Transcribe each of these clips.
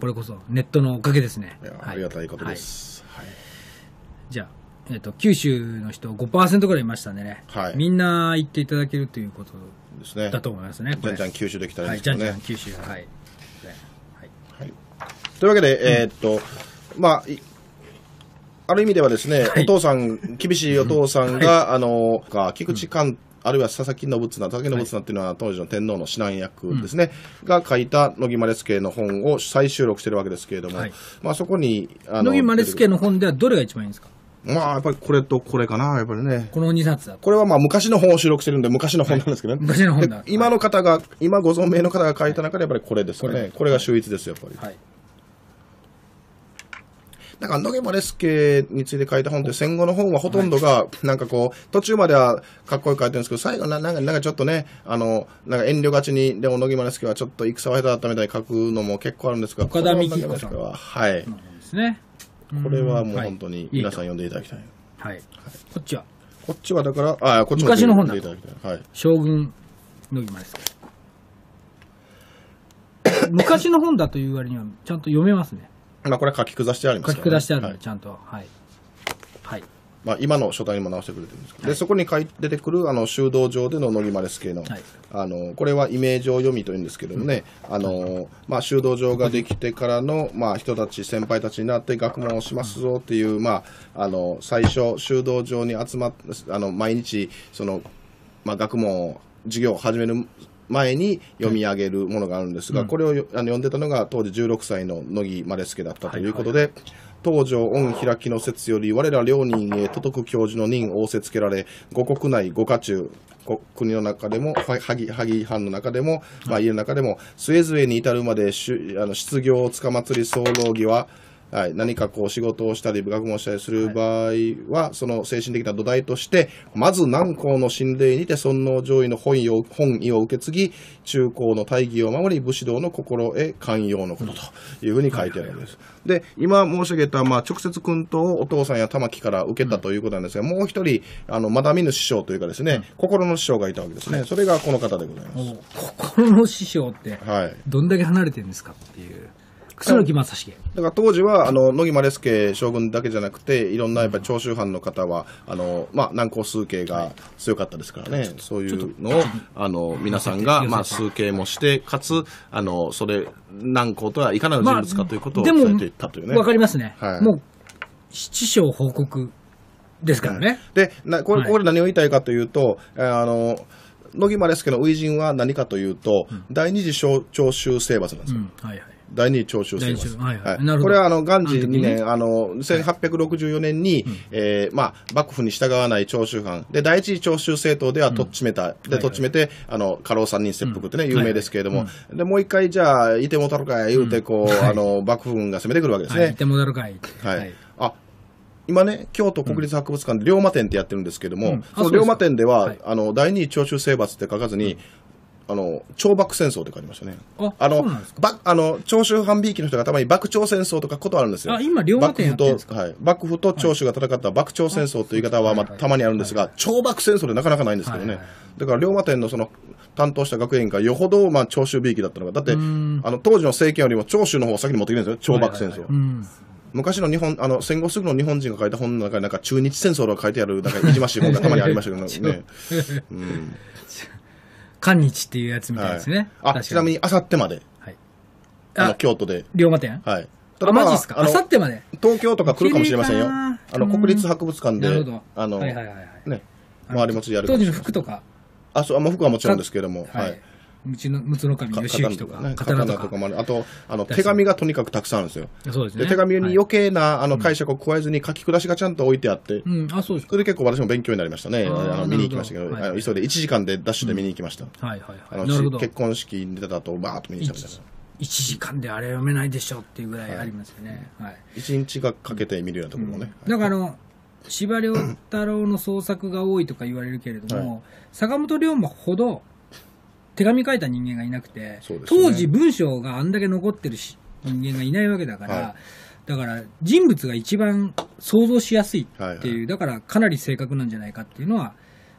これこそネットのおかげですね。ありがたいことです。はい。じゃあ、えっと九州の人5%ぐらいいましたんでね、はい。みんな行っていただけるということですね。だと思いますね。じゃんじゃん吸収できたらはいいいですけどね。じゃんじゃん九州はい、はい。はい。というわけで、えーっと、まあ、いある意味ではですね、はい。お父さん、厳しいお父さんが、あの、か菊池寛、あるいは佐々木信綱、佐々木信綱っていうのは当時の天皇の指南役ですね、が書いた乃木マレスケの本を再収録してるわけですけれども、はい。まあそこに、あ乃木マレスケの本ではどれが一番いいんですか？まあやっぱりこれとこれかな、やっぱりね。この2冊これはまあ昔の本を収録してるんで昔の本なんですけどね。昔の本だで今の方が、今ご存命の方が書いた中でやっぱりこれですかね。これが秀逸ですよ、やっぱり。はいだから、野毛マレスケについて書いた本って戦後の本はほとんどが、なんかこう、途中まではかっこよく書いてるんですけど、最後な、なんか、なんかちょっとね、あの、なんか遠慮がちに、でも野毛マレスケはちょっと戦は下手だったみたいに書くのも結構あるんですが、岡田幹彦さん。ははい。ですね。これはもうはい。本当に皆さん読んでいただきたい。はい。こっちは？こっちはだから、あ、こっちも昔の本だ読んでいただきたい。はい。将軍乃木マレスケ昔の本だという割にはちゃんと読めますねまあこれは書き下してありますね。書き下してあるのはい。でちゃんと。はい。はい。まあ、今の書体にも直してくれてるんですけど、でそこに書い出てくるあの修道場での乃木マレス系の,、はい。あのこれはイメージを読みというんですけどもね、あのまあ、修道場ができてからの、まあ、人たち先輩たちになって学問をしますぞっていう、まあ、あの最初修道場に集まっあの毎日その、まあ、学問を授業を始める前に読み上げるものがあるんですが、これをよあの読んでたのが当時16歳の乃木マレスケだったということで、東条恩開きの説より我ら両人へ届く教授の任仰せつけられ五国内五家中こ国の中でもは萩萩藩の中でも、まあ、家の中でも末々に至るまであの失業をつかまつり候儀ははい、何かこう仕事をしたり学問をしたりする場合は、その精神的な土台としてまず南高の神霊にて尊王攘夷の本意を本意を受け継ぎ中高の大義を守り武士道の心へ寛容のことというふうに書いてあるわけです。で今申し上げた、まあ、直接君とをお父さんや玉木から受けたということなんですが、もう一人あのまだ見ぬ師匠というかですね、心の師匠がいたわけですね、それがこの方でございます。お心の師匠ってはい。どんだけ離れてるんですかっていう楠木正成。だから当時はあの野木マレスケ将軍だけじゃなくていろんなやっぱり長州藩の方はあの、まあ、南高数形が強かったですからね、そういうのをあの皆さんが、まあ、数形もしてかつあのそれ南高とはいかなる人物かということを伝えていったというね。わかりますね、はい。もう七章報告ですからね、でなこれはい。ここで何を言いたいかというと、えーあの野木マレスケの初陣は何かというと、第二次小長州征伐なんですよ。うん。はいはい第二次長州征第二次伐。はいはい。なるほど。これはあの元治2あの時に年、あの1864年に、えーまあ、幕府に従わない長州藩、で第一次長州政党ではとっちめた、でとっちめて、あの家老三人切腹ってね、有名ですけれども、でもう一回、じゃあ、いてもたろかい言うてこう、あの幕府軍が攻めてくるわけですね。はい、いてもだるかい。はい。あ今ね、京都国立博物館で龍馬展ってやってるんですけども、うん。あその龍馬展では、そうですか。あの第二次長州征伐って書かずに、あの長幕戦争って書いてましたね。ああのばあの長州藩びいきの人がたまに幕長戦争とかことあるんですよ。あ今龍馬展やってるんですか？幕府と、はい、幕府と長州が戦った幕長戦争という言い方は、まあ、たまにあるんですが、長幕戦争でなかなかないんですけどね。だから龍馬展のその担当した学園がよほど、まあ、長州びいきだったのが、だって、あんの当時の政権よりも長州の方を先に持ってきてるんですよ、長幕戦争。うん昔の日本、あの、戦後すぐの日本人が書いた本の中になんか中日戦争とか書いてある、なんかいじましい本がたまにありましたけどね。うん。韓日っていうやつみたいですね、はい、あ、ちなみに、あさってまで、はい、あの、あ京都で。龍馬展はい。あマジっすか？あさってまで？東京とか来るかもしれませんよ。あの、国立博物館でなるほど、あの、はいはいはいはい。ね、回り持ちやるか当時の服とか？あ、そう、あまあ服はもちろんですけども、ははいちの陸奥の神か義行とかね刀とか。刀とかもある。あと、あの、手紙がとにかくたくさんあるんですよ。で、そうですね。手紙にはい。余計な、あの、解釈を加えずに書き下しがちゃんと置いてあって、うんあそうです。かそれで結構私も勉強になりましたね。あの見に行きましたけど、あの急いで1時間でダッシュで見に行きました。結婚式に出た後、バーッと見に行きました。1時間であれ読めないでしょっていうぐらいありますよね、はい。一日がかけて見るようなところもね。だからあの司馬遼太郎の創作が多いとか言われるけれども、坂本龍馬ほど手紙書いた人間がいなくて、ね。当時文章があんだけ残ってるし人間がいないわけだから、はい。だから人物が一番想像しやすいっていう、はい。だからかなり正確なんじゃないかっていうのは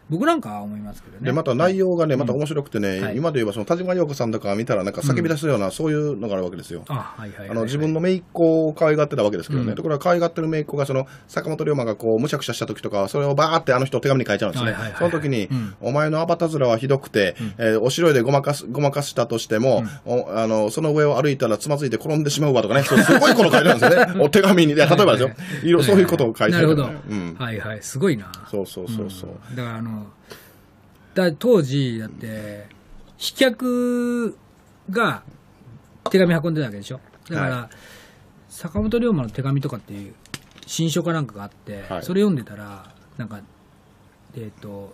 僕なんかは思いますけどね。で、また内容がね、また面白くてね、はい。今で言えばその田島陽子さんとか見たらなんか叫び出すような、そういうのがあるわけですよ。あ、はいはい。あの自分の姪っ子を可愛がってたわけですけどね、うん。ところが可愛がってる姪っ子がその坂本龍馬がこうむしゃくしゃした時とかはそれをバーってあの人手紙に書いちゃうんですね、はいはいはいその時に、うん。お前のアバタ面はひどくて、えーお城でごまかすごまかしたとしても、おあのその上を歩いたらつまずいて転んでしまうわとかね。そうすごいこと書いてあるんですよね。お手紙に。で例えばですよ。いろそういうことを書いてある、なるほど、うん、はいはい。すごいな。そうそうそうそう、ん。だからあの、だ当時、だって、飛脚が手紙運んでたわけでしょ？だから、は坂本龍馬の手紙とかっていう新書かなんかがあって、はい。それ読んでたら、なんか、えっ、と、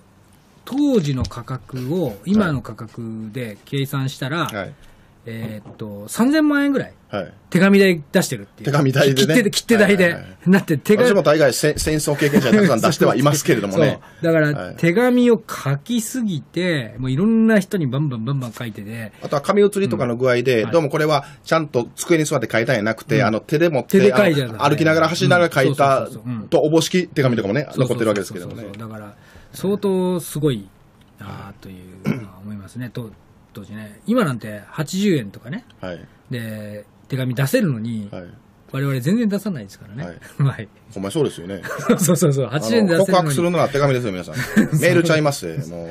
当時の価格を今の価格で計算したら、はいえっ、と、3000万円ぐらいはい。手紙代出してるっていう。手紙代でね。切手切手代で。はいはい。はだって手紙。私も大概せ戦争経験者にたくさん出してはいますけれどもね。だかはい。ら手紙を書きすぎて、もういろんな人にバンバンバンバン書いてて、あとは紙写りとかの具合で、はい。どうもこれはちゃんと机に座って書いたんやなくて、うん。あの手で持って、手で書いて歩きながら走りながら書いたとおぼしき手紙とかもね、残ってるわけですけどもねだから、相当すごいなあというのは思いますね、と当時ね。今なんて80円とかね、はい。で、手紙出せるのに、はい。我々全然出さないですからね。はい。ほんまにそうですよね。そうそうそう、あ80円で出せるのに。白するのは手紙ですよ、皆さん。メールちゃいますよもう。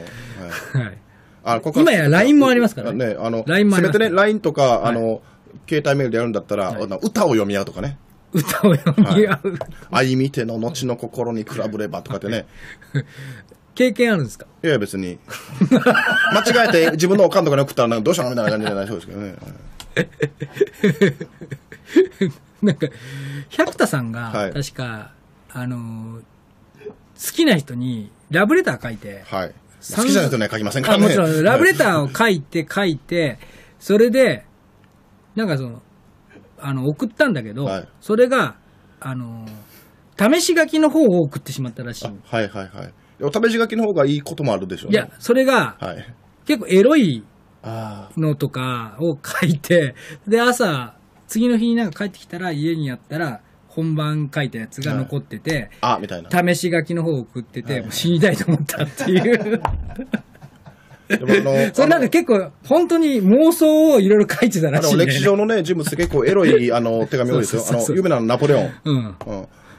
はいはい。あ告白今や LINE もありますからねね。あの、LINE もありますせめてね、LINE とか、あはの、携帯メールでやるんだったら、歌を読み合うとかね。歌を読み合う。愛見ての後の心に比べればとかってね。経験あるんですか？いや別に。間違えて自分のおかんとかに送ったらなんかどうしたのみたいな感じじゃないそうですけどね。なんか、百田さんが、はい確か、あのー好きな人にラブレター書いて、はい。好三きじゃないとね、書きませんからあね。もちろん、ラブレー。ターを書いて書いて、それで、なんかその、あの、送ったんだけど、はいそれが、あのー試し書きの方を送ってしまったらしい。はいはいはい。お試し書きの方がいいこともあるでしょうね。いや、それが、はい。結構エロいあのとかを書いて、で、朝、次の日になんか帰ってきたら、家にやったら、本番書いたやつが残ってて、あ。あ、みたいな。試し書きの方を送ってて、はいもう死にたいと思ったっていう。それなんか結構、本当に妄想をいろいろ書いてたあらしい、ね。の歴史上のね、人物って結構エロいあの手紙多いですよ。有名なのナポレオン。うん。うん。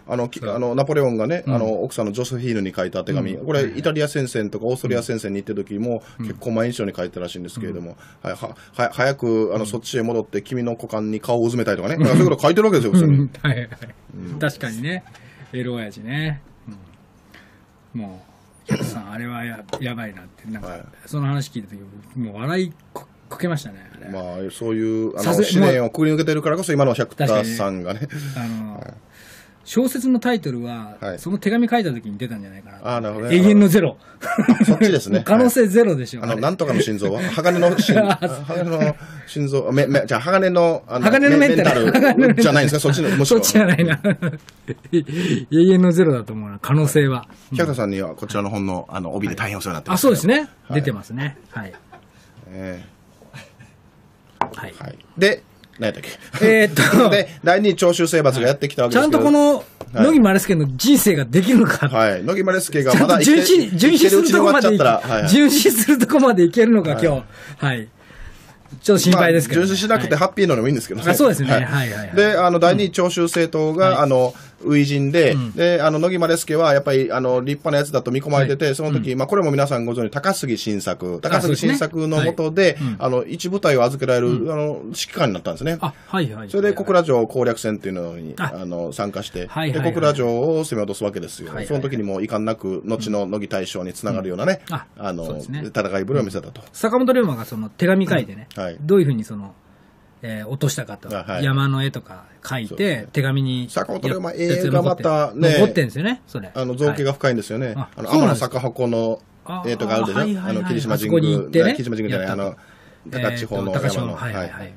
あの、きあの、ナポレオンがね、あの、奥さんのジョセフィーヌに書いた手紙。これ、イタリア戦線とかオーストリア戦線に行ってる時も、結構毎日のように書いてたらしいんですけれども、はい、は、は、早く、あの、そっちへ戻って、君の股間に顔をうずめたいとかね。そういうこと書いてるわけですよ、普通に。はいはい。確かにね。エロ親父ね。うんもう、ヒャさん、あれはややばいなって、なんか、はいその話聞いた時もう笑いここけましたね、あれ。まあ、そういう、あの、さす試練をくぐり抜けてるからこそ、今の百田さんがね。あの、小説のタイトルは、はいその手紙書いた時に出たんじゃないかな。ああ、なるほどね。永遠のゼロ。そっちですね。可能性ゼロでしょ。あの、あれなんとかの心臓は？鋼の心、鋼の心臓、め、め、じゃあ鋼の、あの鋼のメンタルメンじゃないんですか？そっちの、むしろ。そっちじゃないな。永遠のゼロだと思うな、可能性は。百田さんにはこちらの本の、あの、帯で大変お世話になってます。あ、そうですね。はい出てますね。はい。えはいえ。はい。で、何やったっけ？えーっと、で、第二長州征伐がやってきたわけちゃんですけど。とこの、野木マレスケの人生ができるのか。はい。野木マレスケがちゃんとまだ生きて巡視、巡視するとこまで生きてるうちに終わっちゃったら、はいはい。巡視するとこまでいけるのか、今日。はい。ちょっと心配ですけどね。ま視しなくてはいハッピーのでもいいんですけどね。あそうですねはいはいはいで、あの、第二長州政党が、はいあの、初陣で、うんで、あの、野木マレスケは、やっぱり、あの、立派なやつだと見込まれてて、その時、まあ、これも皆さんご存知、高杉晋作。高杉晋作の下で、はいあの、一部隊を預けられる、あの、指揮官になったんですね。あ、はいはい。それで小倉城攻略戦っていうのにああの参加して、はいはいはいで小倉城を攻め落とすわけですよ、はいはいその時にも遺憾なく、後の乃木大将につながるようなね、うんああのね戦いぶりを見せたと。坂本龍馬がその手紙書いてね、はいどういうふうにその、えー落としたかと、あはい山の絵とか書いて、ね手紙に。坂本龍馬絵がまたね残ってんですよね、それ。あの造形が深いんですよね。ああの天の坂鉾のあ絵とかあるでしょ？あはいはいはいの霧島神宮、ね霧島神宮じゃない、あの高千穂のえーと高千山の。穂はいはいはい。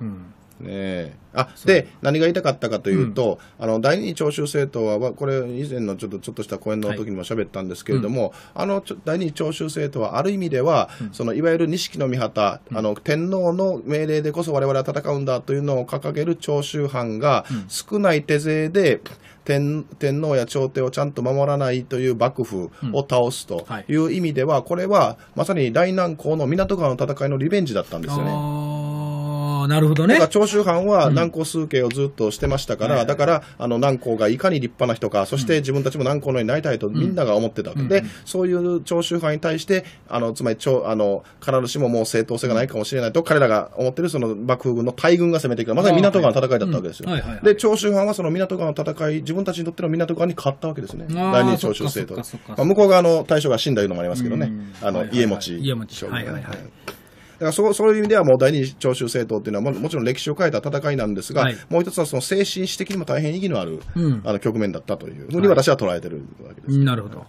うん。ね。えあで何が言いたかったかというと、あの第二長州政党は、わこれ、以前のちょっとちょっとした講演の時にも喋ったんですけれども、あのちょ第二長州政党は、ある意味では、そのいわゆる錦の御旗、あの天皇の命令でこそ我々は戦うんだというのを掲げる長州藩が、少ない手勢で、天天皇や朝廷をちゃんと守らないという幕府を倒すとはい。いう意味では、これはまさに大南港の港川の戦いのリベンジだったんですよね。なるほどね。だから。長州藩は南光数形をずっとしてましたから、はい。はいだからあの南光がいかに立派な人か、そして自分たちも南光のようになりたいとみんなが思ってたわけで、そういう長州藩に対して、あのつまり長あの必ずしももう正当性がないかもしれないと、彼らが思ってるその幕府軍の大軍が攻めてきた、まさに港川の戦いだったわけですよ。で、長州藩はその港川の戦い、自分たちにとっての港川に勝ったわけですね、第二長州政党。まあ向こう側の大将が死んだいうのもありますけどね。うん、あのはいはいはい。家持ち家持はいはいはい。だからそうそういう意味では、もう第二次長州政党っていうのはも、もちろん歴史を変えた戦いなんですが、はいもう一つはその精神史的にも大変意義のある、うんあの局面だったというふうに私は捉えてるわけです。なるほど。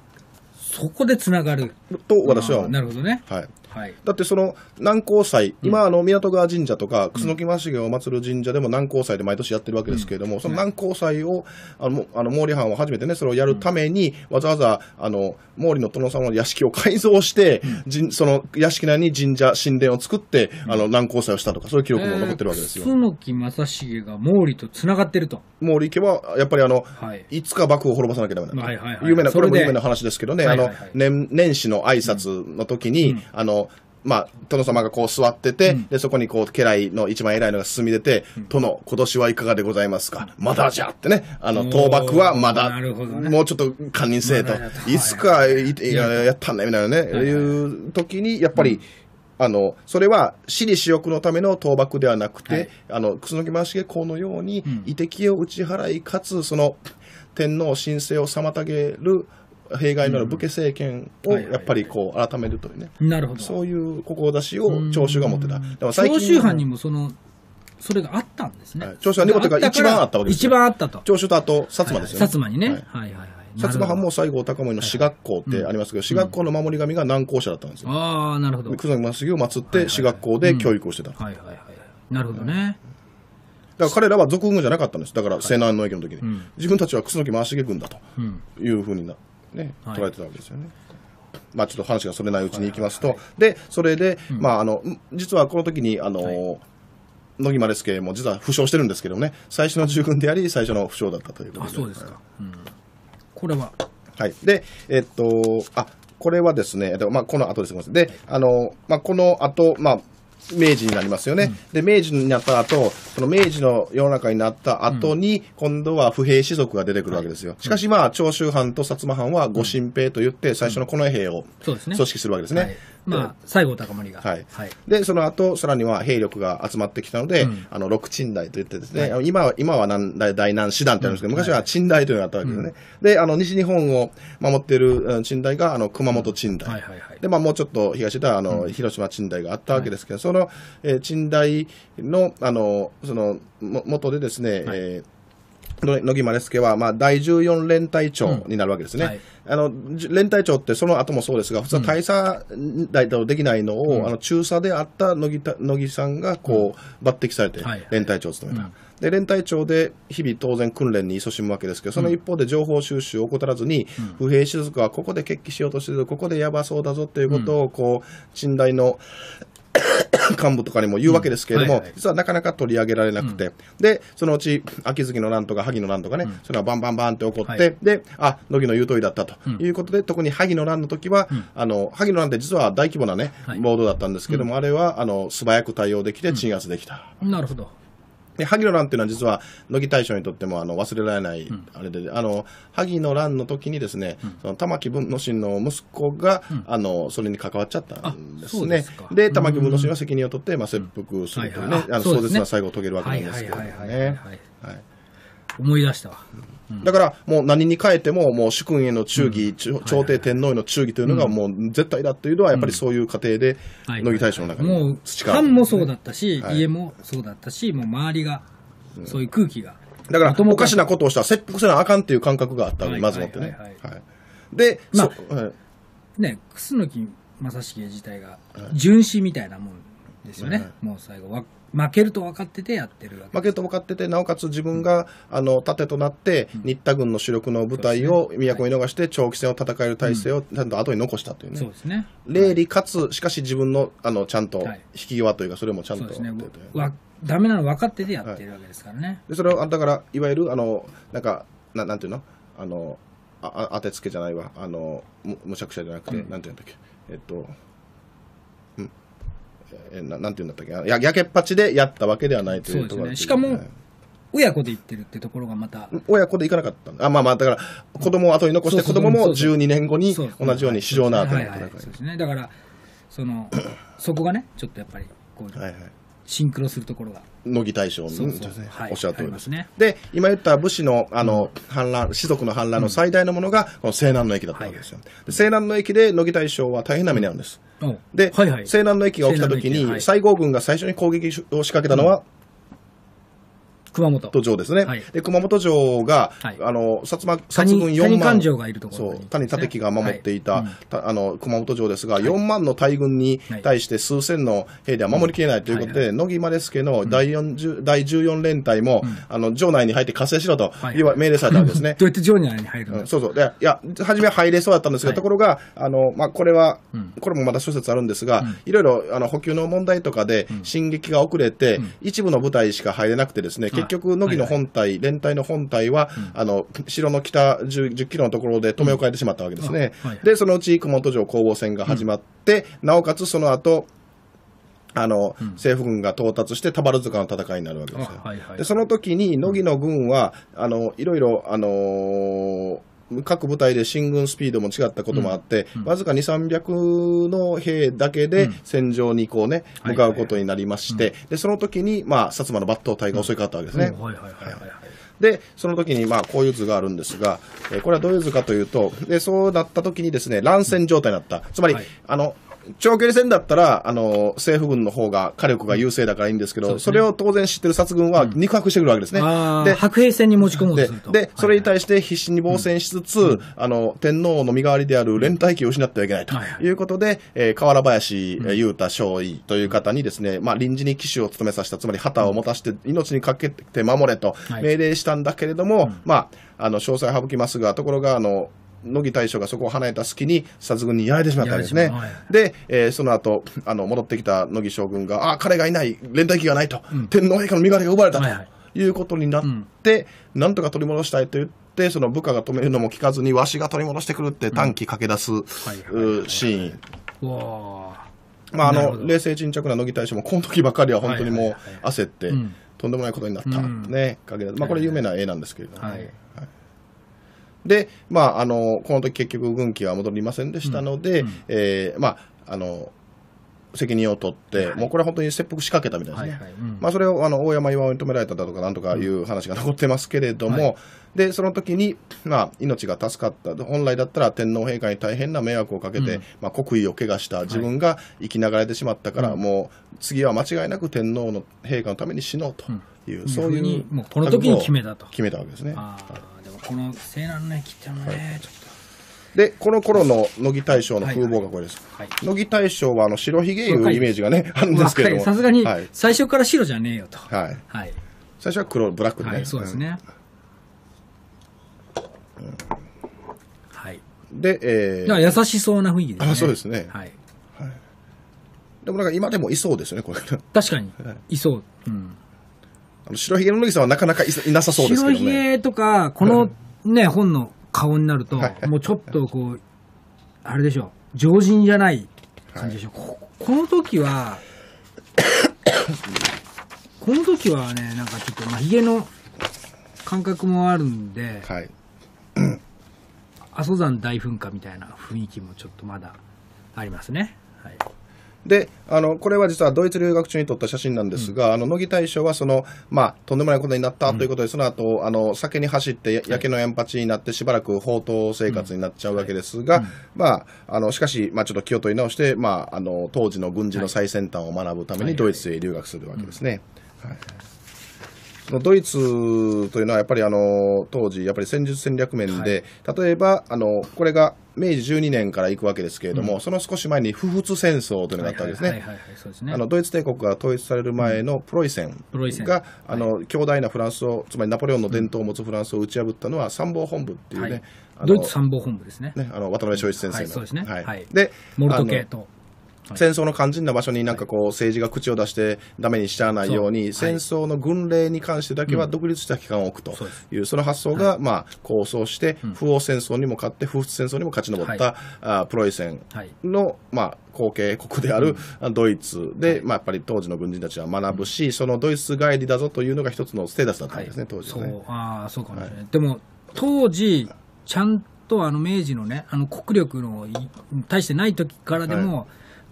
そこでつながる。と私は思うなるほどね。はいはい。だってその南光祭、今、あの港川神社とか、楠木正成を祀る神社でも南光祭で毎年やってるわけですけれども、その南光祭を、あのあの毛利藩は初めてね、それをやるために、わざわざあの毛利の殿様の屋敷を改造して、その屋敷内に神社、神殿を作って、あの南光祭をしたとか、そういう記録も残ってるわけですよ。えー楠木正成が毛利とつながってると。毛利家はやっぱりあの、はい。いつか幕府を滅ぼさなきゃだ、はいはいはい。有名な、これも有名な話ですけどね、あの年年始の挨拶の時に、あのまあ、殿様がこう座ってて、でそこにこう家来の一番偉いのが進み出て、殿、今年はいかがでございますか、まだじゃってね、あの倒幕はまだ、ね。もうちょっと堪忍せえと、まいつかい。いややったんだみたいなね、はいいう時に、やっぱり、あのそれは私利私欲のための倒幕ではなくて、はい。あの楠木正成公のようにん。遺敵を打ち払い、かつその天皇神聖を妨げる弊害のある武家政権をはいはいやっぱりこう改めるというね、なるほど。そういう志を長州が持ってた。でも最長近州藩にもその、それがあったんですね。はい長州藩にもというから一番あったわけです一よ番あったと。長州とあと薩摩ですよね。薩摩にね。ははいいはいはい。薩摩藩も西郷隆盛の志学校ってありますけど、志学校の守り神が南光者だったんですよ。ああ、なるほど。はいで楠木正成を祀って志学校で教育をしてた。だかはいはい。なるほどね。ら彼らは俗軍じゃなかったんです。だから西南の駅の時に、ん自分たちは楠木正成軍だとうん。いうふうにな、ね、はい捉えてたわけですよね。まあちょっと話がそれないうちに行きますと、で、それで、まああの、実はこの時に、あの、はい野木丸助も実は負傷してるんですけどね、最初の従軍であり、最初の負傷だったということあ、そうですか。うん。これは、はい。で、えっと、あ、これはですね、えっとまあ、この後です。で、あの、まあ、この後、まあ、明治になりますよね。で、明治になった後、その明治の世の中になった後に、今度は不平士族が出てくるわけですよ。しかしまあ、長州藩と薩摩藩はご新兵と言って、最初の近衛兵を。組織するわけですね。はいまあ、西郷隆盛が。はいはい。で、その後、さらには兵力が集まってきたので、うんあの、六鎮大といってですね、今は、今は南大大南師団ってあるんですけど、昔は鎮大というのがあったわけですね。で、あの、西日本を守っているうん鎮大が、あの、熊本鎮大。はいはいはい。で、まあ、もうちょっと東では、あの、広島鎮大があったわけですけど、その、えー鎮大の、あの、その、も元でですね、はいえーの野木丸助は、まあ、第14連隊長になるわけですね。うんはい。あのじ連隊長ってその後もそうですが、普通は大佐大統領できないのを、あの中佐であった乃木た乃木さんがこう、抜擢されてはい。はい連隊長を務めた。うん。で連隊長で日々当然訓練に勤しむわけですけど、その一方で情報収集を怠らずに、不平士族はここで決起しようとしてる、ここでやばそうだぞっていうことを、こう、鎮大の 幹部とかにも言うわけですけれども、うんはいはい。実はなかなか取り上げられなくて、で、そのうち、秋月のなんとか、萩のなんとかね、それがバンバンバンって起こって、はい。で、あ、乃木の言う通りだったということで、特に萩の乱の時は、あの、萩の乱って実は大規模なね、はい。暴動だったんですけども、あれは、あの、素早く対応できて鎮圧できた。なるほど。で萩の乱っていうのは実は乃木大将にとってもあの忘れられないあれで、あの萩の乱の時にですね、その玉木文之進の息子が、あのそれに関わっちゃったんですね。で玉木文之進は責任を取って、まあ、切腹するというね、ああの壮そうですね。絶な最後を遂げるわけなんですけどね。はいはい思い出したわ。だからもう何に変えても、もう主君への忠義、朝朝廷天皇への忠義というのがもう絶対だというのは、やっぱりそういう過程で、はい乃木大将の中もうに、培われて藩もそうだったし、はい。家もそうだったし、もう周りが、そういう空気が。だから、おかしなことをしたら切腹せなあかんっていう感覚があったわけはい。まずもってね。はいはいはいで、まあそはい。ね、楠木正成自体が、純子みたいなもんですよね。もう最後は、負けると分かっててやってるわけ負けると分かってて、なおかつ自分が、あの盾となって、新田軍の主力の部隊を都に逃して、長期戦を戦える体制をちゃんと後に残したというね、そうですね。礼儀かつ、しかし自分のあのちゃんとはい。引き際というか、それもちゃんとそうですね。なの分かっててやってるわけですからね、でそれをあだから、いわゆるあのなんかな、なんていうの？あのああ当てつけじゃないわ、あのむむしゃくしゃじゃなくて、うん。なんていうんだっけ、えっと、うんえななんていうんだったっけ、あややけっぱちでやったわけではないというところね。しかもはい親子で言ってるってところがまた。親子で行かなかったんだ。あまあまあだから子供を後に残して子供もそうそう。12年後に同じように市場の後にはいはいはい。そうですね。だからそのそこがねちょっとやっぱりこうはいはいシンクロするところが。乃木大将のそうそう。そうですねはい。おっしゃる通りです。すね。で今言った武士のあの反乱士族の反乱の最大のものがこの西南の駅だったわけですよ、で西南の駅で乃木大将は大変な目に遭うんです。で、はいはい。西南の駅が起きた時に、西郷軍が最初に攻撃を仕掛けたのは、熊本。と城ですね、はい。で熊本城が、はい。あの薩摩薩谷軍4谷万勘定がいるところそう。に谷立樹が守っていた、はい。うあの熊本城ですが、4万の大軍に対して数千の兵では守りきれないということで、はい。乃木丸助の第40第14連隊も、あの城内に入って加勢しろと、はい。言わ命令されたわけですね。どうやって城内に入るの、うん。そうそう。で、いや、初めは入れそうだったんですが、はい。ところが、あの、まあ、これは、うん。これもまだ諸説あるんですが、うん。いろいろ、あの、補給の問題とかで、進撃が遅れて、うん。一部の部隊しか入れなくてですね、はい結局、乃木の本体、連隊の本体は、あの、城の北 10, 10キロのところで留め置かれてしまったわけですね。うん。はいで、そのうち熊本城攻防戦が始まって、なおかつその後、あの、政府軍が到達して、田原塚の戦いになるわけですよ。あはいはい。でその時に乃木の軍は、あのいろいろ、あのー各部隊で進軍スピードも違ったこともあって、わずか2、300の兵だけで戦場にこう、ねはい向かうことになりまして、でその時に、まあ、薩摩の抜刀隊が襲いかかったわけですね。で、その時に、まあ、こういう図があるんですが、えーこれはどういう図かというと、で、そうなった時にですね、乱戦状態になった。つまり、はい。あの、長距離戦だったら、あの、政府軍の方が火力が優勢だからいいんですけど、そね。れを当然知ってる薩軍は肉薄してくるわけですね。でああ白兵戦に持ち込もうとでで、それにはい。対して必死に防戦しつつ、あの、天皇の身代わりである連隊機を失ってはいけないとはいはい。いうことで、えー河原林えー雄太少尉という方にですね、まあ、臨時に騎手を務めさせた、つまり旗を持たせて命にかけて守れとはい。命令したんだけれども、まあ、あの、詳細省きますが、ところが、あの、乃木大将がそこを離れた隙に、薩軍にやられてしまったわけですね。は。で、えーその後、あの、戻ってきた乃木将軍が、あ、彼がいない、連隊機がないと、天皇陛下の身代わりが奪われたと。はいはい。いうことになって、なんとか取り戻したいと言って、その部下が止めるのも聞かずに、わしが取り戻してくるって短期駆け出す、はいうーシーン。まあ、あの冷静沈着な乃木大将も、この時ばかりは本当にもうはいはいはい焦って、うん。とんでもないことになった、うん。ね、限らず、まあ、これ有名な絵なんですけれどもね、はい。はいで、まあ、あのこの時結局、軍機は戻りませんでしたので、うんえーまあ、あの責任を取って、はい。もうこれは本当に切腹しかけたみたいですね。はいはいうん。まあ、それをあの大山岩尾に止められただとかなんとかいう話が残ってますけれども、はい。でその時に、まあ、命が助かった、本来だったら天皇陛下に大変な迷惑をかけて、うん。まあ、国威を汚した自分が生きながられてしまったから、うん。もう次は間違いなく天皇の陛下のために死のうという、そういうふうにもうこの時に決めたと。決めたわけですね。この西南の駅っていうのはね、ちょっで、この頃の乃木大将の風貌がこれです。とはい。乃木大将はあの白ひげいうイメージがね、あるんですけれどさすがにはい。最初から白じゃねえよと。はい、はい、最初は黒、ブラックでね。はい、そうですん。ね、はい。で、えー。優しそうな雰囲気ですね。あそうですね。はい。でもなんか今でもいそうですよね、これ。確かに。いそう、うん、あの白ひげの乃木さんはなかなかいいなさそうですけ白ひどね。げとかこのね本の顔になるとはい。もうちょっとこうあれでしょ常人じゃない感じでしょ、ここの時は この時はねなんかちょっとまあひげの感覚もあるんではい。阿蘇山大噴火みたいな雰囲気もちょっとまだありますね。はいで、あの、これは実はドイツ留学中に撮った写真なんですが、あの、乃木大将はその、まあ、とんでもないことになったということで、その後、あの、酒に走ってや焼けの円八になってしばらく放蕩生活になっちゃうわけですが、まあ、あの、しかし、まあ、ちょっと気を取り直して、まあ、あの、当時の軍事の最先端を学ぶためにドイツへ留学するわけですね。はいドイツというのはやっぱりあの当時、やっぱり戦術戦略面で、例えばあのこれが明治12年から行くわけですけれども、その少し前に不仏戦争というのがあったわけですね。ドイツ帝国が統一される前のプロイセンプロイセン。が、あの強大なフランスを、つまりナポレオンの伝統を持つフランスを打ち破ったのは参謀本部っていうね、はい。ドイツ参謀本部ですね。ねあの渡辺正一先生の、はい。そうですね。はい。でモルト系と。戦争の肝心な場所になんかこう政治が口を出してダメにしちゃわないように、戦争の軍令に関してだけは独立した機関を置くという、その発想がまあ構想して、不法戦争にも勝って、不仏戦争にも勝ち上った、はあプロイセンはい。の、まあ、後継国であるドイツで、まあ、やっぱり当時の軍人たちは学ぶし、そのドイツ帰りだぞというのが一つのステータスだったんですね、当時はね。そう、ああ、そうかもしれない。でも、当時、ちゃんとあの明治のね、あの国力のい対してない時からでも、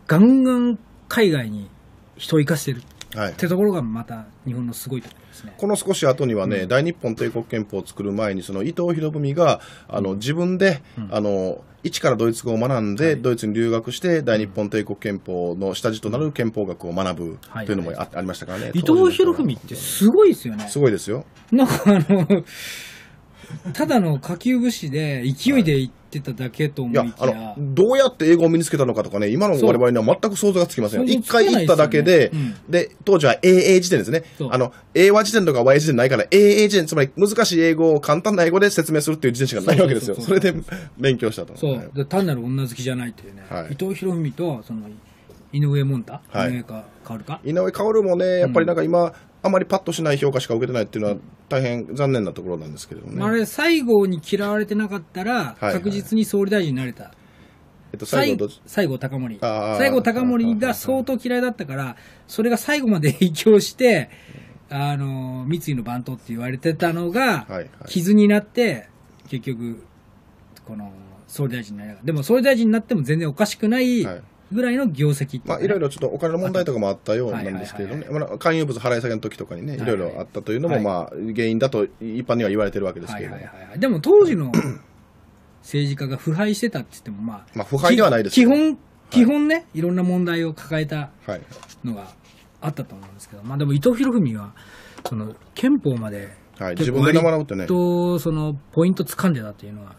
ガンガン海外に人を生かしてるはいってところがまた日本のすごいところですね。この少し後にはね、大日本帝国憲法を作る前に、その伊藤博文があの自分で、あの一からドイツ語を学んで、ドイツに留学して、大日本帝国憲法の下地となる憲法学を学ぶはいというのもあ,、ありましたからね。伊藤博文ってすごいですよね。すごいですよ。なんかあの、ただの下級武士で勢いで言ってただけと思いや。いきあや、の、どうやって英語を身につけたのかとかね、今の我々には全く想像がつきません一回行っただけで、つかないで当時は AA 辞典ですね。あの、英和辞典とか Y 辞典ないから、AA 辞典、つまり難しい英語を簡単な英語で説明するっていう辞典しかないわけですよ。それで勉強したと。そう、単なる女好きじゃないっていうね、はい。伊藤博文とその井上門太、はい。井上か薫か、井上薫もね、やっぱりなんか今、あまりパッとしない評価しか受けてないっていうのは大変残念なところなんですけれどもね。あれ、西郷に嫌われてなかったら、はい確実に総理大臣になれた。えっと、最後どっち西郷隆盛。西郷隆盛が相当嫌いだったから、それが最後まで 影響して、あの、三井の番頭って言われてたのが、傷になって、結局、この、総理大臣になれなかった。でも総理大臣になっても全然おかしくないはいぐらいの業績っていうかまあ、ねいろいろちょっとお金の問題とかもあったようなんですけれどもね、まあ勧誘物払い下げの時とかにね、いろいろあったというのも、はい。まあ、原因だと一般には言われてるわけですけれども、はいはいはい。はい、でも当時の政治家が腐敗してたって言っても、まあ、まあ腐敗ではないです基よ本、基本ね、いろんな問題を抱えたはい。のがあったと思うんですけど、まあでも伊藤博文は、その憲法まで、はい、自分で学ぶってね。割、とそのポイント掴んでたっていうのは、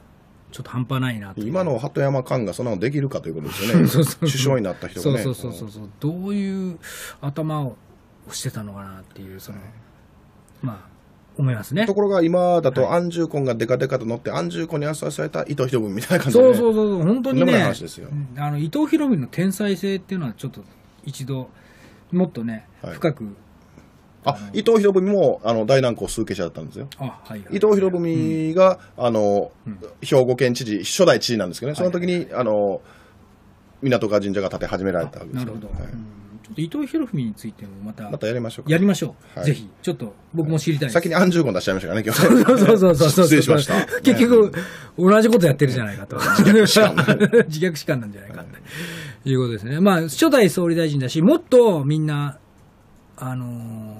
ちょっと半端ないな今の鳩山寛がそんなのできるかということですよね、そうそうそう。首相になった人がね。そうそうそうそう。どういう頭をしてたのかなっていう、その、まあ、思いますね。と。ころが今だと、安住婚がデカデカと乗って、安住婚に暗殺された伊藤博文みたいな感じで、ね、そうそうそうそう、本当にね話ですよ、あの伊藤博文の天才性っていうのは、ちょっと一度、もっとね、はい。深く、あ伊藤博文もあの大難航数形者だったんですよ。あはいはい、伊藤博文が、あの兵庫県知事、初代知事なんですけどね、その時に、あの港川神社が建て始められたわけですよ。なるほど、伊藤博文についてもまたまたやりましょうか。やりましょう、はい。ぜひ、ちょっと僕も知りたい。先に安住婚出しちゃいましたからね、今日。そうそうそうそう。失礼しました。結局、同じことやってるじゃないかと。自虐士官自虐士官なんじゃないかということですね。まあ、初代総理大臣だし、もっとみんな、あのー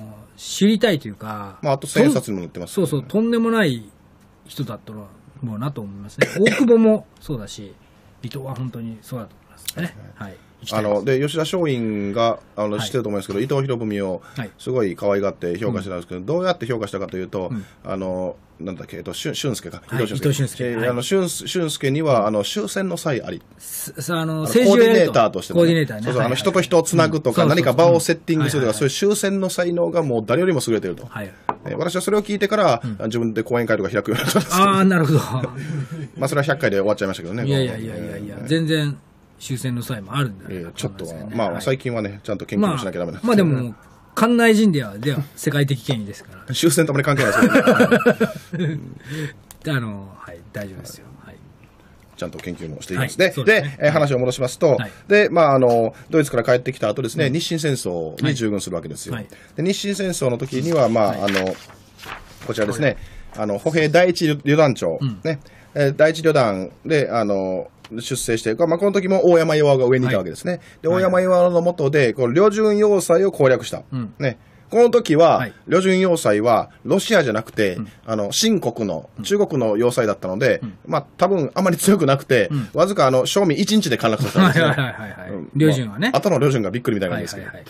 知りたいというか、まあ、あと千円札にも載ってます、そうそう、とんでもない人だったろうなと思いますね。大久保もそうだし、伊藤は本当にそうだと思いますね。はい。あので吉田松陰があのはい。知ってると思いますけど、伊藤博文をはい。すごい可愛がって評価してたんですけど、どうやって評価したかというと、うん。あのなんだっけ、えっと、俊俊介か、はい伊藤俊介。はい。えーあの俊俊介にはあの終戦の際あり、あの、コーディネーターとしてコーディネーターね。そうそうあのはい人と人をつなぐとか、うん。何か場をセッティングするとか、そそうういう終戦の才能がもう誰よりも優れていると。はい。えー私はそれを聞いてから、自分で講演会とか開くようになったんですけど、ああ、なるほど。まあそれは100回で終わっちゃいましたけどね。いやいやいやいやいや、全然終戦の際もあるんだえよーちょっとは、まあ最近はね、ちゃんと研究まあもしなきゃダメなん、まあでも、館内人では、では世界的権威ですから。終戦とあまり関係ないですけど、で あの、はい、大丈夫ですよ。はい。ちゃんと研究もしています。はいで、ね。えー話を戻しますと、はい。で、まあ、あの、ドイツから帰ってきた後ですね、日清戦争に従軍するわけですよ。はい。で日清戦争の時には、まあ、あの、こちらですね、あの、歩兵第一旅団長、ね、えー第一旅団で、あの、出征して、まあ、この時も大山岩が上にいたわけですね。で、大山岩の下で、この旅順要塞を攻略した。んね。この時は、はい旅順要塞はロシアじゃなくて、あの、新国の、中国の要塞だったので、まあ、多分あまり強くなくて、わずかあの、正味1日で陥落させたんですね。はいはいはいはいはいうん。両順はね。まあ後の旅順がびっくりみたいなは感じですけど。いはいはい。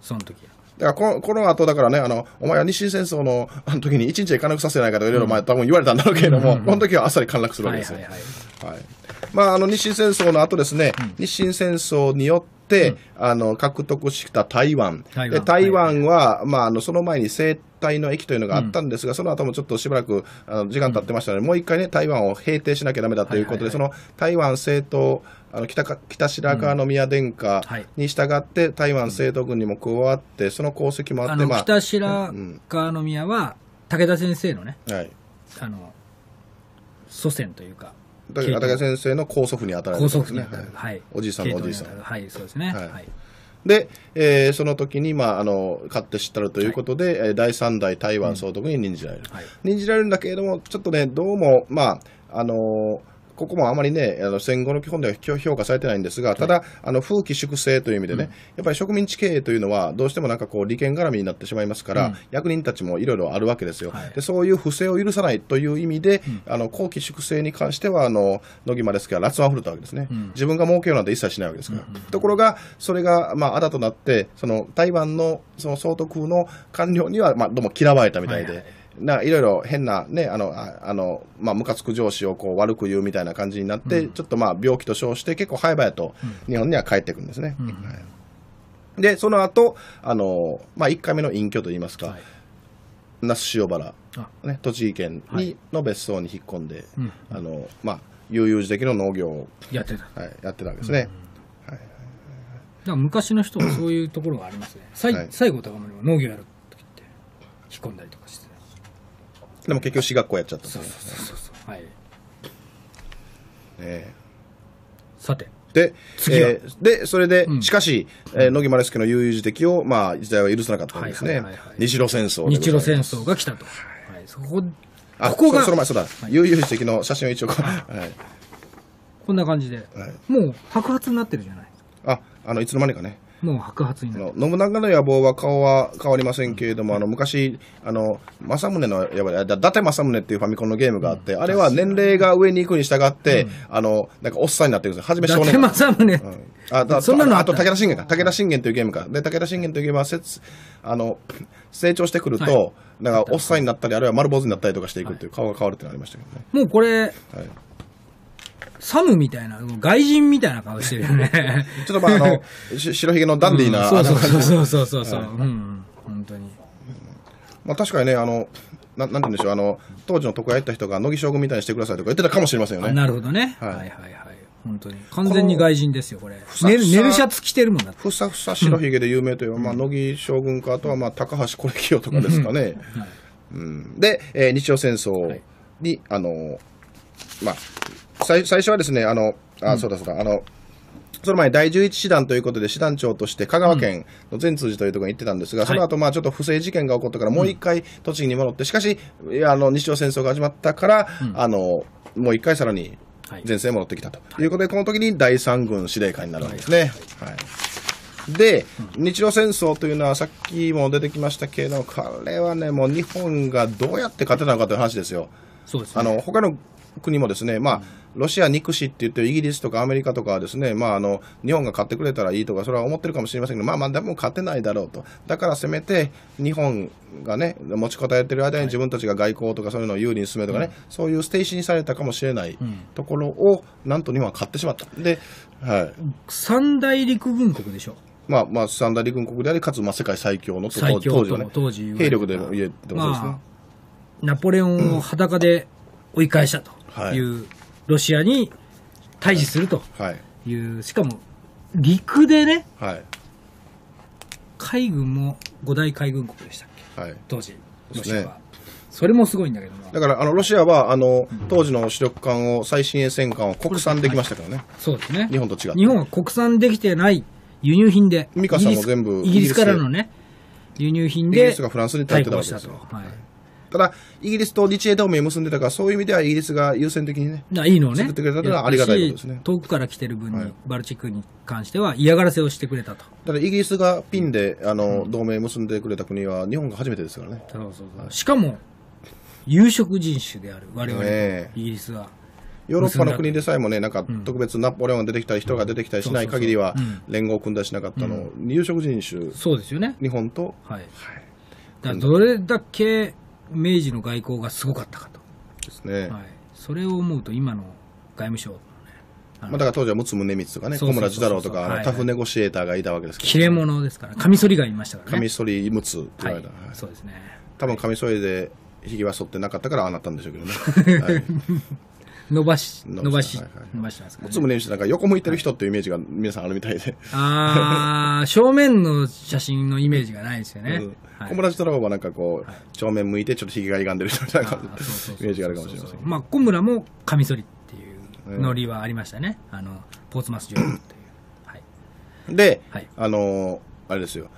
その時は。だからこの、この後だからね、あの、お前は日清戦争のあの時に一日で陥落させないかとかいろいろ、まあ多分言われたんだろうけれども、この時はあっさり陥落するわけですよ。はいはいはいはい。まあ、あの、日清戦争の後ですね、日清戦争によって、あの、獲得した台湾。台湾。で台湾は、まあ、あの、その前に生体の駅というのがあったんですが、その後もちょっとしばらく、あの、時間経ってましたので、もう一回ね、台湾を平定しなきゃダメだということで、はいはいはい。その台湾政党、あの北か北白川宮殿下はいに従って、台湾政党軍にも加わって、その功績もあって、北白川宮は、武田先生のね、はい。あの、祖先というか、だから、畑先生の高祖父に当たられ高てますね。祖父に当たる、はい。はい。おじいさんのおじいさん。はい、そうですね。はい。はい。で、えーその時に、まあ、あの、勝って知ったるということで、えー第三代台湾総督に任じられる。はい。任じられるんだけれども、ちょっとね、どうも、まあ、あのーここもあまりね、あの戦後の基本では評評価されてないんですが、ただ、あの風紀粛正という意味でね、やっぱり植民地経営というのは、どうしてもなんかこう、利権絡みになってしまいますから、うん。役人たちもいろいろあるわけですよ、はい。で。そういう不正を許さないという意味で、あの後期粛正に関しては、あの野木マレスケは辣腕を振るったわけですね、ん。自分が儲けようなんて一切しないわけですから。ところが、それが、まあ、あだとなって、その台湾のその総督の官僚には、まあ、どうも嫌われたみたいで。はいはいないろいろ変なね、あの、ああの、まあ、ムカつく上司をこう悪く言うみたいな感じになって、ちょっとまあ、病気と称して結構早々と日本には帰ってくるんですね。うん。はい。で、その後、あの、まあ、1回目の隠居といいますか、はい。那須塩原、あ。ね、栃木県に、はい。の別荘に引っ込んで、うん。あの、まあ、悠々自適の農業を、やってた。だかはい、やってたわけですね。ら昔の人はそういうところがありますね。西はい。西郷隆盛は農業やると言って、引っ込んだりとかして。でも結局、私学校やっちゃったんですねそうそうそう。はい。ねさて、で、えーで、それで、うんしかし、えー野木丸助の悠々自適を、まあ、時代は許さなかったんですね。はいはいはいはい日露戦争。日露戦争が来たと。はい。そこ、あ、ここがそその前、そうだ、悠々自適の写真を一応、はい。こんな感じで、はい。もう白髪になってるじゃない。あ、あの、いつの間にかね。もう白髪にあなっての信長の野望は顔は変わりませんけれども、あの昔、あの政宗の野望だ伊達政宗っていうファミコンのゲームがあって、あれは年齢が上に行くに従って、あのなんかおっさんになっていくんですよ、初め伊達少年。政宗、うん。あだそんなのあと武田信玄か。武田信玄というゲームか。で武田信玄というゲームはせつあの成長してくると、はい。なんかおっさんになったりあるいは丸坊主になったりとかしていくっていう顔が変わるっていうのがありましたけどね、もうこれ、はい、サムみたいな、外人みたいな顔してるよね。ちょっとまああの し白ひげのダンディーな、うんそうそうそうそう。そうそう、うんうん、本当に。まあ、確かにねあのななんて言うんでしょうあの当時の床屋やった人が乃木将軍みたいにしてくださいとか言ってたかもしれませんよあねなるほどね、ははいい、はいはい。本当に。完全に外人ですよこれ。ふさふさ寝る寝るシャツ着てるもんだふさふさ白ひげで有名といえば、まあ、乃木将軍かあとは、まあ、高橋是清とかですかね。はい。うん、で、えー日露戦争に、あのまあ、最最初はですね、あの、あ、そうだそうだ、あの、その前、第11師団ということで、師団長として香川県の善通寺というところに行ってたんですが、その後、まあちょっと不正事件が起こったから、もう一回栃木に戻って、しかし、いやあの日露戦争が始まったから、あの、もう一回さらにはい。前線に戻ってきたと。い。うことで、この時に第三軍司令官になるわけですね。はい。で、日露戦争というのはさっきも出てきましたけれども、これはね、もう日本がどうやって勝てたのかという話ですよ。そうですね。あの他の国もですね、まあ、ロシア憎しって言ってるイギリスとかアメリカとかはですね、まあ、あの日本が勝ってくれたらいいとか、それは思ってるかもしれませんけど、まあまあ、でも勝てないだろうと、だからせめて日本がね、持ちこたえてる間に自分たちが外交とかそういうのを有利に進めとかね、そういう捨て石にされたかもしれないん。ところを、なんと日本は勝ってしまった。で、はい。三大陸軍国でしょ。まあまあ、三大陸軍国であり、かつまあ世界最強のと当時はね、当時兵力でも言えてもそうですね。まあナポレオンを裸で追い返したという、ロシアに対峙するとはい。いうしかも陸でねはい。海軍も五大海軍国でしたっけ？はい。当時ロシアは、それもすごいんだけどもだから、あの、ロシアは、あの、当時の主力艦を、最新鋭戦艦を国産できましたからね。そうですね日本と違って。日本は国産できてない輸入品でミカさんも全部イギリスからのね輸入品でイギリスがフランスに対抗したと、はいただ、イギリスと日英同盟結んでたから、そういう意味ではイギリスが優先的にね。いいのをね。作ってくれたのはありがたいことですね。遠くから来てる分に、はい。バルチックに関しては嫌がらせをしてくれたと。ただ、イギリスがピンで、あの、同盟結んでくれた国は、日本が初めてですからね。そうそうそう。しかも有色人種である。我々、ねえ。イギリスはヨーロッパの国でさえもね、なんか特別ナポレオンが出てきたり、人が出てきたりしない限りは連合を組んだりしなかったの、入植人種、そうですよね。日本と、はい。だからどれだけ明治の外交がすごかったかと。ですね。はい。それを思うと今の外務省のね、まあ、だから当時は陸奥宗光とかね、小村寿太郎とか、タフネゴシエーターがいたわけですけど、切れ者ですから、カミソリがいましたからね。カミソリ陸奥って言はいわれた。はい。そうですね。多分カミソリでひげは剃ってなかったからああなったんでしょうけどね。はい伸ばし、伸ばし伸ばしはいはい、伸ばしてますから陸奥宗光なんか横向いてる人っていうイメージが皆さんあるみたいで。あー、正面の写真のイメージがないですよね。うんはい小村寿太郎はなんかこう、正面向いてちょっとひげが歪んでる人みたいなイメージがあるかもしれませんまあ、小村もカミソリっていうノリはありましたね。あの、ポーツマス条約っていう。はい。で、はいあのーあれですよ。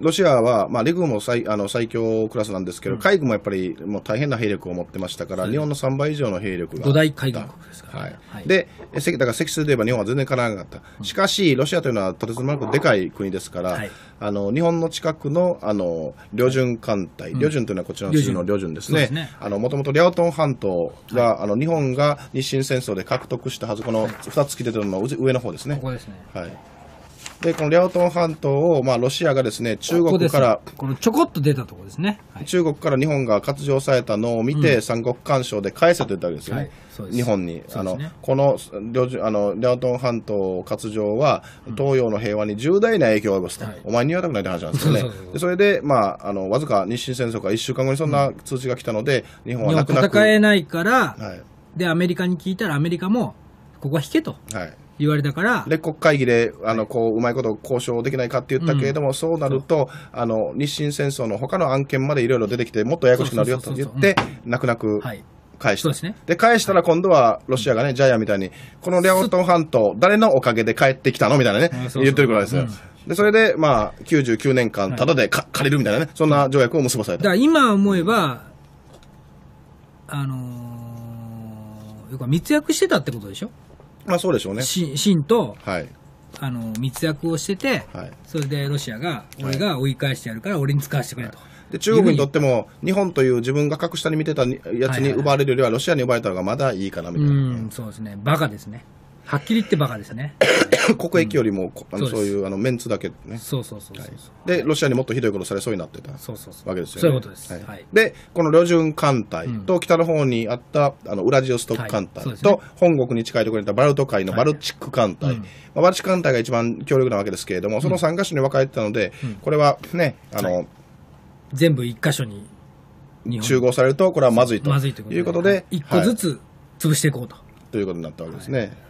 ロシアは、まあ、陸軍も最あの最強クラスなんですけど、海軍もやっぱりもう大変な兵力を持ってましたから、日本の3倍以上の兵力が。五大海軍国ですからはね。はい。い、で、だから積数で言えば日本は全然かなわなかった。しかし、ロシアというのはとてつもなくでかい国ですから、はい。あの日本の近くのあの旅順艦隊、旅順というのはこちらの地の旅順ですね。もともとリャオトン半島が、あの日本が日清戦争で獲得したはず、この2つ切れてるのの上の方ですね。こ。こですね。はい。で、このリャオトン半島を、まあ、ロシアがですね、中国から、このちょこっと出たところですね。はい。中国から日本が割譲されたのを見て、三国干渉で返せと言ったわけですよね。はい日本に。あのこの、あの、リャオトン半島割譲は、東洋の平和に重大な影響を及ぼすと。はいお前に言わなくないって話なんですよね。でそれで、まあ、あの、わずか日清戦争から1週間後にそんな通知が来たので、日本は日本泣く泣く。戦えないから、はい。で、アメリカに聞いたらアメリカも、ここは引けとはい。言われたから、列国会議であのこううまいこと交渉できないかって言ったけれども、そうなるとあの日清戦争の他の案件までいろいろ出てきてもっとややこしくなるよと言って泣く泣くはい。返した、ですね。で返したら今度はロシアがね、ジャイアンみたいにこのリャオトン半島誰のおかげで帰ってきたのみたいなね言ってるくらいですよ、うん。でそれでまあ99年間ただでか、借りるみたいなねそんな条約を結ばされた。だから今思えば、あのー、よく密約してたってことでしょ？まあそうでしょうね。し清と、はい。あの、密約をしてて、はい。それでロシアが、俺が追い返してやるから俺に使わせてくれと。で中国にとっても日本という自分が格下に見てたにやつに奪われるよりはロシアに奪われたのがまだいいかなみたいな、うん、そうですね。バカですね。はっきり言ってバカですね。国益よりも、こあのそうういうあのメンツだけね。そうそうそうそう。で、ロシアにもっとひどいことされそうになってたそうそうそう。わけですよね。そういうことです。はいはい。で、この旅順艦隊と北の方にあったあのウラジオストク艦隊と本国に近いところにいたバルト海のバルチック艦隊。はいうんまあ、バルチック艦隊が一番強力なわけですけれども、その3カ所に分かれてたので、これはね、あの、は全部一箇所に集合されると、これはまずいとまずいということで。いうことで、はい一個ずはいつ潰していこうと。ということになったわけですね。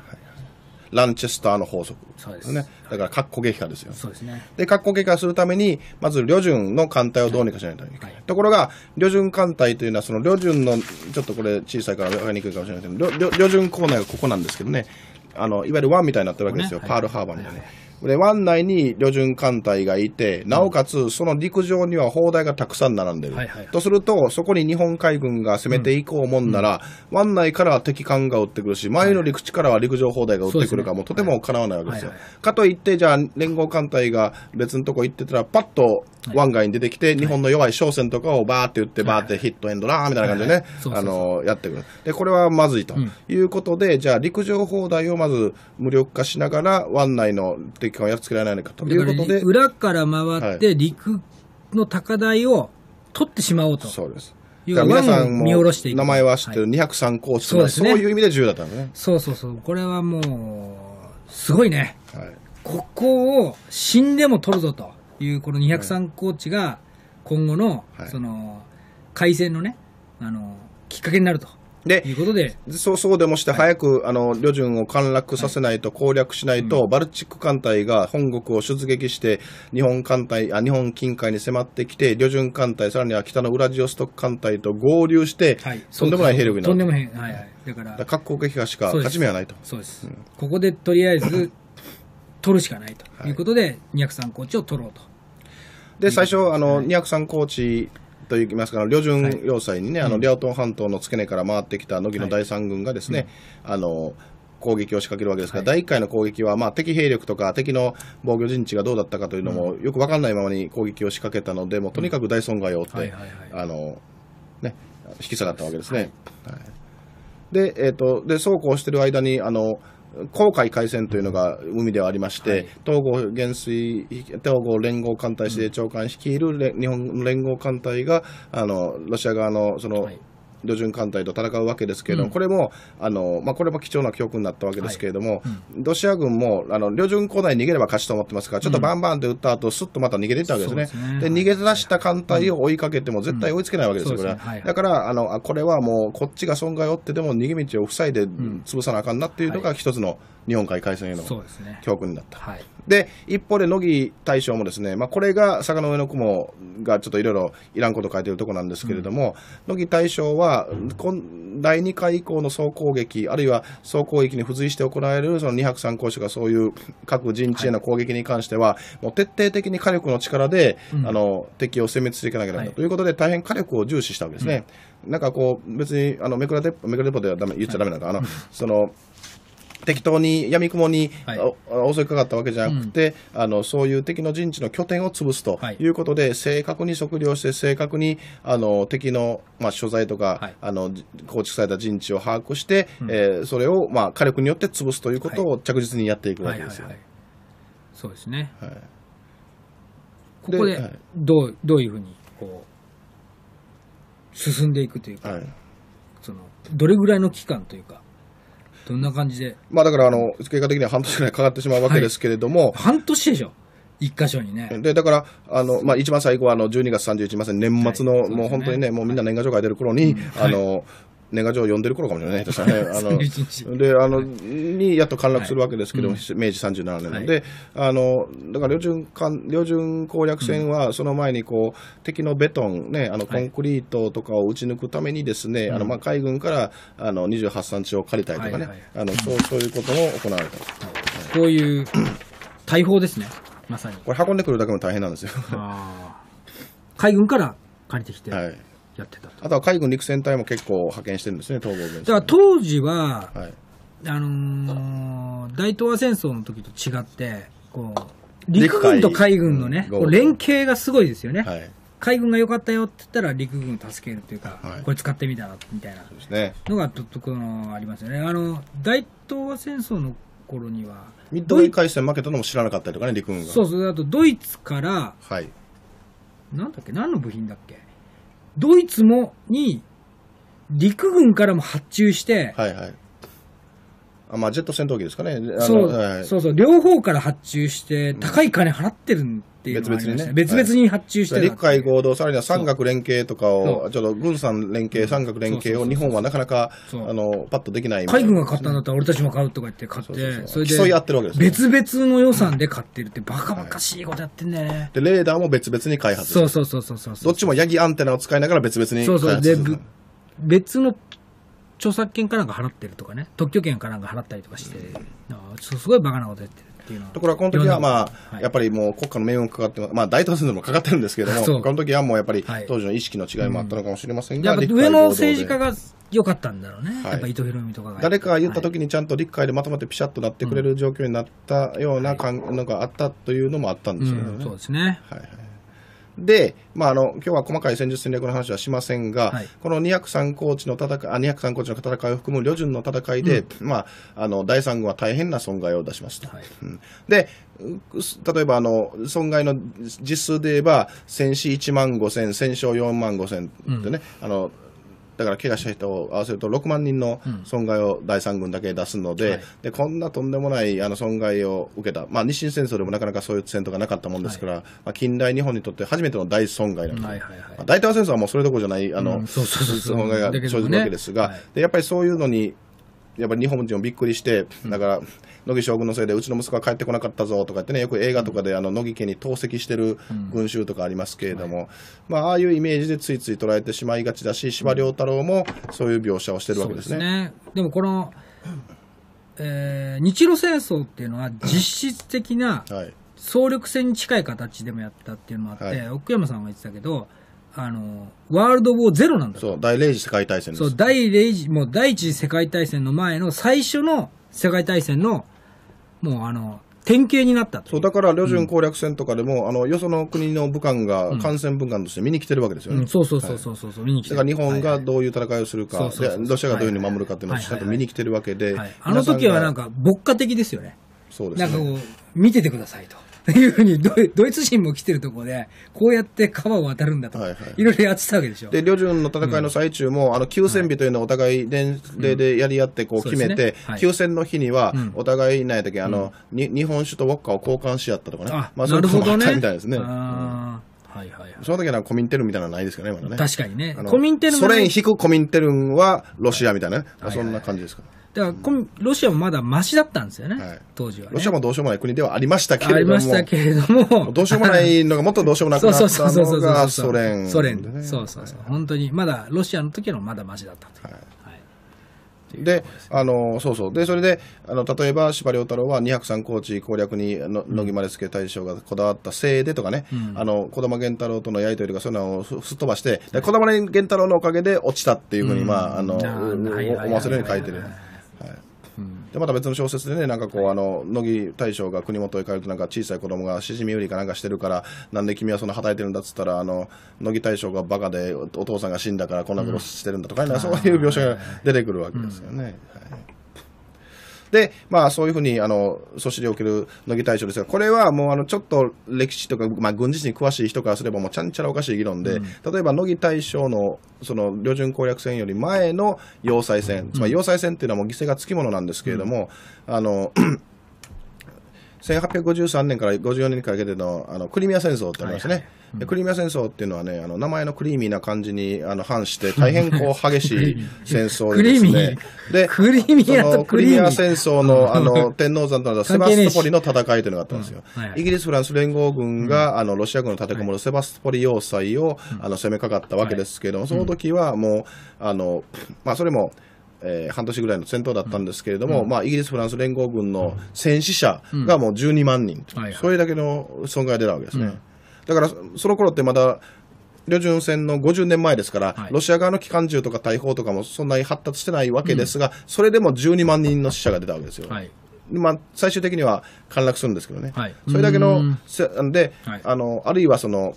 はいランチェスターの法則ですね。だから、核攻撃化ですよ。そうですね。で、核攻撃化するために、まず、旅順の艦隊をどうにかしないといけない。はいところが、旅順艦隊というのは、その旅順の、ちょっとこれ小さいから分かりにくいかもしれませんけど、旅順コーナーがここなんですけどね、あの、いわゆる湾みたいになってるわけですよ。ねパールハーバーみたいなねはいはい。で、湾内に旅順艦隊がいて、なおかつ、その陸上には砲台がたくさん並んでる。はいはいはい。とすると、そこに日本海軍が攻めていこうもんなら、湾内からは敵艦が撃ってくるし、前の陸地からは陸上砲台が撃ってくるかも。うとてもかなわないわけですよ。はいはい。かといって、じゃあ、連合艦隊が別のとこ行ってたら、パッと湾外に出てきて、日本の弱い商船とかをバーって撃って、バーってヒットエンドラーみたいな感じでね。あの、やってくる。で、これはまずいと。うん。いうことで、じゃあ、陸上砲台をまず無力化しながら、湾内の敵艦をやっつけられないのかと。いうことで、裏から回って陸の高台を取ってしまおうと。そうです。皆さんも名前は知ってる203コーチというのはそういう意味で重要だったんですね。そうそうそう。これはもう、すごいね。はい。ここを死んでも取るぞという、この203コーチが今後のはい、その、改戦のね、あの、きっかけになるとでいうことで、そうそうでもして、早く、あの旅順を陥落させないと、攻略しないと、バルチック艦隊が本国を出撃して、日本艦隊あ日本近海に迫ってきて、旅順艦隊、さらには北のウラジオストク艦隊と合流して、はい。とんでもない兵力になる。とんでもない。はいはい。だからだから、核攻撃化しか勝ち目はないと。そうです。ここでとりあえず、取るしかないとい。うことで、203コーチを取ろうと。で、最初、あの、203高地といいますか、旅順要塞にね、あの、リャオトン半島の付け根から回ってきた乃木の第三軍がですね、あの、攻撃を仕掛けるわけですが、はい。第1回の攻撃は、まあ、敵兵力とか敵の防御陣地がどうだったかというのも、よく分かんないままに攻撃を仕掛けたので、もうとにかく大損害を負って、はいはいはい。あの、ね、引き下がったわけですね。はい。で、えっ、と、で、そうこうしてる間に、あの、航海海戦というのが海ではありまして、はい。東郷元帥、東郷連合艦隊司令長官率いるれ日本連合艦隊が、あの、ロシア側の、その、はい旅順艦隊と戦うわけですけれども、うん。これもあの、まあ、これも貴重な教訓になったわけですけれども、ロシア軍もあの旅順港内に逃げれば勝ちと思ってますから、ちょっとバンバンって撃った後すっとまた逃げていったわけですね、ですね。で逃げ出した艦隊を追いかけても絶対追いつけないわけですよ、うん。これ。はそうですね。はい。はいだからあのあ、これはもうこっちが損害を負ってでも逃げ道を塞いで潰さなあかんなっていうのが、一つの日本海海戦への。教訓になった。はい。で、一方で乃木大将もですね、まあ、これが坂の上の雲がちょっといろいろいらんこと書いてるところなんですけれども、乃木大将は、今第2回以降の総攻撃、あるいは総攻撃に付随して行われるその2泊3攻とかそういう各陣地への攻撃に関しては、もう徹底的に火力の力で、うんあの敵を殲滅していかなきゃならない、はいということで、大変火力を重視したわけですね。なんかこう、別に、あの、めくらで、めくらでポではダメ、言っちゃダメなんだ。あの、その、適当に闇雲に、はい。お襲いかかったわけじゃなくて、あのそういう敵の陣地の拠点を潰すとはい。いうことで、正確に測量して、正確にあの敵の、まあ、所在とか、はい。あのじ構築された陣地を把握して、えーそれを、まあ、火力によって潰すということを着実にやっていくわけですよ。はいはいはい。そうですね。はい。ここでではい。どうどういうふうにこう進んでいくというか、はい。そのどれぐらいの期間というか、どんな感じで、まあ、だからあの、結果的には半年ぐらいかかってしまうわけですけれども、半年でしょ、一箇所にね。でだから、あのまあ、一番最後はあの12月31日、まさに年末の、はい。もう本当にね、もうみんな年賀状書いてる頃に、あの年賀状を読んでる頃かもしれない、下手したらね。あの31日。であのにやっと陥落するわけですけど、明治37年。の、であのだから旅順艦旅順攻略戦はその前にこう敵のベトン、ね、あのコンクリートとかを撃ち抜くためにですね、あのまあ海軍からあの28産地を借りたりとかね、はいはいあのそうそういうことも行われた。こういう大砲ですね、まさに。これ運んでくるだけも大変なんですよ。海軍から借りてきて。やはいってたと。あとは海軍陸戦隊も結構派遣してるんですね、東郷軍だから当時は、はいあのー大東亜戦争の時と違って、こう、陸軍と海軍のね、う連携がすごいですよね。はい、海軍が良かったよって言ったら陸軍を助けるっていうか、はいこれ使ってみたらみたいなそうですね。のがととこのありますよね。あの、大東亜戦争の頃には、ミッドウェー海戦負けたのも知らなかったりとかね、陸軍が。そうそう、あとドイツから、はい。なんだっけ、何の部品だっけ、ドイツもに陸軍からも発注して、はいはい。あまあ、ジェット戦闘機ですかね。そう,、はい。そうそう、両方から発注して、高い金払ってるっていうね。別々にね。別々に発注してた陸海合同、さらには三角連携とかそを、う。ちょっと軍産連携、三角連携を日本はなかなか、あの、パッとできない。海軍が買ったんだったら俺たちも買うとか言って買って、それ競い合ってるわけですね別々の予算で買ってるってバカバカしいことやってんだよね。で、レーダーも別々に開発。そうそうそうそうそう。どっちもヤギアンテナを使いながら別々に開そうそう。で、別の著作権かなんか払ってるとかね、特許権かなんか払ったりとかして、すすごいバカなことやってるっていう。ところが、この時はまあ、はい。やっぱりもう国家の命運かかってます、まあ大統領選でもかかってるんですけれども、この時はもうやっぱりはい。当時の意識の違いもあったのかもしれませんが、やっぱ陸海上の政治家が良かったんだろうね。はい。やっぱ伊藤博文とかが。誰かが言ったはい時にちゃんと陸海でまとまってピシャッとなってくれる状況になったようなかんのがあったというのもあったんですよね。うん、そうですね。はいはいで、まあ、あの今日は細かい戦術戦略の話はしませんが、はい。この203高地の戦いあ203高地の戦いを含む旅順の戦いで、まあ、あの第三軍は大変な損害を出しました。はい。うん。でう例えばあの損害の実数で言えば戦死1万5千戦勝4万5千ってね、あのだから怪我した人を合わせると6万人の損害を第三軍だけ出すので,、はい。でこんなとんでもないあの損害を受けた、まあ、日清戦争でもなかなかそういう戦闘がなかったもんですから、まあ、近代日本にとって初めての大損害なんです、はいはいはい。まあ大東亜戦争はもうそれどころじゃないあの、損害が生じるわけですが、でやっぱりそういうのにやっぱり日本人もびっくりして、だから、乃木将軍のせいでうちの息子は帰ってこなかったぞとか言ってね、よく映画とかであの乃木家に投石してる群衆とかありますけれども、まあ、ああいうイメージでついつい捉えてしまいがちだし、司馬遼太郎もそういう描写をしてるわけですね。ですね。でもこの、えー日露戦争っていうのは 実質的なはい、総力戦に近い形でもやったっていうのもあって、はい奥山さんが言ってたけど、あの、ワールドウォーゼロなんだと。そう、第零次世界大戦です。そう、第零次、もう第一次世界大戦の前の最初の世界大戦の、もうあの、典型になったとそうだから、旅順攻略戦とかでも、あのよその国の武官が艦船武官として見に来てるわけですよね。うん、そうそうそうそうそうそう、見に来てだから日本がはいどういう戦いをするか、そうそうそうでロシアがどういうふうに守るかっていうのをはいちゃんと見に来てるわけで、はいあの時はなんか、か、牧歌的ですよね。そうですね。なんかこう、見ててくださいと。いうふうにドイ、ツ人も来てるところで、こうやって川を渡るんだと。はいはいいろいろやってたわけでしょ。で、旅順の戦いの最中も、あの、休戦日というのをお互い伝令でやり合ってこう決めて、はい休戦の日にはうん、お互いないだけ、あの、に日本酒とウォッカを交換し合ったとかね。あ、まあ、そうないるほどね。うこともあったみたいですね。はいはいはい。その時はコミンテルンみたいなのはないですけどね、まだね。確かにねコミンテルンソ連引くコミンテルンはロシアみたいなね。まあはいはいそんな感じですから。だからロシアもまだマシだったんですよね。はい当時は、ね。ロシアもどうしようもない国ではありましたけありれども。ましたけれども。どうしようもないのがもっとどうしようもなくなったそうそうそうそうのがそうソ連、ソ連そうそうそう。本当に、まだ、ロシアの時はまだマシだったという。はいはい。で、あの、そうそう。で、それで、あの、例えば、司馬遼太郎は203高地攻略にの野木丸助大将がこだわったせいでとかね、うんあの、児玉源太郎とのやりとりとかそういうのをすすっ飛ばして、で児玉源太郎のおかげで落ちたっていうふうに、うんまあ、あの、思わせるように書いてる。でまた別の小説でね、なんかこう、あの乃木大将が国元へ帰ると、なんか小さい子供がしじみ売りかなんかしてるから、なんで君はそんな働いてるんだっつったら、あの乃木大将がバカでおお父さんが死んだからこんなことしてるんだとか、そういう描写が出てくるわけですよね。はいで、まあ、そういうふうに、あの、そしりを受ける乃木大将ですが、これはもう、あの、ちょっと歴史とか、まあ、軍事史に詳しい人からすれば、もう、ちゃんちゃらおかしい議論で、例えば、乃木大将の、その、旅順攻略戦より前の要塞戦、つまり要塞戦っていうのはもう犠牲がつきものなんですけれども、あの、1853年から54年にかけてのあのクリミア戦争ってありましたね、でクリミア戦争っていうのはね、あの名前のクリーミーな感じにあの反して、大変こう激しい 戦争でですクリーミね、でクリーミーなとクリミア戦争のあの 天王山となったセバストポリの戦いというのがあったんですよ。うんはいはい。イギリス、フランス連合軍が、あのロシア軍の立てこもるセバストポリ要塞を、あの攻めかかったわけですけれども、その時はもう、あのまあ、それも、えー半年ぐらいの戦闘だったんですけれども、まあ、イギリス、フランス連合軍の戦死者がもう12万人、はいはい。それだけの損害が出たわけですね。だから、その頃ってまだ、旅順戦の50年前ですから、はい。ロシア側の機関銃とか大砲とかもそんなに発達してないわけですが、それでも12万人の死者が出たわけですよ。はい。でまあ、最終的には陥落するんですけどね、はい。それだけので、はい。あのあるいはその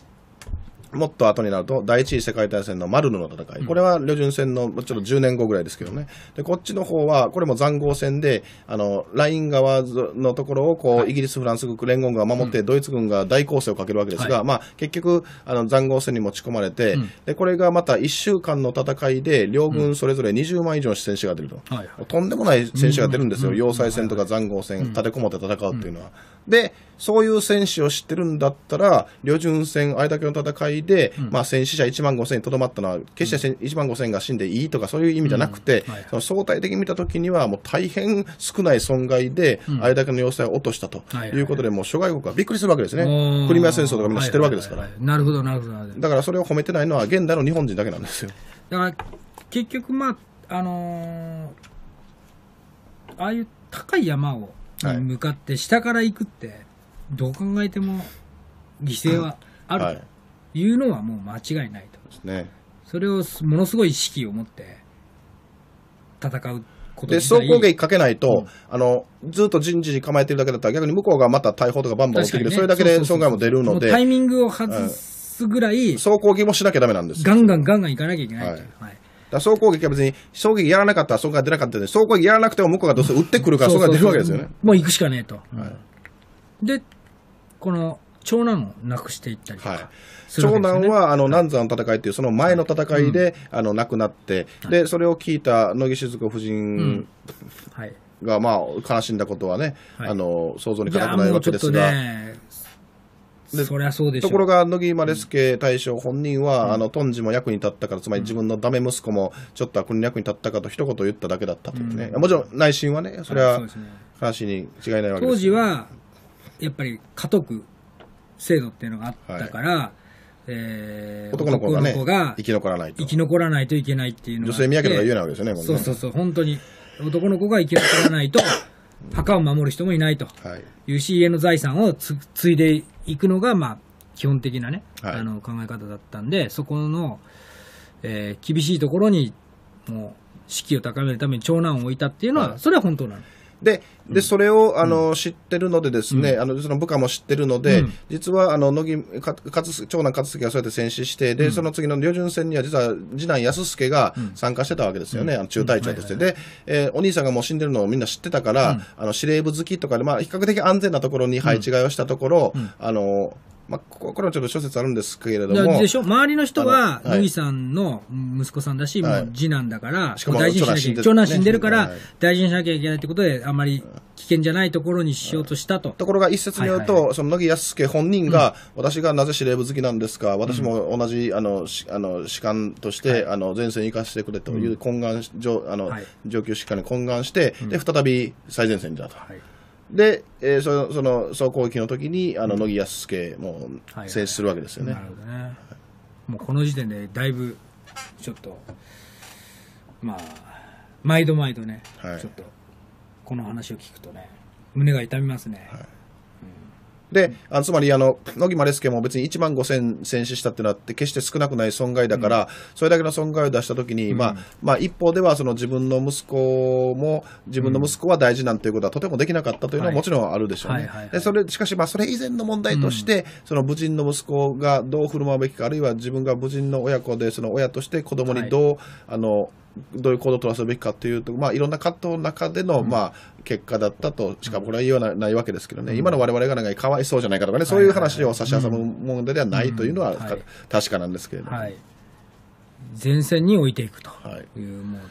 もっと後になると第一次世界大戦のマルヌの戦い、これは旅順戦のちょっと10年後ぐらいですけどね、でこっちの方はこれも塹壕戦で、あのライン側のところをこう、イギリス、フランス軍、連合軍が守って、ドイツ軍が大攻勢をかけるわけですが、はまあ、結局、あの塹壕戦に持ち込まれて、うん。で、これがまた1週間の戦いで、両軍それぞれ20万以上の戦死が出ると。とんでもない戦士が出るんですよ、要塞戦とか塹壕戦、立てこもって戦うっていうのは。で、そういう戦士を知ってるんだったら、旅順戦、あれだけの戦いで、まあ、戦死者1万5千にとどまったのは、決して1万5千が死んでいいとか、そういう意味じゃなくて、うん。はい。その相対的に見たときには、もう大変少ない損害で、あれだけの要塞を落としたとはいうことで、もう諸外国はびっくりするわけですね。クリミア戦争とかみんな知ってるわけですから。なるほど、なるほど。だからそれを褒めてないのは、現代の日本人だけなんですよ。だから、結局、まあ、あのーああいう高い山を向かって下から行くって、どう考えても犠牲はあはいるというのはもう間違いないと。ですね。それをものすごい士気を持って戦うことで、総攻撃かけないと、あの、ずっと陣地に構えてるだけだったら、逆に向こうがまた大砲とかバンバン撃ってきて、ねそれだけで損害も出るのでタ、イミングを外すぐらい、総攻撃もしなきゃダメなんですよ。ガンガンガンガン行かなきゃいけないという。はいだから総攻撃は別に、総攻撃やらなかったら損害出なかったので、総攻撃やらなくても向こうがどうせ撃ってくるから損害出るわけですよね。もう行くしかねえと。はいで、この長男を亡くしていったりとか、はい。長男は、あの、南山の戦いっていう、その前の戦いで、あの、亡くなって、で、それを聞いた乃木静子夫人はい。が、まあ、悲しんだことはね、はい。あの、想像に難くないわけですが、ね、でそりゃそうでし。ところが、乃木マレスケ大将本人は、あの、トンジも役に立ったから、つまり自分のダメ息子も、ちょっとは国に役に立ったかと一言言っただけだったというね。もちろん内心はね、それははいそうですね。悲しいに違いないわけです。当時は、やっぱり家督制度っていうのがあったから、えー男の子がね、生き残らないと生。き残らないといけないっていうの女があって性宮家とか言えないわけですよね、ねそうそうそう、本当に男の子が生き残らないと、墓を守る人もいないとはい。いうし、家の財産をつ継いでいくのが、まあ、基本的なね、はいあの考え方だったんで、そこの、えー厳しいところに、もう、士気を高めるために長男を置いたっていうのは、はいそれは本当なの。で、で、それを、あの、知ってるのでですね、あの、その部下も知ってるので、うん。実は、あの、乃木、か長男勝助がそうやって戦死して、で、その次の旅順戦には、実は、次男安助が参加してたわけですよね、あの中隊長として。で、えーお兄さんがもう死んでるのをみんな知ってたから、あの、司令部好きとかで、まあ、比較的安全なところに配置換えをしたところ、あの、まあ、ここれはちょっと諸説あるんですけれども、だでしょ？周りの人は、あのはい。乃木さんの息子さんだし、はい。もう次男だから、しかも大事にしなきゃいけない。長長男男死んでるからはい、大事にしなきゃいけないってことで、あんまり危険じゃないところにしようとしたと。ところが一説によると、その乃木康介本人が、私がなぜ司令部好きなんですか、私も同じあのしあの士官として、あの前線に行かせてくれという懇願し、上あのはい。上級士官に懇願して、で再び最前線に出た。と。はいで、えーそのその総攻撃の時にあの乃木康介もはい戦死するわけですよね。なるほどね。もうこの時点でだいぶ、ちょっと、まあ、毎度毎度ね、はいちょっと、この話を聞くとね、胸が痛みますね。で、あのつまりあの、野木マレスケも別に1万5000戦死したっていうのはって決して少なくない損害だから、それだけの損害を出したときに、まあ、まあ一方ではその自分の息子も、自分の息子は大事なんていうことはとてもできなかったというのははい。もちろんあるでしょうね。はいはいはい。で、それ、しかしまあそれ以前の問題として、その無人の息子がどう振る舞うべきか、あるいは自分が無人の親子で、その親として子供にどう、あの、どういう行動を取らせるべきかというと、まあ、いろんな葛藤の中での、まあ、結果だったとしかこれは言いようがないわけですけどね、今の我々がなんかかわいそうじゃないかとかね、そういう話を差し挟む問題ではないというのは、確かなんですけれども。はい。前線に置いていくとはいいう、もう、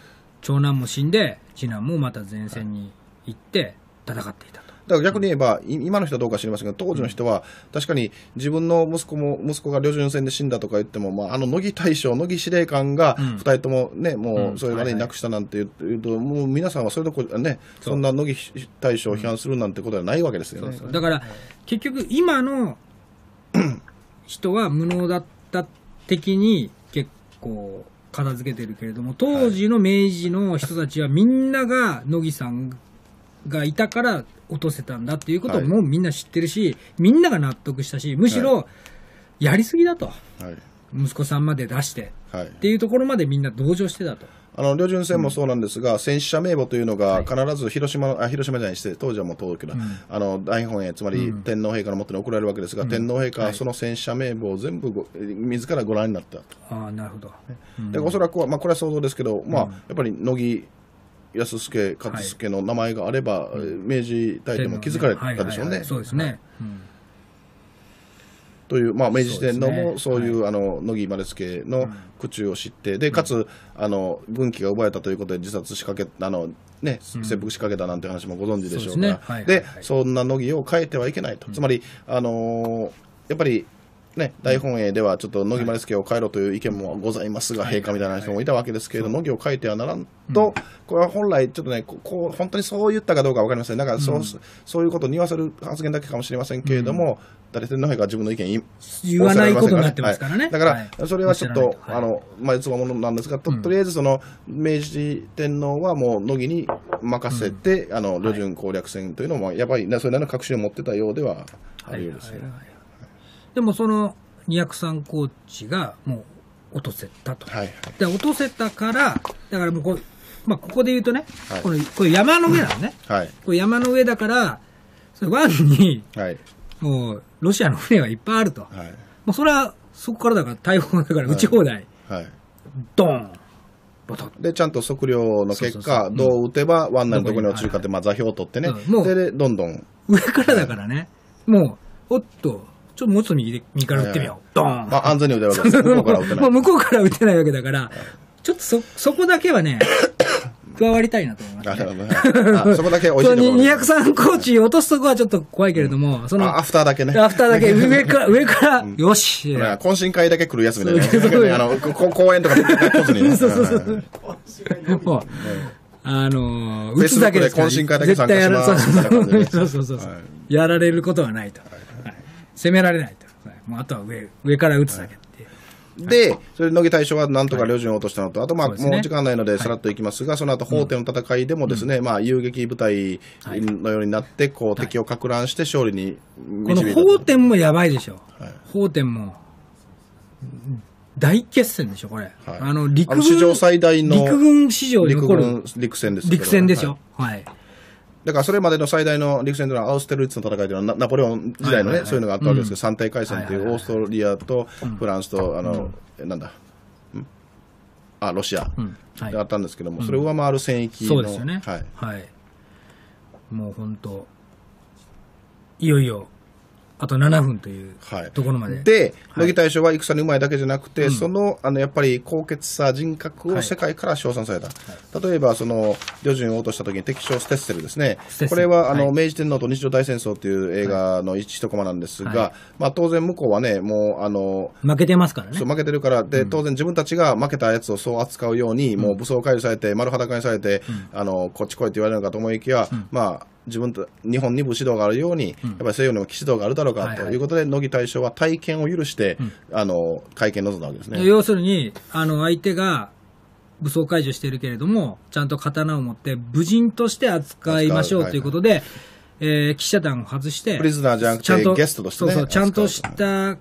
長男も死んで、次男もまた前線に行って戦っていたと。だから逆に言えば、い今の人はどうか知りませんが、当時の人は、確かに自分の息子も、息子が旅順戦で死んだとか言っても、まあ、あの乃木大将、乃木司令官がうん。二人ともね、もうそれまでに亡くしたなんて言うと、もう皆さんはそれどころね、そんな乃木大将を批判するなんてことはないわけですよね。だから、結局、今の 人は無能だった的に結構片付けてるけれども、当時の明治の人たちはみんなが乃木さんがいたから落とせたんだっていうこともみんな知ってるし、みんなが納得したし、むしろやりすぎだと。はい。息子さんまで出してはいっ。ていうところまでみんな同情してたと。あの、旅順戦もそうなんですが、戦死者名簿というのがはい必ず広島の、あ、広島じゃないして、当時はもう東京だ、うんあの、大本営、つまりうん天皇陛下のもとに送られるわけですが、うん天皇陛下ははいその戦死者名簿を全部ご、自らご覧になったと。ああ、なるほど。うんでおそらくは、まあ、これは想像ですけど、まあ、やっぱり乃木安助、勝助の名前があれば、明治大帝も気づかれたでしょうね。そうですね。うん。という、まあ、明治天皇もそううい。う、あの乃木丸助の苦中を知って、でかつあの軍旗が奪われたということで自殺しかけあの、ね、切腹しかけたなんて話もご存知でしょうかですね。はいはいではい。そんな乃木を変えてはいけないと、つまり、あのーやっぱり、ね、大本営ではちょっと乃木丸助を変えろという意見もございますが、陛下みたいな人もいたわけですけれど、乃木を変えてはならんと、これは本来、ちょっとね、ここう本当にそう言ったかどうかわかりません、だからそう,、そういうことをにわせる発言だけかもしれませんけれども、誰天皇陛下は自分の意見言わないことになってますからね。はいだから、はい。それはちょっと、はいあの、まあ、いつもものなんですが、ととりあえずその、明治天皇はもう乃木に任せて、あの、旅順攻略戦というのも、やっぱり、ね、それなりの確信を持ってたようではあるようですね。はいはいはいはいでもその203コーチがもう落とせたと。はい、はい。で、落とせたから、だからもうこう、まあ、ここで言うとね、はいこれ、これ山の上なのね。はい。これ山の上だから、それ湾に、はい。もう、ロシアの船がいっぱいあると。はい。もうそれは、そこからだから、大砲だから、撃ち放題。はい。ドーンボトンで、ちゃんと測量の結果、どう打てば湾内のところに落ちるかって、どまあ座標を取ってねうんも。うどんどん、上からだからね、もう、おっと、ちょっともうちょっと右で右から撃ってみよう。ドーン。まあ安全に打てるわけです。向こうから打てなもうい。向こうから撃てないわけだから、ちょっとそ、そこだけはね、加わりたいなと思います、あね。そこだけ美味しいところ。に203コーチ落とすとこはちょっと怖いけれども、その、あアフターだけね。アフターだけ上から、上から、よし、まあ懇親会だけ来るやつみたいな。あの、こ公園とかで来ずにね。そうそうそう。あの打つだけですから。で懇親会だけそうそうそう。やられることはないと。はい攻められないと。はいもうあとは上、上から打つだけっていう。で、それで乃木大将はなんとか旅順を落としたのと、あと、まあ、もう時間ないので、さらっといきますが、その後、法廷の戦いでもですね、まあ、遊撃部隊のようになって、こう、敵をか乱して勝利にこの導いたと。法典もやばいでしょ。はい法典も。大決戦でしょ、これ。はいあの、陸軍、史上最大の陸軍史上に陸残る軍陸戦です陸戦でしょ。はい。だからそれまでの最大の陸戦というのはアウステルリッツの戦いというのはナナポレオン時代のね、そういうのがあったわけですけど、三帝海戦っていうオーストリアとフランスと、あの、なんだ、ん？あ、ロシアがあったんですけども、それを上回る戦域の、そうですよね。はい。はい。もう本当いよいよ、あと7分というはい。ところまで。で、はい。乃木大将は戦にうまいだけじゃなくて、その、あの、やっぱり高潔さ、人格をはい。世界から称賛された。例えば、その、旅順を落とした時に敵将ステッセルですね。これは、あの、はい。明治天皇と日露大戦争という映画の一一コマなんですが、はい。まあ、当然向こうはね、もう、あの、負けてますからね。そう。負けてるから、で、当然自分たちが負けたやつをそう扱うように、もう武装解除されて、丸裸にされて、あの、こっち来いって言われるのかと思いきや、まあ、自分と日本に武士道があるように、やっぱり西洋にも騎士道があるだろうかはいはい。ということで、乃木大将は体験を許して、あの、会見に臨んだわけですね。要するに、あの、相手が武装解除してるけれども、ちゃんと刀を持って、武人として扱いましょうということで、えー記者団を外して、プリズナーじゃなくてちゃんとゲストとしてねそうそう、ちゃんとした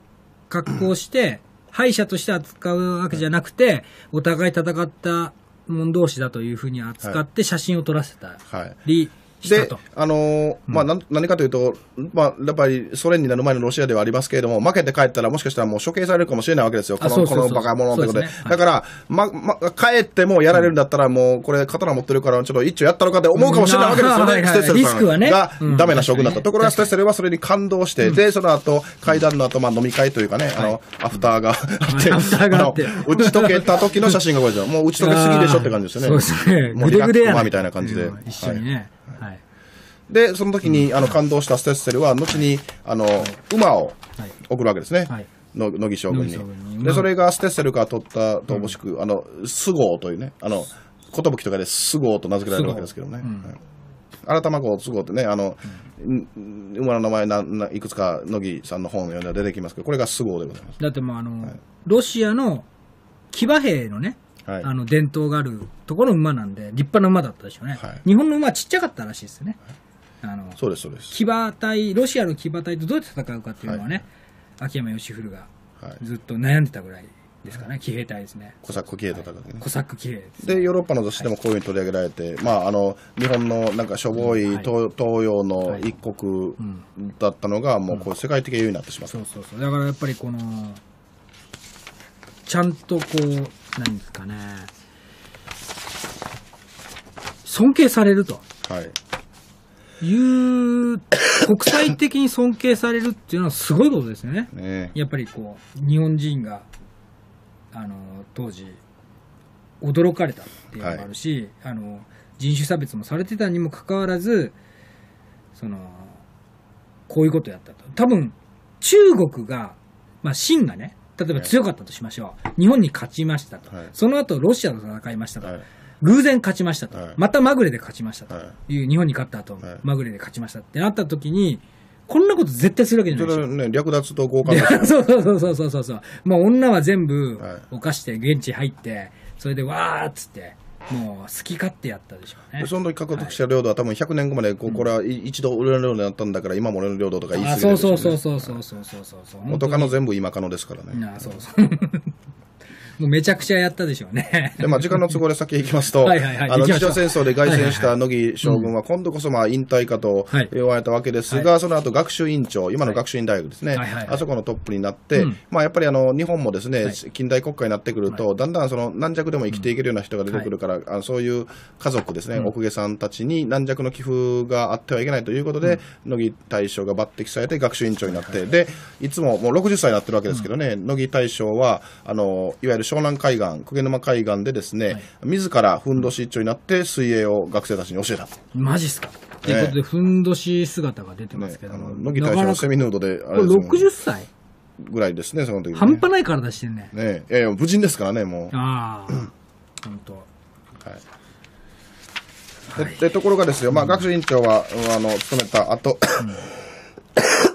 格好をして、敗者として扱うわけじゃなくて、お互い戦った者同士だというふうに扱って写真を撮らせたはい。りしたでと。、あのーまあ、なん何かというと、まあ、やっぱりソ連になる前のロシアではありますけれども、負けて帰ったらもしかしたらもう処刑されるかもしれないわけですよ。この、このバカ者ということで。そうですねだから、ま、ま、帰ってもやられるんだったらもう、これ刀持ってるから、ちょっと一丁やったのかって思うかもしれないわけですよね。うんはいはいステッセルさんがうんダメな将軍だった。ところがステッセルはそれに感動して、で、その後、会談の後、まあ、飲み会というかね、あの、アフターがあって、打ち解けた時の写真がこれですよ。もう打ち解けすぎでしょって感じですよね。そうですね。もうリラックマみたいな感じで。うん一緒にね。はい。で、その時に、あの、感動したステッセルは、後に、あの、馬をはい。送るわけですね。はい。の乃木将軍にで、それがステッセルから取ったともしく、あの、スゴーというね、あの、寿とかでスゴーと名付けられるわけですけどね。うんはい新玉号スゴーってね、あの、ん馬の名前な、ないくつか乃木さんの本を読んだら出てきますけど、これがスゴーでございます。だってもうあの、ロシアの騎馬兵のね、はい。あの伝統があるところの馬なんで、立派な馬だったでしょうね。はい日本の馬はちっちゃかったらしいですよね。あのそうです、そうです。騎馬隊、ロシアの騎馬隊とどうやって戦うかっていうのはね、秋山義古がはい。ずっと悩んでたぐらいですかね、騎兵隊ですね。コサック騎兵と戦ってね。コサック騎兵です。で、ヨーロッパの雑誌でもこういうふうに取り上げられて、まあ、あの、日本のなんかしょぼいはい東東洋のはい一国だったのが、もうこう世界的優位になってしまった。そうそうそう。だからやっぱりこの、ちゃんとこう、何ですかね、尊敬されるとはい。いう、国際的に尊敬されるっていうのはすごいことですよね。ねやっぱりこう、日本人が、あの、当時、驚かれたっていうのもあるし、あの、人種差別もされてたにもかかわらず、その、こういうことやったと。多分、中国が、まあ、清がね、例えば強かったとしましょう。日本に勝ちましたと。はいその後、ロシアと戦いましたと。はい。偶然勝ちましたと、はいまたまぐれで勝ちましたとはいう、日本に勝った後、はいまぐれで勝ちましたってなった時に、こんなこと絶対するわけじゃそないでしょ。れはね、略奪と強姦ですよでそうそうそうそうそうそう。もう女は全部はい犯して現地入って、それでわーっつって、もう好き勝手やったでしょうねで。その時獲得した領土は多分100年後まで、こうこれは一度俺の領土になったんだから、今も俺の領土とか言い過あぎるそうそうでしょねそうそうそうそうそうそうそう。元カノ全部今カノですからね。なあそうそう。もうめちゃくちゃやったでしょうね。で、まあ、時間の都合で先行きますと、はいはいはい。あの、日朝戦争で凱旋した乃木将軍は、今度こそまあ、引退かとはい。言われたわけですが、その後、学習院長、今の学習院大学ですね、はいはいはい。あそこのトップになって、うん。まあ、やっぱりあの、日本もですね、はい。近代国家になってくると、だんだんその、軟弱でも生きていけるような人が出てくるから、あのそういう家族ですね、奥下さんたちに軟弱の寄付があってはいけないということで、乃木大将が抜擢されて学習院長になって、で、いつももう60歳になってるわけですけどね、乃木大将は、あの、いわゆる湘南海岸、久毛沼海岸でですね、自らふんどし一丁になって水泳を学生たちに教えた。マジっすか？ということで、ふんどし姿が出てますけども。乃木大将のセミヌードで、あこれれですもん60歳？ぐらいですね、その時、ね。半端ない体してんね。ねいやいや、無人ですからね、もう。ああ、本当。ででところがですよ、まあ、学習院長は、あの務めた後、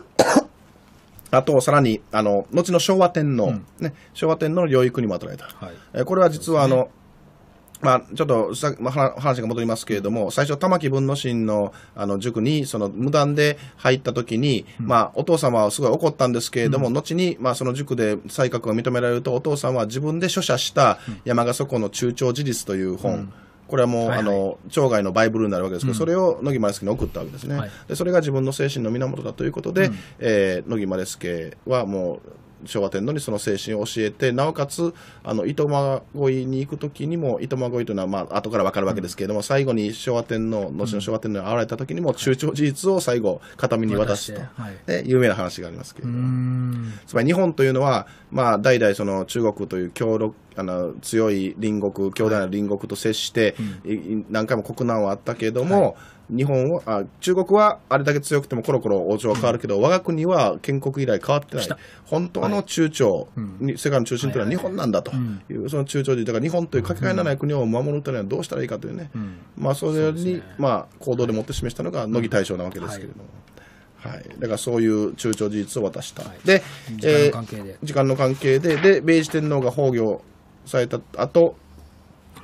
あと、さらに、あの、後の昭和天皇、ね、昭和天皇の養育にも与えた。はい。えこれは実は、あの、まあ、ちょっとさ、まあ、話話が戻りますけれども、最初、玉木文之進のあの塾にその無断で入った時に、まあ、お父様はすごい怒ったんですけれども、後に、まあ、その塾で才覚が認められると、お父さんは自分で書写した山賀祖湖の中朝事実という本、これはもう、はいはい。あの町外のバイブルになるわけですけど、うん。それを野木丸助に送ったわけですね、はい。でそれが自分の精神の源だということで、うん。えー野木丸助はもう昭和天皇にその精神を教えてなおかつあの糸満越に行く時にも糸満越というのは、まあ後から分かるわけですけれども、最後に昭和天皇後の昭和天皇に現れた時にも中朝事実を最後片身に渡すと、はい。で有名な話がありますけれども。ん。つまり日本というのは、まあ、代々その中国という強力あの強い隣国強大な隣国と接して、いい何回も国難はあったけれども、日本はあ中国はあれだけ強くてもコロコロ王朝は変わるけど、我が国は建国以来変わってない。本当の中朝うん。に、世界の中心というのは日本なんだと。いう、その中朝人だから日本というかけがえのない国を守るためにはどうしたらいいかというね、うん。まあ、それに、ね。まあ、行動でもって示したのが乃木大将なわけですけれども。はい、だからそういう中朝事実を渡した、はい。で、時間の関係で。時間の関係で、で、明治天皇が崩御された後、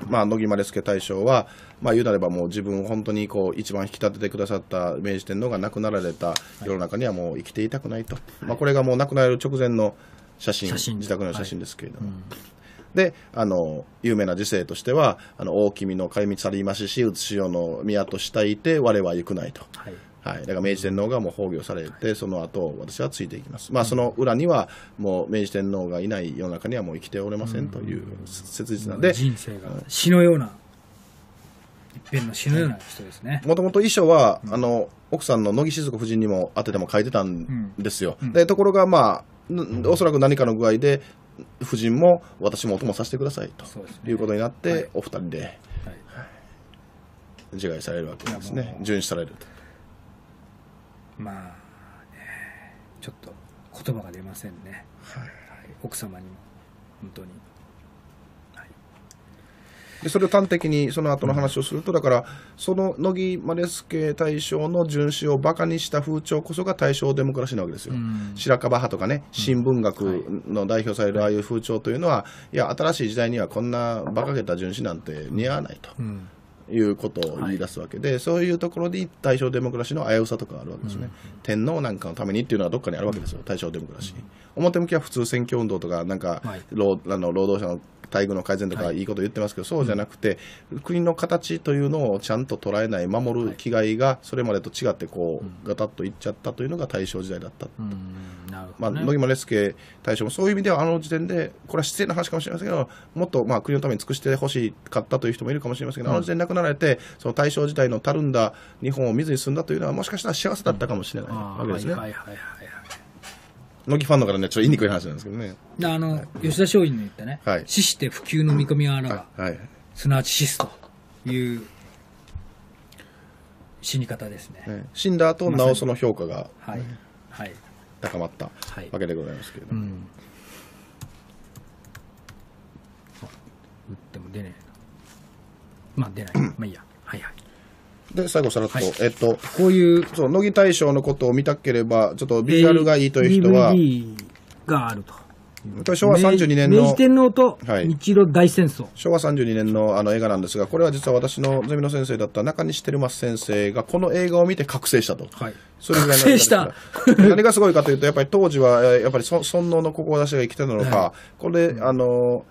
まあ、乃木丸助大将は、まあ、言うなればもう自分を本当にこう一番引き立ててくださった明治天皇が亡くなられた世の中にはもう生きていたくないと、まあ、これがもう亡くなる直前の写真。写真自宅の写真ですけれども、であの有名な時世としては「あの大君の帰り道去りましし写しよの宮としたいて我は行くない」と。はい。はい、だから明治天皇がもう崩御されて、その後私はついていきます、まあ、その裏には、もう明治天皇がいない世の中にはもう生きておれませんという切実な。んで、人生が死のような一遍の死のような人ですね。もともと遺書は、あの奥さんの乃木静子夫人にも当てても書いてたんですよ、うん。でところが、まあ、んおそらく何かの具合で、夫人も私もお供させてくださいということになって、はい。お二人ではい。自害されるわけです。ね。殉死されると。まあねちょっと言葉が出ませんね、はい。奥様にも本当に、はい、でそれを端的にその後の話をすると、だからその乃木丸助大将の殉死をバカにした風潮こそが大正デモクラシーなわけですよ。うん。白樺派とかね新聞学の代表されるああいう風潮というのは、いや新しい時代にはこんな馬鹿げた殉死なんて似合わないと。うん。いうことを言い出すわけで、そういうところに大正デモクラシーの危うさとかあるわけですね、天皇なんかのためにっていうのはどっかにあるわけですよ大正デモクラシー、表向きは普通選挙運動とかなんか、はい。労あの労働者の待遇の改善とかい。いこと言ってますけど、そうじゃなくて、国の形というのをちゃんと捉えない守る気概がそれまでと違ってこう、ガタッといっちゃったというのが大正時代だった。まあ、ほど、ね。乃木丸助大将もそういう意味ではあの時点でこれは失礼な話かもしれませんけどもっとまあ国のために尽くしてほしかったという人もいるかもしれませんけど、あの時点で亡くなられてその大正時代のたるんだ日本を見ずに済んだというのはもしかしたら幸せだったかもしれないわけですね、乃木ファンの方ねちょっと言いにくい話なんですけどねであの、吉田松陰の言ったね、はい死して普及の見込みはあらば、はいすなわち死すという死に方ですね。ね死んだ後なおその評価がはい。はい。高まったはいわけでございますけれども、うん。あ打っても出ねえな。まあ出ない。まあいいや。はいはい。で最後さらっと、はいえっとこういうそう乃木大将のことを見たければちょっとビジュアルがいいという人は、DVD があると。昭和32年の明治天皇とはい日露大戦争。昭和32年のあの映画なんですが、これは実は私のゼミの先生だった中西照正先生がこの映画を見て覚醒したと。はい。それぐらいの覚醒した。何がすごいかというと、やっぱり当時は、えーやっぱりそ尊王の志が生きてたのか、はこれ、あの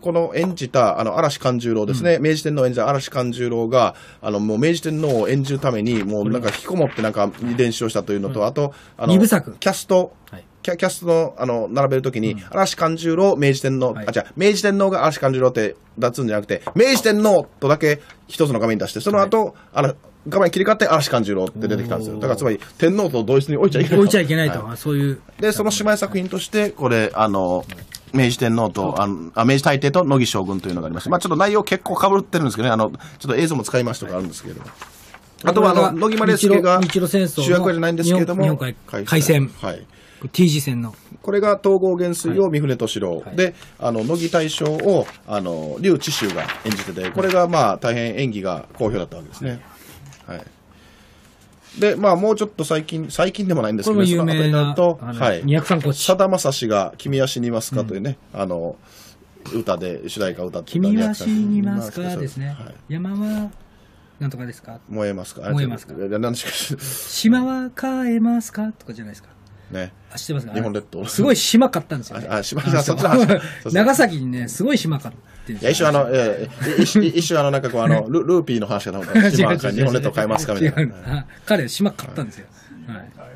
この演じたあの嵐勘十郎ですね、明治天皇を演じた嵐勘十郎があのもう明治天皇を演じるためにもうなんか引きこもってなんか練習をしたというのと、あとあの二部作。キャストはい。キャキャストのあの並べるときに、嵐勘十郎、明治天皇、はい。あ、じゃ明治天皇が嵐勘十郎って出すんじゃなくて、明治天皇とだけ一つの画面に出して、その後、あら画面切り替わって嵐勘十郎って出てきたんですよ。だからつまり天皇と同一に置いちゃいけない。置いちゃいけないと。はそういう。で、その姉妹作品として、これ、あの、明治天皇と、あのあ明治大帝と乃木将軍というのがありまして、まあちょっと内容結構被ってるんですけどね、あの、ちょっと映像も使いましたとかあるんですけれども。あとは、あの、乃木丸助が日露戦争の主役じゃないんですけれども、日本海海戦。はい。T 字戦の。これが統合元帥を三船敏郎、はい。であの乃木大将をあの劉知州が演じててこれがまあ大変演技が好評だったわけですね。はいでまあもうちょっと最近最近でもないんですけど有名な、と、はい、二百三個地。さだまさしが「君は死にますか?」というね、あの歌で主題歌を歌ってた君は死にますかですね。はい。山は、なんとかですか？燃えますか？燃えますか？何でしか島は変えますか？とかじゃないですか。ね。あ、知ってますか？日本列島。すごい島買ったんですよ、ね。ああ島 そっちの話長崎にね、すごい島買った。っていう。いや、一瞬あの、ええ一一瞬あの、なんかこう、あの、ルルーピーの話が 日本列島変えますかみたいな。あ彼、島買ったんですよ。はい。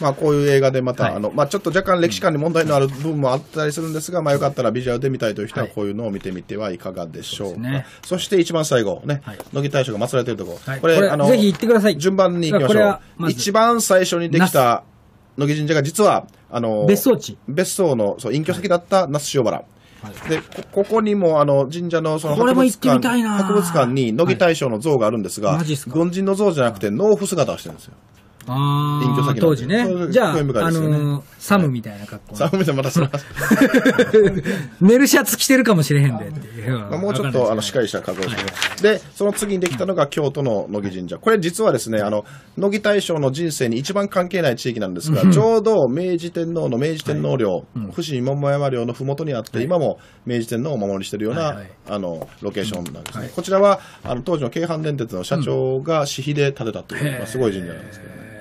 まあ、こういう映画でまた、はいあの、まあ、ちょっと若干歴史観に問題のある部分もあったりするんですが、まあ、よかったらビジュアルで見たいという人は、はいこういうのを見てみてはいかがでしょうか。そうですねそして一番最後、ねはい、乃木大将が祀られているところ。はいこれ、あの、ぜひ行ってください順番に行きましょう。一番最初にできた乃木神社が実は、あの、別荘地。別荘のそう隠居先だった那須塩原。でこここにもあの神社のそのこれも行ってみたいな。博物館に乃木大将の像があるんですが、はい。軍人の像じゃなくて農夫姿をしてるんですよ。ああ、隠居先当時ね。じゃあ、あのー、サムみたいな格好。さあ、ごめんなまたその話。寝るシャツ着てるかもしれへんでっていう。まあ、もうちょっとあのしっかりした格好をして、でその次にできたのが京都の乃木神社、これ実はですねあの乃木大将の人生に一番関係ない地域なんですが、ちょうど明治天皇の明治天皇陵、伏見桃山陵のふもとにあって、今も明治天皇をお守りしているような、はいはい。あのロケーションなんですね、こちらはあの当時の京阪電鉄の社長が私費で建てたという、まあ、すごい神社なんですけどね。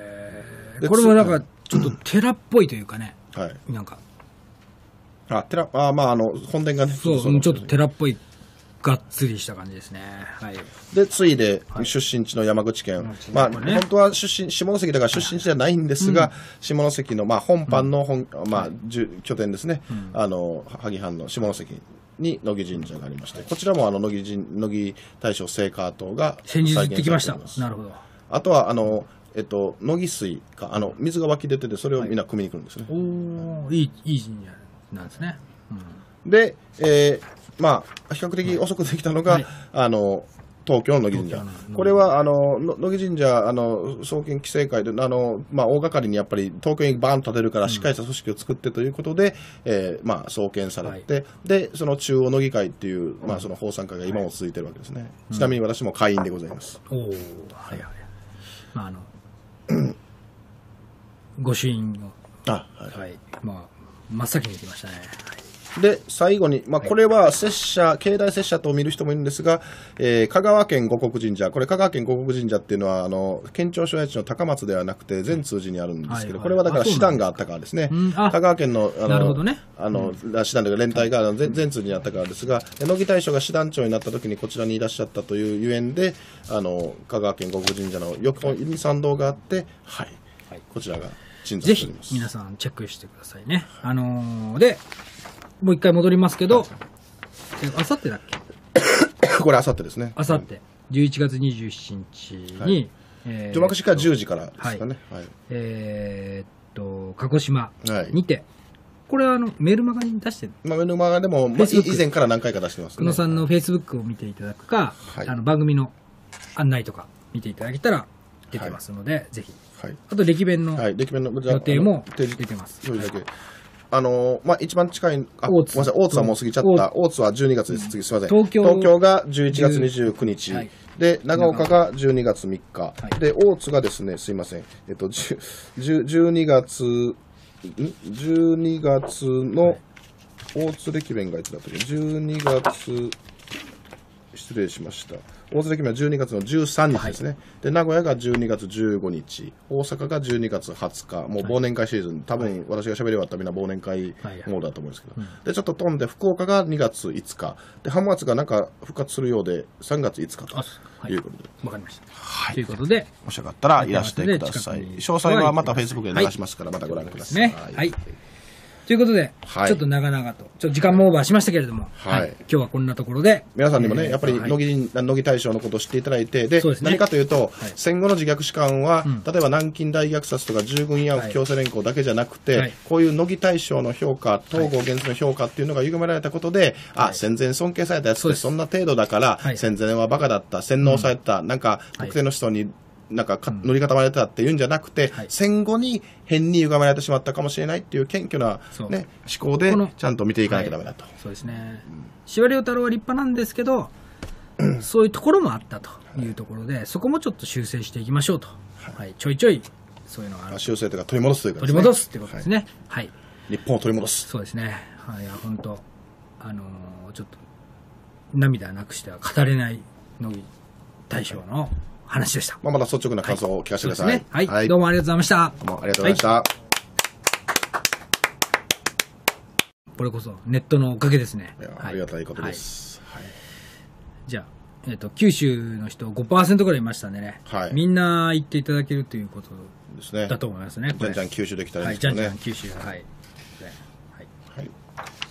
でこれもなんか、ちょっと寺っぽいというかね。はい、なんか、あ寺あまああの本殿がねそう、うんちょっと寺っぽい、がっつりした感じですね。はい。で、ついで、出身地の山口県。まあ、本当は出身、下関だから出身地じゃないんですが、下関の、まあ、本藩の本、まあ、拠点ですね。あの、萩藩の下関に乃木神社がありまして、こちらもあの、乃木神、乃木大将聖火塔が先日行ってきました。なるほど。あとは、あの、えっと、乃木水か、あの、水が湧き出てて、それをみんな汲みに来るんですね。おーいい、いい神社なんですね。うんで、えーまあ、比較的遅くできたのが、はいあの、東京の乃木神社。これは、あの、の乃木神社、あの、創建規制会で、あの、まあ、大掛かりにやっぱり東京にバーンと建てるから、しっかりした組織を作ってということで、えーまあ、創建されて、で、その中央乃木会っていう、まあ、その法参会が今も続いてるわけですね。ちなみに私も会員でございます。おおはいはい。まあ、あの、御朱印を、あ、はい。はい。まあ、真っ先に行きましたね。で、最後に、まあ、これは拙者、境内拙者と見る人もいるんですが、えー香川県五国神社、これ香川県五国神社っていうのは、あの、県庁所在地の高松ではなくて、全通寺にあるんですけど、これはだから師団があったからですね。香川県の、あの、ねあの、師団というか連帯が全全通寺にあったからですが、乃木大将が師団長になった時にこちらにいらっしゃったというゆえんで、あの、香川県五国神社の横に参道があって、はい。はいこちらが鎮座ぜひしております。皆さんチェックしてくださいね。あのーで、もう一回戻りますけど、えあさってだっけ？これ、あさってですね。あさって、11月27日に、はいえー除幕式は10時からですかね。はい。えーっと、鹿児島はいにて、これはあのメールマガに出してる、まあ、メルマガでも、まあ、以前から何回か出してますね。久野さんのフェイスブックを見ていただくか、はいあの番組の案内とか見ていただけたら出てますので、ぜひ。はい。あと、歴弁の予定も出てます。表示だけ。あのーまあ、一番近い、あ、ごめん大津なさい、大津はもう過ぎちゃった。大津は12月です。次、すみません。東京が11月29日。はいで、長岡が12月3日。いで、大津がですね、すいません。えっと、10 10 12月、ん ?12 月の、大津歴弁がいつだったっけ ?12 月、失礼しました。大津歴弁は12月の13日ですね、で、名古屋が12月15日、大阪が12月20日、もう忘年会シーズン、多分私が喋り終わったらみんな忘年会モードだと思うんですけど、で、ちょっと飛んで、福岡が2月5日、で、浜松がなんか復活するようで、3月5日とい。いうことで、わかりました。はい。ということで、もしよかったらいらしてください。詳細はまた Facebook で流しますから、またご覧ください。ね。はい。ということで、はい。ちょっと長々と、ちょっと時間もオーバーしましたけれども、はい。今日はこんなところで、皆さんにもね、えーやっぱりはい。乃木人乃木大将のことを知っていただいて、でですね。何かというと、はい。戦後の自虐史観は、ん。例えば南京大虐殺とか従軍慰安婦強制連行だけじゃなくて、はい。こういう乃木大将の評価、統合現実の評価っていうのが歪められたことで、あ、戦前尊敬されたやつってそんな程度だから、はい。戦前はバカだった、洗脳された、なんか特定の人に、なんかか乗り固まれてたっていうんじゃなくて、はい戦後に変に歪められてしまったかもしれないっていう謙虚な、ね、思考でちゃんと見ていかなきゃダメだと。そうですね。司馬遼太郎は立派なんですけど、そういうところもあったというところで、そこもちょっと修正していきましょうと。はい。ちょいちょい、そういうのがある。修正というか取り戻すというか、取り戻すってことですね。はい。日本を取り戻す。そうですね。はい、本当あのーちょっと、涙なくしては語れない乃木大将の話でした。まあ、また率直な感想を聞かせてください。そうですね。はい。どうもありがとうございました。どうもありがとうございました。これこそネットのおかげですね。ありがたいことではいす。はいじゃあ、えっ、と、九州の人5%ぐらいいましたんでね。はいみんな行っていただけるということですね。だと思いますね。じゃんじゃん吸収できたらはいい、いですよねじゃんじゃん。九州。はい。はい。はい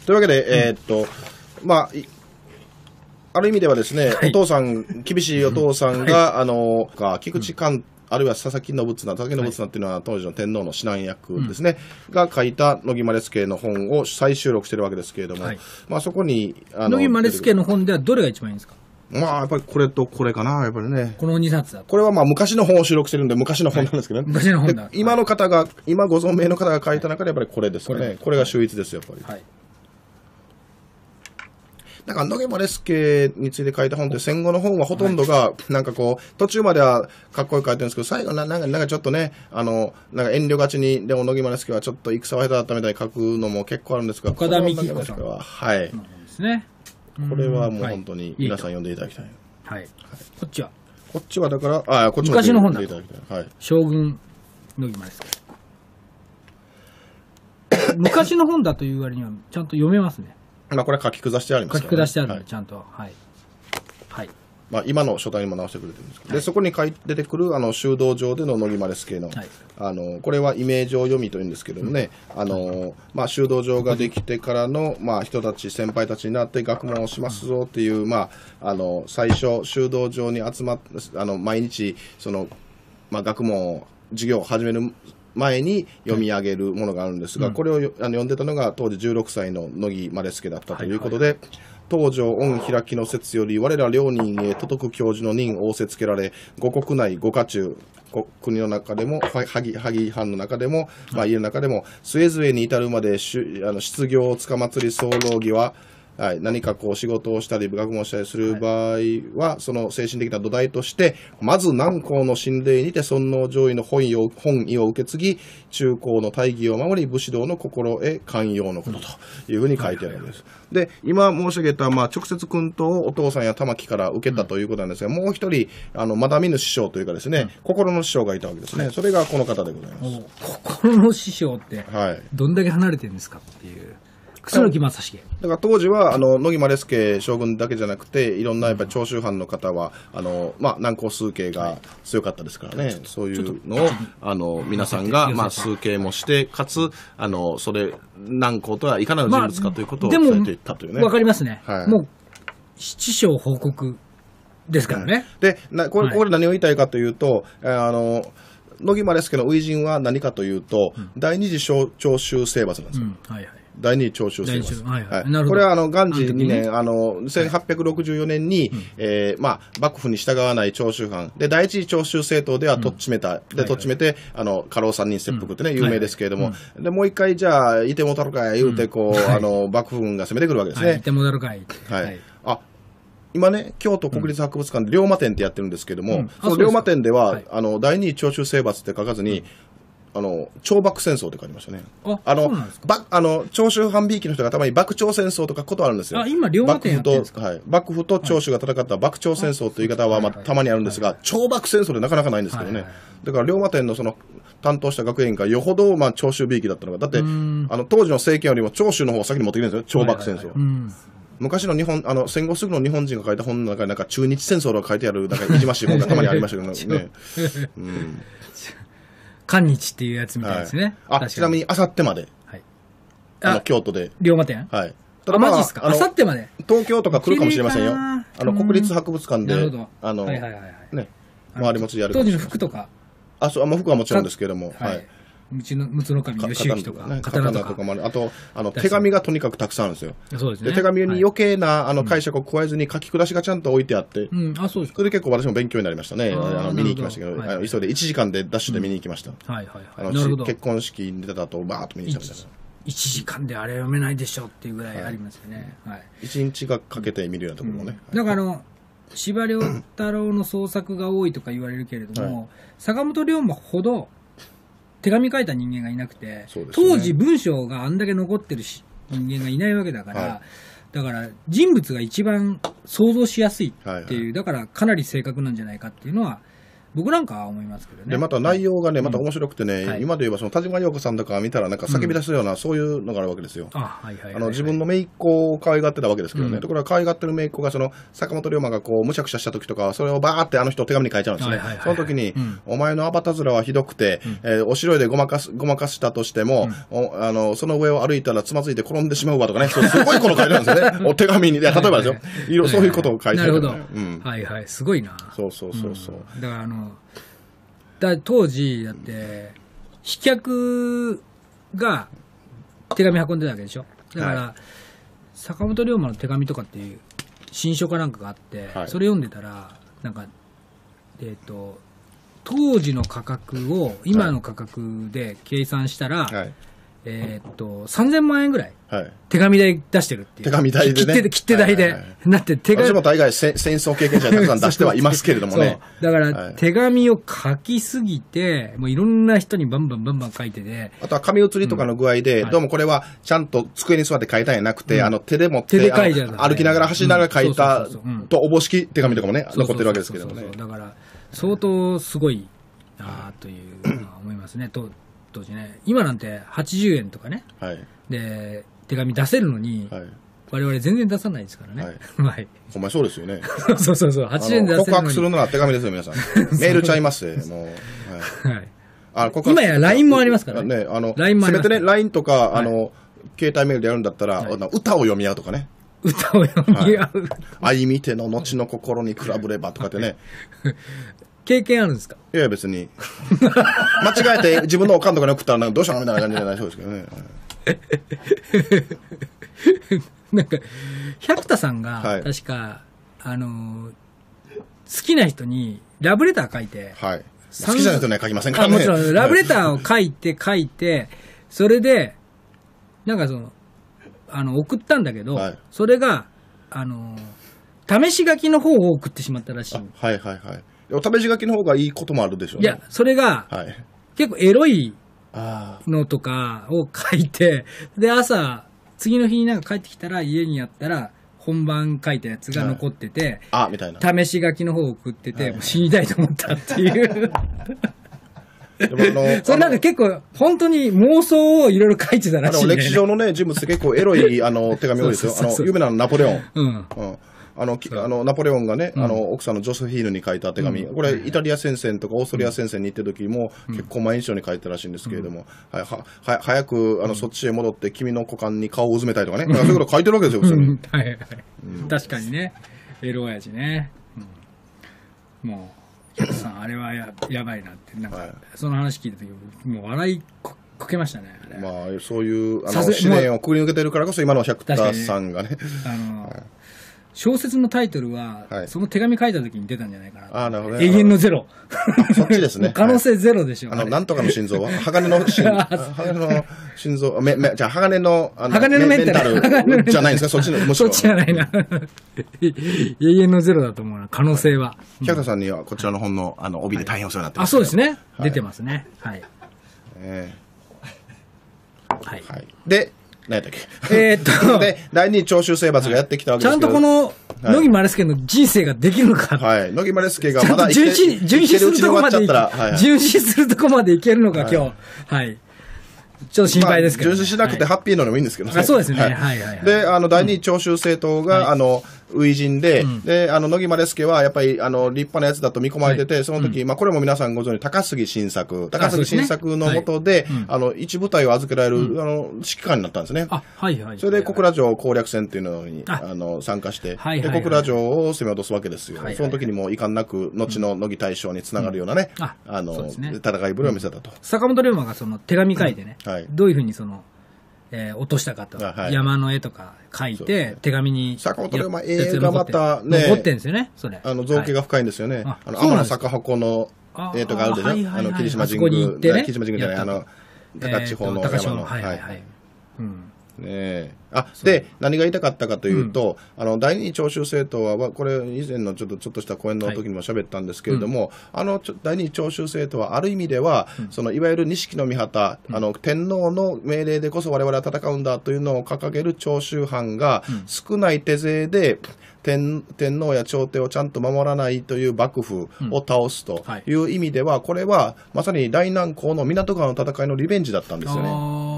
というわけで、えーっと、まあ、いある意味ではですね、はいお父さん、厳しいお父さんが、あの、か菊池寛、あるいは佐々木信綱、佐々木信綱っていうのは当時の天皇の指南役ですね、が書いた乃木マレスケの本を再収録してるわけですけれども、はいまあそこに、あ野木マレスケの本ではどれが一番いいんですか？まあやっぱりこれとこれかな、やっぱりね。この2冊。これはまあ昔の本を収録してるんで昔の本なんですけどね。昔の本だで今の方が、今ご存命の方が書いた中でやっぱりこれですかね。これが秀逸ですよ、やっぱり。はい。なんか、野毛マレスケについて書いた本って戦後の本はほとんどが、なんかこう、途中まではかっこよく書いてるんですけど、最後な、なんか、なんかちょっとね、あの、なんか遠慮がちに、でも野毛マレスケはちょっと戦は下手だったみたいに書くのも結構あるんですが、岡田幹この彦さんは、はい。ですね。これはもうはい本当に皆さん読んでいただきたい。はい。こっちは、こっちはだから、あ、こっちも昔の本だ読んでいただきたい。はい。将軍野木マレスケ。昔の本だという割には、ちゃんと読めますね。まあ、これは書き下してありますねき下してあるはいちゃんと。はい。はい。まあ、今の書体にも直してくれてるんですけど、でそこに書い出てくるあの修道場での乃木マレス系の,、はいあのこれはイメージを読みというんですけどもね、あのまあ、修道場ができてからの、まあ、人たち先輩たちになって学問をしますぞっていう、まあ、あの最初修道場に集まっあの毎日その、まあ、学問を授業を始める前に読み上げるものがあるんですが、これをよあの読んでたのが当時16歳の乃木マレスケだったということで、東条恩開きの説より我ら両人へ届く教授の任仰せつけられ五国内五家中こ国の中でもは萩萩藩の中でも、まあ、家の中でも末々に至るまでしゅあの失業をつかまつり騒動儀ははい、何かこう仕事をしたり学問をしたりする場合は、その精神的な土台としてまず南高の神霊にて尊王攘夷の本意を本意を受け継ぎ中高の大義を守り武士道の心へ寛容のことというふうに書いてあるわけです。で今申し上げた、まあ、直接訓導をお父さんや玉木から受けたということなんですが、もう一人あのまだ見ぬ師匠というかですね、心の師匠がいたわけですね、それがこの方でございます。心の師匠って、はい。どんだけ離れてるんですかっていう。楠木正成。だから当時はあの乃木マレスケ将軍だけじゃなくていろんなやっぱり長州藩の方はあの、まあ、南高数形が強かったですからね、そういうのをあの皆さんが、まあ、数形もしてかつあのそれ南高とはいかなる人物かということを伝えていったというね。わかりますね。はいもう、七章報告ですからね。でなこれはいここで何を言いたいかというと、えーあの乃木マレスケの初陣は何かというと、第二次小長州征伐なんですよ。うん、はいはい。第二次長州征第二次伐。はいはい。これはあの元治2あの時に年、あの1864年に、えーまあ、幕府に従わない長州藩、で第一次長州政党ではとっちめた、でとっちめて、あの家老三人切腹ってね、うん。有名ですけれども、でもう一回、じゃあ、いてもたるかい言うてこう、あの幕府軍が攻めてくるわけですね。はい。いてもだるかい。はい。あ今ね、京都国立博物館で龍馬展ってやってるんですけども、うん。あその龍馬展では、はい。あの第二次長州征伐って書かずに、あの徴幕戦争って書いてましたね。ああのばあの長州藩びいきの人がたまに幕長戦争とかことあるんですよ。あ今龍馬展やってるんですか？幕府と、はい、幕府と長州が戦った幕長戦争という言い方は、まあ、たまにあるんですが、徴幕戦争でなかなかないんですけどね。だから龍馬展のその担当した学園がよほど、まあ、長州びいきだったのが、だって、あんの当時の政権よりも長州の方を先に持ってきてるんですよ、徴幕戦争。うん。昔の日本、あの、戦後すぐの日本人が書いた本の中になんか中日戦争が書いてある、なんかいじましい本がたまにありましたけどね。うん。韓日っていうやつみたいですね。はい、あ、ちなみに、あさってまで、はい。あの、あ、京都で。龍馬展はい。あ、マジっすか？あさってまで？東京とか来るかもしれませんよ。あの、国立博物館でなるほど。、あの、はいはいはいはい。ね、回り持ちやるか当時の服とか、あ、そう、あまあ服はもちろんですけども、ははいい。。うちの、むつの義行とか、ね刀とか。刀とかもある。あと、あの、手紙がとにかくたくさんあるんですよ。で、そうですね。手紙にはい余計な、あの、解釈を加えずに書き下しがちゃんと置いてあって、うん、あ、そうですか。それで結構私も勉強になりましたね。あの見に行きましたけど、急いで1時間でダッシュで見に行きました。結婚式に出た後、バーッと見に行ったみたいな。1時間であれ読めないでしょっていうぐらいありますよね。はい。一日がかけて見るようなところもね。なんかあの、司馬遼太郎の創作が多いとか言われるけれども、はい坂本龍馬ほど手紙書いた人間がいなくて、ね。当時文章があんだけ残ってるし人間がいないわけだから、はい。だから人物が一番想像しやすいっていう、はいはだからかなり正確なんじゃないかっていうのは僕なんかは思いますけどね。で、また内容がね、また面白くてね、はい。今で言えばその田島陽子さんとか見たらなんか叫び出すような、そういうのがあるわけですよ。あ、はいはいはいはい。あの自分の姪っ子を可愛がってたわけですけどね、うん。ところが可愛がってる姪っ子がその坂本龍馬がこうむしゃくしゃした時とかそれをバーってあの人手紙に書いちゃうんですね、はいはいはいはい。その時に、うん。お前のアバタ面はひどくて、えーお城でごまかすごまかしたとしても、おあのその上を歩いたらつまずいて転んでしまうわとかね。そうすごいこと書いてあるんですよね。お手紙に。例えばですよ。いろそういうことを書いてなるほど、うん、はいはい、すごいな。そうそうそうそう、だからあの、だ当時、だって、飛脚が手紙運んでたわけでしょ？だから、は坂本龍馬の手紙とかっていう新書かなんかがあって、はい。それ読んでたら、なんか、えっ、と、当時の価格を今の価格で計算したら、はいえっ、と、3000万円ぐらいはい。手紙代出してるっていう。手紙代でね。切手切手代で。はいはい。はだって手紙。私も大概せ戦争経験者たくさん出してはいますけれどもね。だから、はい。手紙を書きすぎて、もういろんな人にバンバンバンバン書いてて、あとは紙写りとかの具合で、はい。どうもこれはちゃんと机に座って書いたんやなくて、あの手で持って、手で書いてあるあの歩きながら走りながら書いたとおぼしき手紙とかもね、残ってるわけですけどもね。だから、相当すごいなというのは思いますね、と当時ね。今なんて80円とかね、はい。で、手紙出せるのに、はい。我々全然出さないですからね。はい。ほんまにそうですよね。そうそうそう、あ80円で出せるのに。白するなら手紙ですよ、皆さん。メールちゃいます？よもう。はいはい。あ告白今や LINE もありますからねね。あの、LINE もありますせめてね、LINE とか、はいあの、携帯メールでやるんだったら、はい歌を読み合うとかね。歌を読み合う。愛見ての後の心に比べればとかってね。経験あるんですか？いや別に。間違えて自分のおかんとかに送ったらなんかどうしたのみたいな感じじゃないそうですけどね。なんか、百田さんが、はい確か、あのー好きな人にラブレター書いて、はい。好三きじゃないとね、書きませんからあね。もちろん、ラブレタターを書いて書いて、それで、なんかその、あの、送ったんだけど、はいそれが、あのー試し書きの方を送ってしまったらしい。はいはいはい。お試し書きの方がいいこともあるでしょうね。いや、それが、はい。結構エロいあのとかを書いて、で、朝、次の日になんか帰ってきたら、家にやったら、本番書いたやつが残ってて、あ。あ、みたいな。試し書きの方を送ってて、はいもう死にたいと思ったっていう。それなんか結構、本当に妄想をいろいろ書いてたあらしい、ね。の歴史上のね、人物って結構エロいあの手紙多いですよ。あの、有名なのナポレオン。うん。うん。あの、きあの、ナポレオンがね、あの、奥さんのジョセフィーヌに書いた手紙。これ、イタリア戦線とかオーストリア戦線に行ってる時も、結構毎日のように書いてたらしいんですけれども、はい、は、は、早く、あの、そっちへ戻って、君の股間に顔をうずめたいとかね。そういうこと書いてるわけですよ、普通に。うんはいはい。確かにね。エロ親父ね。うんもう、さん、あれはややばいなって、なんか、はいその話聞いた時もう笑いここけましたね、あれ。まあ、そういう、あの、さす試練をくぐり抜けてるからこそ、今の百田さんがね。あの、小説のタイトルは、はいその手紙書いた時に出たんじゃないかな。ああ、なるほどね。永遠のゼロ。そっちですね。可能性ゼロでしょ。あの、れなんとかの心臓は？鋼の心、鋼の心臓、め、め、じゃあ鋼の、あの、鋼のメンタルじゃないんですか？そっちの、むしろ。そっちじゃないな。永遠のゼロだと思うな、可能性は。百田さんにはこちらの本の、あの、帯で大変お世話になってまあ、す。そうですね。はい出てますね。はい。えはいえ。はい。で、何やっけ？えーっと、で、第二長州征伐がやってきたわけちゃんですけど。とこの、野木マレスケの人生ができるのか。はい。野木マレスケがまだ生きて巡視するとこまで。巡視するとこまでいけるのか、今日。はい。ちょっと心配ですけど、まあ、巡視しなくてはいハッピーのでもいいんですけどね。あそうですねはいはいはいで、あの、第二長州政党が、はいあの、初陣で、うんで、あの、野木マレスケは、やっぱり、あの、立派なやつだと見込まれてて、その時、まあ、これも皆さんご存知、高杉晋作。高杉晋作の下で、はいあの、一部隊を預けられる、あの、指揮官になったんですね。あ、はいはい。それで小倉城攻略戦っていうのにああの参加して、はいはいはいで小倉城を攻め落とすわけですよ、はいはいはいその時にも遺憾なく、後の乃木大将につながるようなね、うんああのそうですね戦いぶりを見せたと。坂本龍馬がその手紙書いてね、はいどういうふうにその、えー落としたかと、あはい山の絵とか書いて、ね手紙に。坂本龍馬や映画またね残ってんですよね、それ。あの造形が深いんですよね。ああの天の坂鉾のあ絵とかあるでしょ？あはいはいはいあの霧島神宮、ね霧島神宮じゃない、あの高千穂のえーと高千穂山の。はいはいはい。うん。ねえ。あで何が言いたかったかというと、あの第二次長州政党はわこれ以前のちょっとちょっとした講演の時にも喋ったんですけれども、あのちょ第二次長州政党はある意味では、そのいわゆる錦の御旗、あの天皇の命令でこそ我々は戦うんだというのを掲げる長州藩が少ない手勢で天天皇や朝廷をちゃんと守らないという幕府を倒すとはい。いう意味では、これはまさに大南港の港川の戦いのリベンジだったんですよね。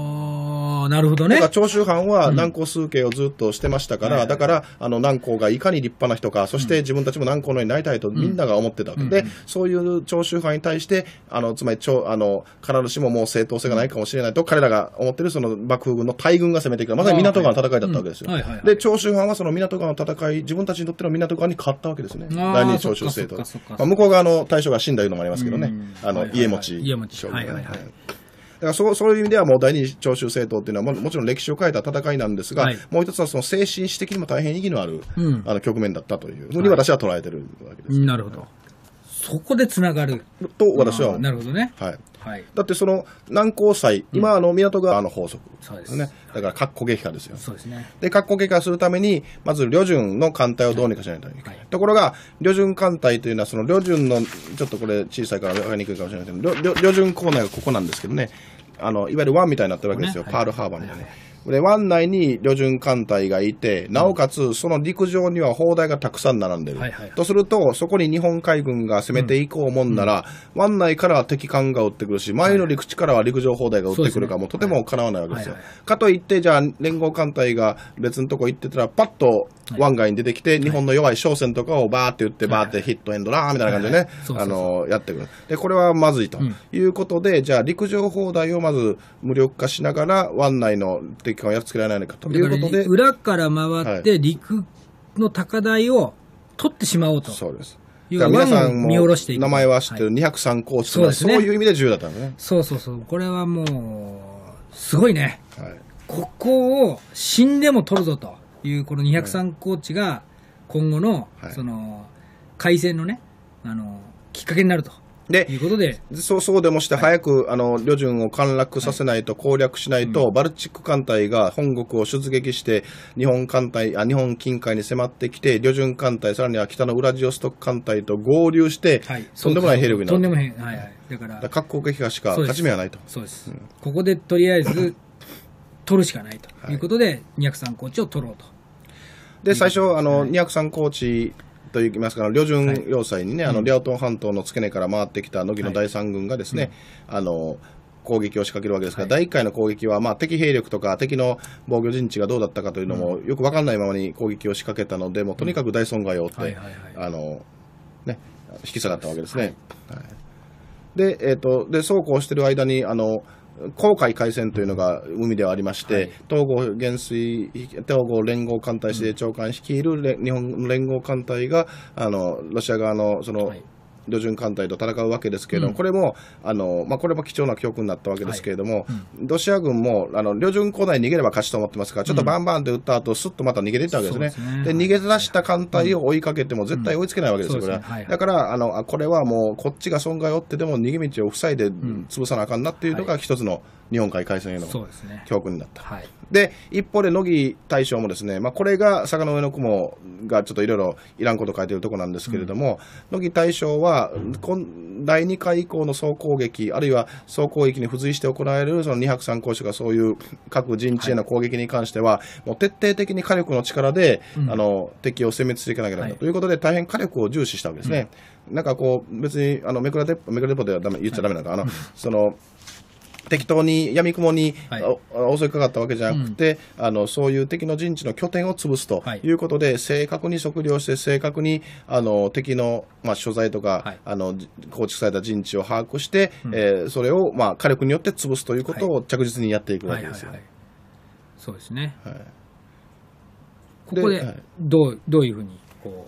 なるほどね。だから。長州藩は南光数形をずっとしてましたから、はいだからあの南光がいかに立派な人か、そして自分たちも南光のようになりたいとみんなが思ってたわけで、そういう長州藩に対して、あのつまり長あの必ずしももう正当性がないかもしれないと、彼らが思ってるその幕府軍の大軍が攻めてきた、まさに港川の戦いだったわけですよ。で、長州藩はその港川の戦い、自分たちにとっての港川に勝ったわけですね、第二次長州政党そっかそっかそっかまあ向こう側の大将が死んだいうのもありますけどね。うん、あの家持家持将軍がねだからそうそういう意味ではもう第二次長州政党っていうのはももちろん歴史を変えた戦いなんですが、はいもう一つはその精神史的にも大変意義のある、うんあの局面だったというふうに私は捉えてるわけです。なるほど。そこでつながる。と私はなるほどね。はい、はい。だってその南高祭、今あの港があの法則そうですね、だから核攻撃化ですよ。そうですね。で、核攻撃化するために、まず、旅順の艦隊をどうにかしないといけない。はいところが、旅順艦隊というのは、その旅順の、ちょっとこれ小さいから分かりにくいかもしれないけど、旅順構内がここなんですけどね、あの、いわゆる湾みたいになってるわけですよ。ねパールハーバーみたいなね。で、湾内に旅順艦隊がいて、なおかつ、その陸上には砲台がたくさん並んでる。はいはいはい。とすると、そこに日本海軍が攻めていこうもんなら、湾内からは敵艦が撃ってくるし、前の陸地からは陸上砲台が撃ってくるかも、とてもかなわないわけですよ。かといって、じゃあ、連合艦隊が別のとこ行ってたら、パッと湾外に出てきて、日本の弱い商船とかをバーって撃って、バーってヒットエンドラーみたいな感じでねあの、やってくる。で、これはまずいとうん。いうことで、じゃあ、陸上砲台をまず無力化しながら、湾内の敵艦をやっつけられないのかということで、裏から回って陸の高台を取ってしまおうと。そうです。皆さん湾を見下ろしていくも名前は知ってるはい203高地というのはそうですねそういう意味で重要だったね。そうそうそう。これはもう、すごいね。はいここを死んでも取るぞという、この203高地が今後のはい、その、海戦のね、あの、きっかけになるとでいうことで、そうそうでもして、早く、あの旅順を陥落させないと、攻略しないと、バルチック艦隊が本国を出撃して、日本艦隊あ日本近海に迫ってきて、旅順艦隊、さらには北のウラジオストク艦隊と合流して、はい。とんでもない兵力になる。とんでもない。はいはい。だからだから、核攻撃化しか勝ち目はないと。そうです。ここでとりあえず、取るしかないということで、203高地を取ろうと。で、最初、あの、203高地といいますか、旅順要塞にね、あの、リャオトン半島の付け根から回ってきた乃木の第三軍がですね、あの、攻撃を仕掛けるわけですが、はい。第1回の攻撃は、まあ、敵兵力とか敵の防御陣地がどうだったかというのも、よく分かんないままに攻撃を仕掛けたので、もうとにかく大損害を負って、はいはいはいあの、ね、引き下がったわけですね。はい。で、えっ、と、で、そうこうしてる間に、あの、航海海戦というのが海ではありまして、はい。東郷元帥、東郷連合艦隊司令長官率いるれ日本の連合艦隊が、あの、ロシア側の、その、はい旅順艦隊と戦うわけですけれども、うん。これも、あの、まあ、これも貴重な教訓になったわけですけれども、ロシア軍も、あの、旅順港内に逃げれば勝ちと思ってますから、ちょっとバンバンって撃った後、すっとまた逃げていったわけですね。ですね。で、逃げ出した艦隊を追いかけても絶対追いつけないわけですよ、これは。だから、あの、あこれはもう、こっちが損害を負ってでも逃げ道を塞いで潰さなあかんなっていうのが一つの日本海海戦への。教訓になった。はい。で、一方で乃木大将もですね、まあ、これが坂の上の雲がちょっといろいろいらんこと書いてるとこなんですけれども、乃木大将は、今第2回以降の総攻撃、あるいは総攻撃に付随して行われるその2泊3攻とかそういう各陣地への攻撃に関しては、もう徹底的に火力の力で、うんあの敵を殲滅していかなけないはいということで、大変火力を重視したわけですね。なんかこう、別に、あの、めくらデポ、めくらではダメ言っちゃダメなのか、あの、その、適当に闇雲に、はい。お襲いかかったわけじゃなくて、あのそういう敵の陣地の拠点を潰すとはい。いうことで、正確に測量して、正確にあの敵の、まあ、所在とか、はい。あのじ構築された陣地を把握して、えーそれを、まあ、火力によって潰すということを着実にやっていくわけですよ。はいはいはい。そうですね。はい。ここではい。どう、どういうふうに、こ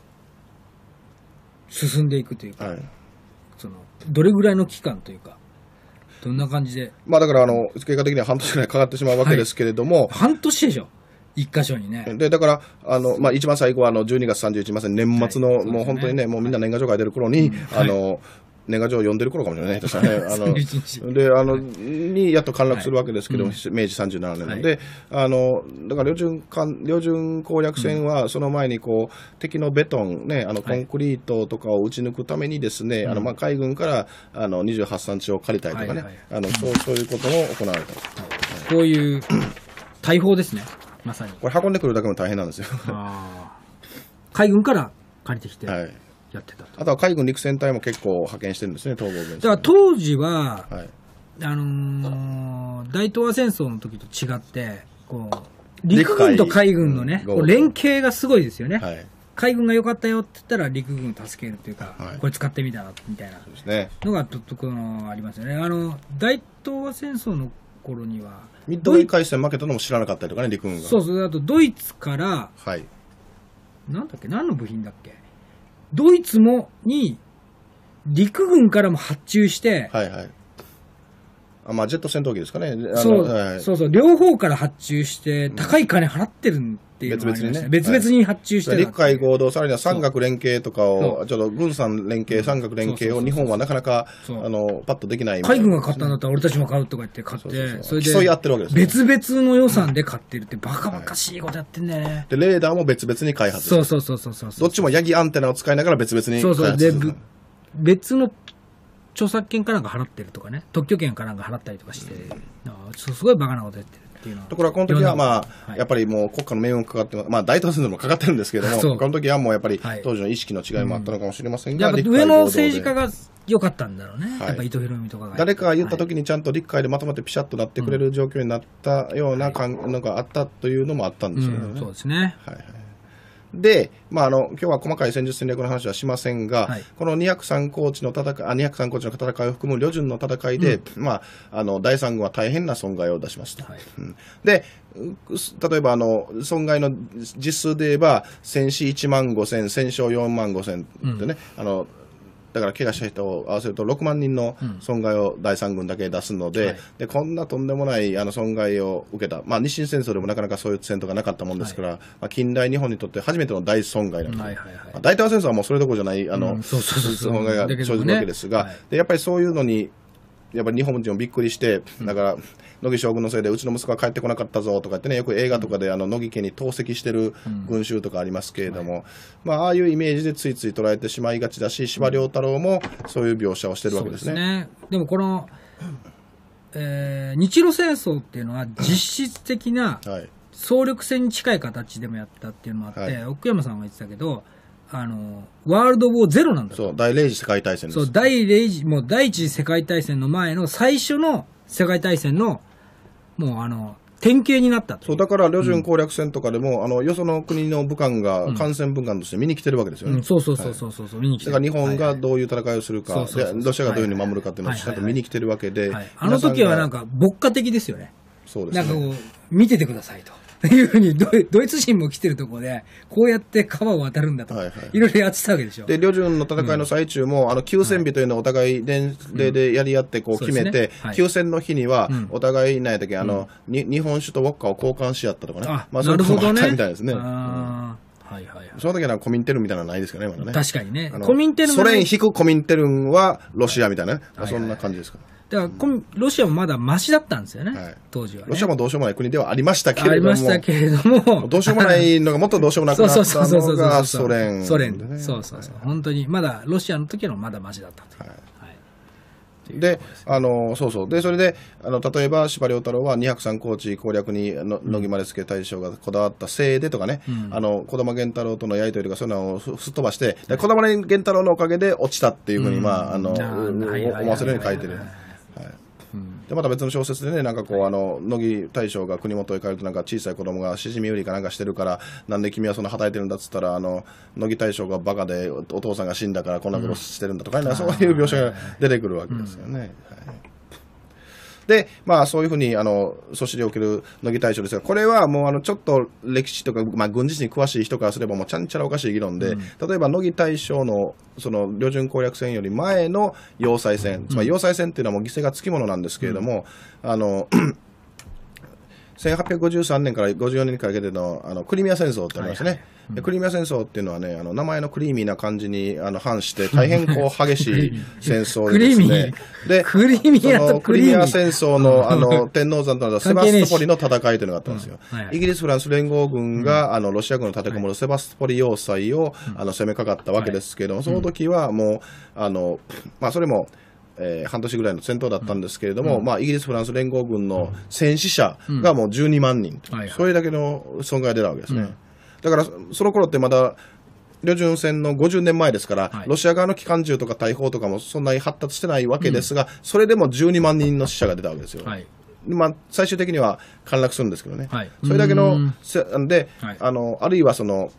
う、進んでいくというか、はい。その、どれぐらいの期間というか、どんな感じで、まあ、だからあの、結果的には半年くらいかかってしまうわけですけれども、半年でしょ？一箇所にね。で、だから、あの、まあ、一番最後は、あの、12月31日、まさに年末の、はい。もう本当にね、もうみんな年賀状書いてる頃に、はい。あの、年賀状を読んでる頃かもしれない ですね。あの31日であのにやっと陥落するわけですけど、明治37年ので、あのだから旅順艦旅順攻略戦はその前にこう敵のベトンねあのコンクリートとかを撃ち抜くためにですね、あのまあ海軍からあの28産地を借りたりとかね、あのそうそういうことも行われた。こういう 大砲ですね。まさに。これ運んでくるだけも大変なんですよ。海軍から借りてきて。はい。やってたと。あとは海軍陸戦隊も結構派遣してるんですね、東郷軍だから当時は、はい。あのー大東亜戦争の時と違って、こう、陸軍と海軍のね、う連携がすごいですよね。はい。海軍が良かったよって言ったら陸軍を助けるというか、はいこれ使ってみたらみたいな。のがととこのありますよね。あの、大東亜戦争の頃には、ミッドウェイ海戦負けたのも知らなかったりとかね、陸軍が。そうそう、あとドイツから、はい。なんだっけ、何の部品だっけ、ドイツもに陸軍からも発注して、はいはい。あまあ、ジェット戦闘機ですかね。あのそう、はいそうそう、両方から発注して、高い金払ってるっていうね。別別々にね。々に発注してた陸海合同、さらには三角連携とかそを、ちょっと軍産連携、三角連携を日本はなかなか、あの、パッとできない。海軍が買ったんだったら俺たちも買うとか言って買っそうそうて、それで競い合ってるわけですよ。別々の予算で買ってるってバカバカしいことやってんだよね。で、レーダーも別々に開発そうそうそうそうそう。どっちもヤギアンテナを使いながら別々に開そうそう。で、別の著作権かなんか払ってるとかね、特許権かなんか払ったりとかして、あーすごいバカなことやってる。ところがこの時はまあ、はい。やっぱりもう国家の命運かかってまあ大東戦争もかかってるんですけども、この時はもうやっぱりはい。当時の意識の違いもあったのかもしれませんが、上の政治家が良かったんだろうね。はい。やっぱ伊藤博文とかが。誰かが言ったはい時にちゃんと陸海でまとまってピシャッとなってくれる状況になったようなかんのがあったというのもあったんですよね。うん、そうですね。はいはいで、まあ、あの今日は細かい戦術戦略の話はしませんが、はい。この203高地の戦いあ203高地の戦いを含む旅順の戦いで、まあ、あの第三軍は大変な損害を出しますと。はい。うん。でう例えばあの損害の実数で言えば戦死1万5千戦勝4万5千ってね、あのだから怪我した人を合わせると6万人の損害を第三軍だけ出すので,、はい。でこんなとんでもないあの損害を受けた、まあ、日清戦争でもなかなかそういう戦闘がなかったもんですから、まあ、近代日本にとって初めての大損害なんです、はいはいはいまあ大東亜戦争はもうそれどころじゃないあの、損害が生じるわけですが、でやっぱりそういうのにやっぱり日本人もびっくりして、だから、乃木将軍のせいでうちの息子が帰ってこなかったぞとか言ってね、よく映画とかであの乃木家に投石してる群衆とかありますけれども、まあ、ああいうイメージでついつい捉えてしまいがちだし、司馬遼太郎もそういう描写をしてるわけですね。ですね。でもこの、えー日露戦争っていうのは 実質的なはい、総力戦に近い形でもやったっていうのもあって、はい。奥山さんが言ってたけど、あの、ワールドウォーゼロなんだと。そう、第零次世界大戦です。そう、第零次、もう第一次世界大戦の前の最初の世界大戦の、もうあの、典型になったと。そうだから、旅順攻略戦とかでも、あのよその国の武官が艦船武官として見に来てるわけですよね。うん、そうそうそうそうそう、そう見に来てだから日本がはいはいどういう戦いをするか、そうそうそうそうでロシアがどういうふうに守るかっていうのをはいちゃんと見に来てるわけで、はいあの時はなんか、か、牧歌的ですよね。そうですね。なんかこう、見ててくださいと。いうふうにドイ、ツ人も来てるところで、こうやって川を渡るんだとか、はいはいいろいろやってたわけでしょ。で、旅順の戦いの最中も、あの、休戦日というのをお互い伝令でやり合って、こう決めて、はい休戦の日にはうん、お互い、なんやったっけ、あの、に日本酒とウォッカを交換し合ったとかね。あ、まあ、そういうこともあっなるほどね。たみたいですね。はいはいはい。その時はコミンテルンみたいなのはないですかね、まだね。確かにねコミンテルンソ連引くコミンテルンはロシアみたいなね。まあはいはいそんな感じですか。だからコミ、ロシアもまだマシだったんですよね。はい当時は、ね。ロシアもどうしようもない国ではありましたけありれども。ましたけれども。どうしようもないのがもっとどうしようもなくそうなっそうそうそうそうたのが。ソ連、ソ連。そうそうそう。本当に、まだ、ロシアの時のまだマシだったと。はいはいで、あの、そうそう。で、それで、あの、例えば、司馬遼太郎は203高地攻略に、の乃木丸助大将がこだわったせいでとかね、あの、児玉源太郎とのやりとりとかそういうのをすすっ飛ばして、で児玉源太郎のおかげで落ちたっていうふうに、まあ、あの、思わせるように書いてる。はい。でまた別の小説でね、なんかこう、あの乃木大将が国元へ帰ると、なんか小さい子供がしじみ売りかなんかしてるから、なんで君はそんな働いてるんだっつったら、あの乃木大将がバカでおお父さんが死んだからこんなことしてるんだとか、ねそういう描写が出てくるわけですよね。はいで、まあ、そういうふうに、あの、祖師でおける乃木大将ですが、これはもう、あの、ちょっと歴史とか、まあ、軍事史に詳しい人からすれば、もう、ちゃんちゃらおかしい議論で、例えば、乃木大将の、その、旅順攻略戦より前の要塞戦、つまり要塞戦っていうのはもう犠牲がつきものなんですけれども、あの、1853年から54年にかけてのあのクリミア戦争ってありましたね、でクリミア戦争っていうのはね、あの名前のクリーミーな感じにあの反して、大変こう激しい 戦争でですね、でクリーミーなそのクリミア戦争の あうんの天王山とのセバストポリの戦いというのがあったんですよ。うんはいは。いイギリス、フランス連合軍が、あのロシア軍の立てこもるセバストポリ要塞を、あの攻めかかったわけですけれども、その時はもう、あのまあ、それも、えー半年ぐらいの戦闘だったんですけれども、まあ、イギリス、フランス連合軍の戦死者がもう12万人、はいはい。それだけの損害が出たわけですね。だから、その頃ってまだ、旅順戦の50年前ですから、はい。ロシア側の機関銃とか大砲とかもそんなに発達してないわけですが、それでも12万人の死者が出たわけですよ。はい。まあ、最終的には陥落するんですけどね、はい。それだけので、はい。あのあるいはその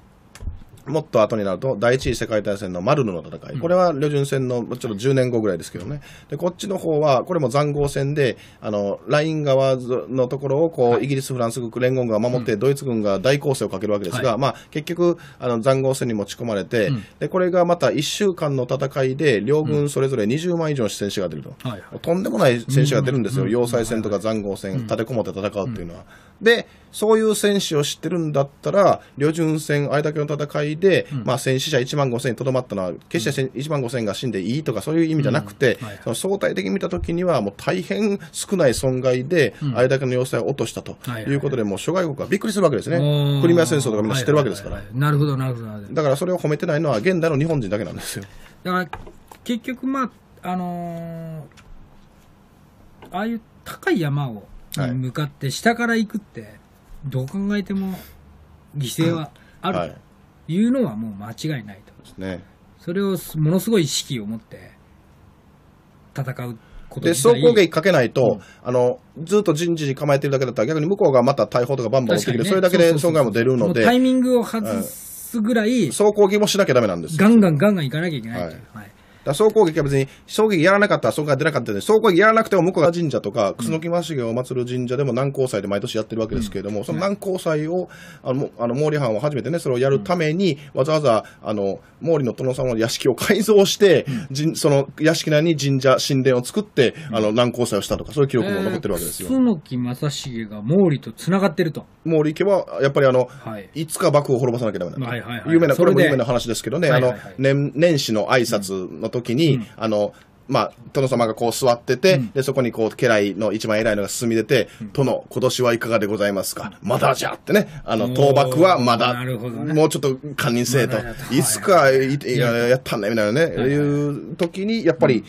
もっと後になると第一次世界大戦のマルヌの戦い、これは旅順戦のちょっと10年後ぐらいですけどね、でこっちの方は、これも塹壕戦で、あのライン側のところをこう、イギリス、フランス軍、連合軍が守って、ドイツ軍が大攻勢をかけるわけですが、はまあ、結局、あの塹壕戦に持ち込まれて、で、これがまた1週間の戦いで、両軍それぞれ20万以上の戦死が出ると。はいはい。とんでもない戦士が出るんですよ、要塞戦とか塹壕戦、立てこもって戦うっていうのは。で、そういう戦士を知ってるんだったら、旅順戦、あれだけの戦いで、まあ、戦死者1万5千にとどまったのは、決して1万5千が死んでいいとか、そういう意味じゃなくて、うん。はい。その相対的に見たときには、もう大変少ない損害で、あれだけの要塞を落としたとはいはい。いうことで、もう諸外国はびっくりするわけですね。クリミア戦争とかみんな知ってるわけですから。はい。はいはい。なるほど、なるほど。だからそれを褒めてないのは、現代の日本人だけなんですよ。だから、結局、まあ、あのーああいう高い山をはいに向かって下から行くって、どう考えても犠牲はあはい。るというのはもう間違いないと。ですね。それをものすごい意識を持って戦うことで、総攻撃かけないと、あの、ずっと陣地に構えてるだけだったら、逆に向こうがまた大砲とかバンバン持ってきて、それだけで損害も出るのもうタイで、ミングを外すぐらい、総攻撃もしなきゃダメなんですよ。ガンガンガンガン行かなきゃいけないという。はいだから総攻撃は別に、総攻撃やらなかったら損害出なかったので、総攻撃やらなくても向こうが神社とか、楠木正成を祀る神社でも南高祭で毎年やってるわけですけれども、その南高祭を、あの、あの毛利藩を初めてね、それをやるために、わざわざ、あの、毛利の殿様の屋敷を改造して、神その屋敷内に神社、神殿を作って、あの、南高祭をしたとか、そういう記録も残ってるわけですよ。楠木正成が毛利と繋がってると。毛利家は、やっぱりあの、はい。いつか幕府を滅ぼさなきゃダメだ、はいはいはい。有名な、これも有名な話ですけどね、はいはいはい。あの、年、年始の挨拶の時に、あの、まあ、殿様がこう座ってて、で、そこにこう、家来の一番偉いのが進み出て、殿、今年はいかがでございますか？まだじゃってね、あの、倒幕はまだ、ね。もうちょっと堪忍せえと。まいつかいいややったんだみたいなね、はいい。う時に、やっぱり、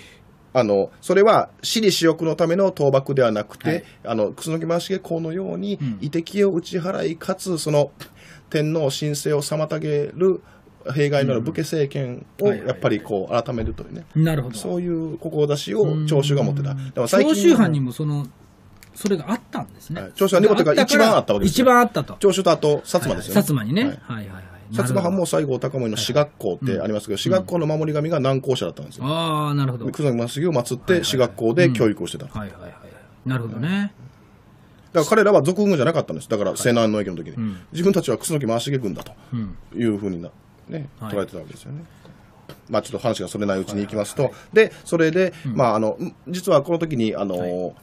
あの、それは、私利私欲のための倒幕ではなくて、はい。あの、楠木正成公のようにん、遺敵を打ち払い、かつ、その、天皇神聖を妨げる弊害のある武家政権をはいはいはいやっぱりこう改めるというね、なるほど。そういう志を長州が持ってた。でも最長近州藩にもその、それがあったんですね。はい長州藩にもというかから一番あったわけですよ一番あったと。長州とあと薩摩ですよね。薩摩にね。ははいいはいはい。薩摩藩も西郷隆盛の私学校ってありますけど、私学校の守り神が南高者だったんですよ。ああ、なるほど。はい楠木正成を祀って私学校で教育をしてた。だかはいはい。なるほどね。ら彼らは俗軍じゃなかったんです。だから西南の駅の時に。ん自分たちは楠木正成軍だとうん。いうふうにな、い捉えてたわけですよね。まあちょっと話がそれないうちに行きますと、で、それで、まああの、ん実はこの時に、あの、はい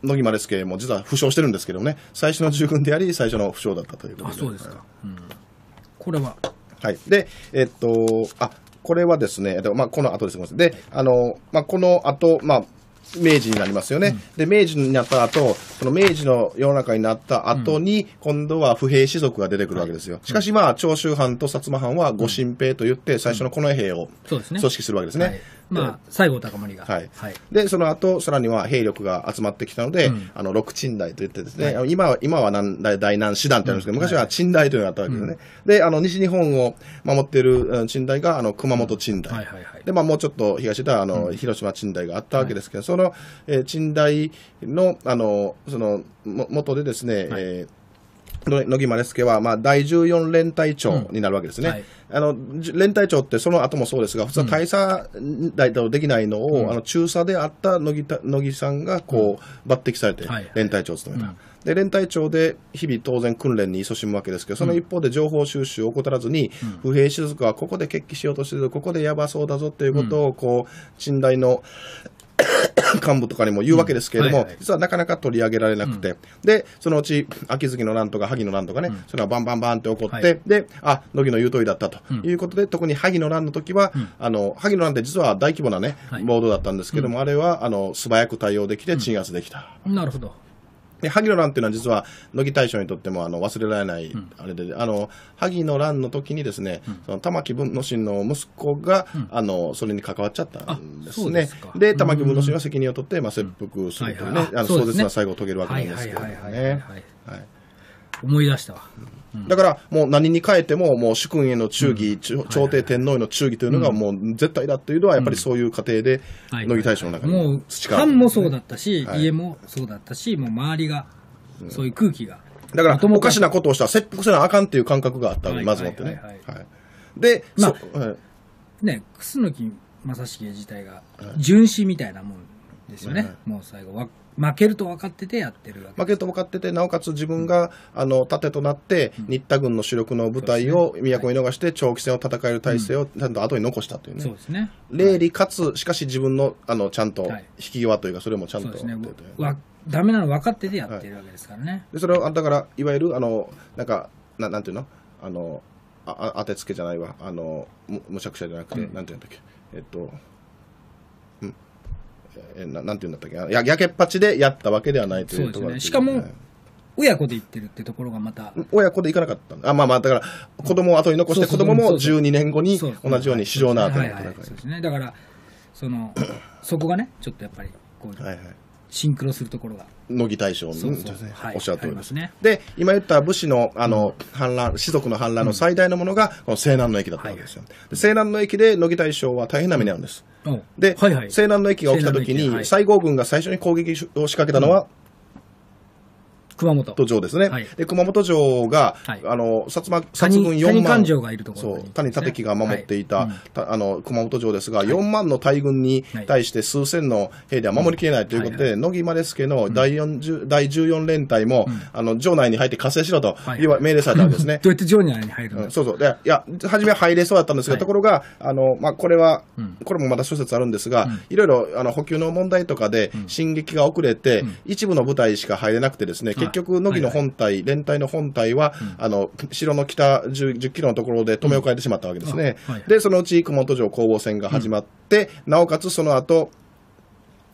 野木丸助も実は負傷してるんですけどもね、最初の従軍であり、最初の負傷だったということあ、で。そうですか。うんこれは、はい。で、えっと、あ、これはですね、えっと、まあ、この後です。で、あの、まあ、この後、まあ、明治になりますよね。で、明治になった後、その明治の世の中になった後に、今度は不平士族が出てくるわけですよ。しかしまあ、長州藩と薩摩藩はご新兵と言って、最初の近衛兵を。組織するわけですね。はいまあ、西郷隆盛が。はいはい。で、その後、さらには兵力が集まってきたので、うんあの、六鎮大と言ってですね、あの今は、今は南大大南師団ってあるんですけど、昔は鎮大というのがあったわけですね。で、あの、西日本を守っているうん鎮大が、あの、熊本鎮大。はいはいはい。で、まあ、もうちょっと東では、あの、広島鎮大があったわけですけど、その、えー鎮大の、あの、その、も元でですね、えーの野木丸助は、まあ、第14連隊長になるわけですね。うんはい。あのじ連隊長ってその後もそうですが、普通は大佐大統できないのを、あの中佐であった乃木た乃木さんがこう、抜擢されてはい。はい、連隊長を務めた。うん。で連隊長で日々当然訓練に勤しむわけですけど、その一方で情報収集を怠らずに、不平士族はここで決起しようとしてる、ここでやばそうだぞっていうことを、こう、鎮大の 幹部とかにも言うわけですけれども、うんはいはい。実はなかなか取り上げられなくて、で、そのうち、秋月のなんとか、萩のなんとかね、それがバンバンバンって起こって、はい。で、あ、乃木の言う通りだったとうん。いうことで、特に萩の乱の時は、あの、萩の乱って実は大規模なね、はい。暴動だったんですけども、あれは、あの、素早く対応できて鎮圧できた。なるほど。で萩の乱っていうのは実は乃木大将にとってもあの忘れられないあれで、あの萩の乱の時にですね、その玉木文之進の息子が、あのそれに関わっちゃったんですね。で玉木文之進は責任を取って、まあ、切腹するというね、ああの壮絶な最後を遂げるわけなんですけどはいはいはいはいね。はいはい思い出したわ。だからもう何に変えてももう主君への忠義、ちょ朝廷天皇への忠義というのがもう絶対だっていうのはやっぱりそういう過程ではい。乃木大将の中もう、に培われて藩もそうだったし、はい。家もそうだったし、もう周りが、そういう空気が。だから、おかしなことをしたら切腹せなあかんっていう感覚があったまずもってね。はいはいはい。で、まあそはい。ね、楠木正成自体が、純子みたいなもんですよね。もう最後わ、負けると分かっててやってるわけ負けると分かってて、なおかつ自分が、あの盾となって、新田軍の主力の部隊を都に逃して、長期戦を戦える体制をちゃんと後に残したというね。そうですね。礼理かつ、しかし自分のあのちゃんとはい。引き際というか、それもちゃんとそうですね。わダメなの分かっててやってるわけですからね。でそれをあだからいわゆるあのなんかななんていうの？あのああ当てつけじゃないわ。あのむむしゃくしゃじゃなくて、うん。なんていうんだっけ？えっとうんえななんていうんだったっけ？あややけっぱちでやったわけではないというところね。しかもはい親子で言ってるってところがまた、親子で行かなかった。んだあまあまあだから子供を後に残して子供もそうそう。12年後に同じように市場の後にはいはい。はいそうですね。だから、その、そこがね、ちょっとやっぱり、こう、はいはい。シンクロするところが。乃木大将のねはい。おっしゃる通りです。ありますね。で、今言った武士のあの反乱、士族の反乱の最大のものが、この西南の駅だったわけですよ。で西南の駅で乃木大将は大変な目に遭うんです。で、はいはい。西南の駅が起きた時に、西郷軍が最初に攻撃を仕掛けたのは、熊本。熊本城ですね。はい。で、熊本城が、はい。あの、薩摩、薩谷軍4谷万。勘定がいるところに。そう、谷立樹が守っていた、あの、熊本城ですが、4万の大軍に対して数千の兵では守りきれないということで、乃木丸助の第40、第14連隊も、あの、城内に入って加勢しろと、命令されたわけですね。どうやってジョニアに入るのうんそうそう。で、いや、初めは入れそうだったんですが、はい。ところが、あの、まあ、これは、うん。これもまだ諸説あるんですが、いろいろ、あの、補給の問題とかで、進撃が遅れて、一部の部隊しか入れなくてですね、結局、乃木の本体、連隊の本体は、あの、城の北 10, 10キロのところで留め置かれてしまったわけですね。で、そのうち熊本城攻防戦が始まって、なおかつその後、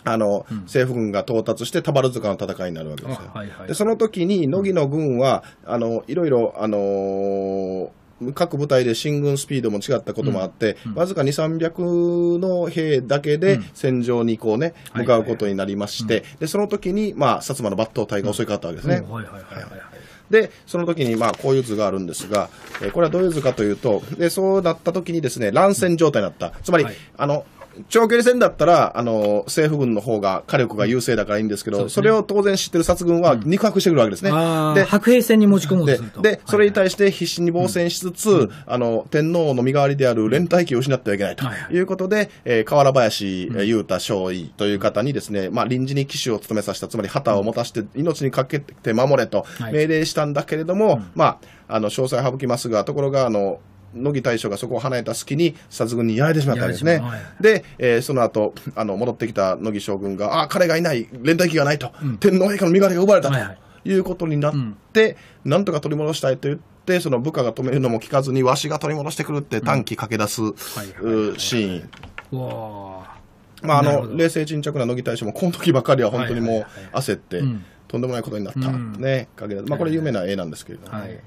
あの、政府軍が到達して、田原塚の戦いになるわけですよ。あはいはい。でその時に乃木の軍は、あのいろいろ、あのー各部隊で進軍スピードも違ったこともあって、わずか2、300の兵だけで戦場にこう、ねはい向かうことになりまして、でその時に、まあ、薩摩の抜刀隊が襲いかかったわけですね。で、その時に、まあ、こういう図があるんですが、えーこれはどういう図かというと、で、そうなった時にですね、乱戦状態になった。つまり、はい。あの、長距離戦だったら、あの、政府軍の方が火力が優勢だからいいんですけど、そね。れを当然知ってる薩軍は肉薄してくるわけですね。ああ、で、白兵戦に持ち込もうとですると。で、それに対しして必死に防戦しつつ、あの、天皇の身代わりである連隊機を失ってはいけないとはいはい。いうことで、えー河原林、えー雄太少尉という方にですね、まあ、臨時に騎手を務めさせた、つまり旗を持たせて命にかけて守れとはい。命令したんだけれども、まあ、あの、詳細省きますが、ところが、あの、乃木大将がそこを離れた隙に、殺軍にやられてしまったわけですね。で、えーその後、あの、戻ってきた乃木将軍が、あ、彼がいない、連隊機がないと、天皇陛下の身代わりが奪われたと。はいはい。いうことになって、なんとか取り戻したいと言って、その部下が止めるのも聞かずに、わしが取り戻してくるって短期駆け出す、はいはいはいうシーン。まあ、あの、冷静沈着な乃木大将も、この時ばかりは本当にもうはいはいはい焦ってうん、とんでもないことになった。うん。ね、駆け出すまあ、これ有名な絵なんですけれども、はい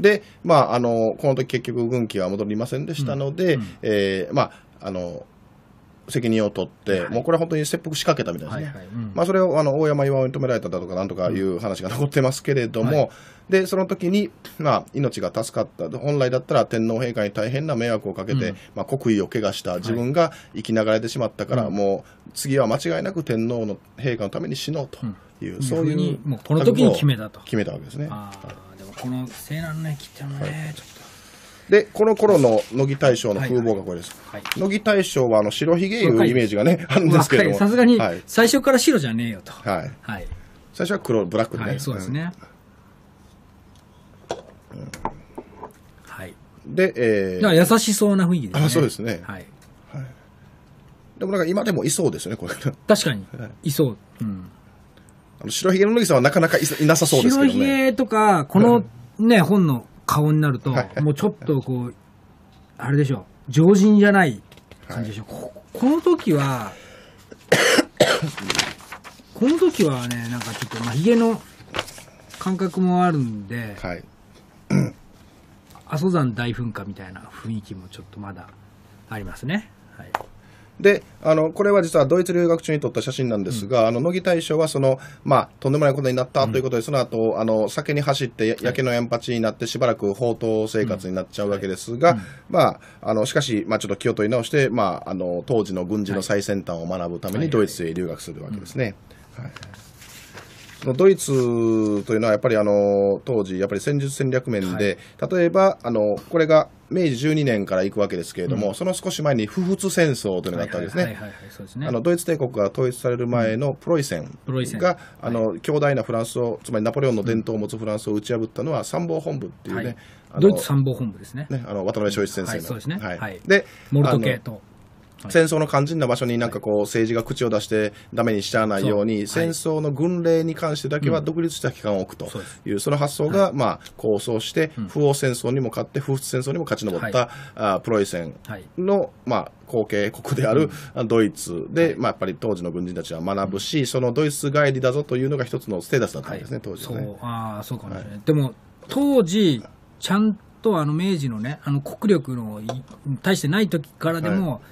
で、まあ、あの、この時結局軍機は戻りませんでしたので、えーまあ、あの、責任を取って、もうこれは本当に切腹しかけたみたいですね。はいはい。うん。まあ、それをあの大山岩尾に止められただとかなんとかいう話が残ってますけれども、はい。でその時に、まあ、命が助かった、本来だったら天皇陛下に大変な迷惑をかけて、うん。まあ、国威を汚した自分が生きながられてしまったから、もう次は間違いなく天皇の陛下のために死のうという、そういうふうにもうこの時に決めたと。決めたわけですね。この西南の駅ってのもね、ちょっで、この頃の乃木大将の風貌がこれです。と。はい。乃木大将はあの白ひげいうイメージがね、あるんですけれども。さすがにはい。最初から白じゃねえよと。はい。はい。最初は黒、ブラックでね。はい、そうですね。はい。で、えー優しそうな雰囲気ですね。あそうですねはい。でもなんか今でもいそうですよね、これ。確かに、いそう。うん。あの白ひげの野木さんはなかなかいいなさそうですけ白ひどね。げとか、このね、本の顔になるとはいは、いもうちょっとこう、あれでしょう、常人じゃない感じでしょ。ここの時は、この時はね、なんかちょっと、まあ、ひげの感覚もあるんで、はい。阿蘇山大噴火みたいな雰囲気もちょっとまだありますね。はい。で、あの、これは実はドイツ留学中に撮った写真なんですが、あの、乃木大将はその、まあ、とんでもないことになったということで、その後、あの、酒に走って、ややけのやんぱちになって、しばらく放蕩生活になっちゃうわけですが、まあ、あの、しかし、まあ、ちょっと気を取り直して、まあ、あの、当時の軍事の最先端を学ぶためにドイツへ留学するわけですね。はい。そのドイツというのはやっぱりあの当時、やっぱり戦術戦略面で、例えばあのこれが明治12年から行くわけですけれども、その少し前に不仏戦争というのがあったわけですね。あのドイツ帝国が統一される前のプロイセンプロイセン。が、あの強大なフランスを、つまりナポレオンの伝統を持つフランスを打ち破ったのは参謀本部っていうね、はい。ドイツ参謀本部ですね。ねあの渡辺正一先生の、はいそうですね。はい。はい。でモルト系と。戦争の肝心な場所になんかこう政治が口を出してダメにしちゃわないように、戦争の軍令に関してだけは独立した機関を置くという、その発想が、まあ、構想して、不法戦争にも勝って、不仏戦争にも勝ち上った、はあプロイセンはい。の、まあ、後継国であるドイツで、まあ、やっぱり当時の軍人たちは学ぶし、そのドイツ帰りだぞというのが一つのステータスだったんですね、当時はね。そう、ああ、そうかもしれない。でも、当時、ちゃんとあの明治のね、あの国力のい対してない時からでも、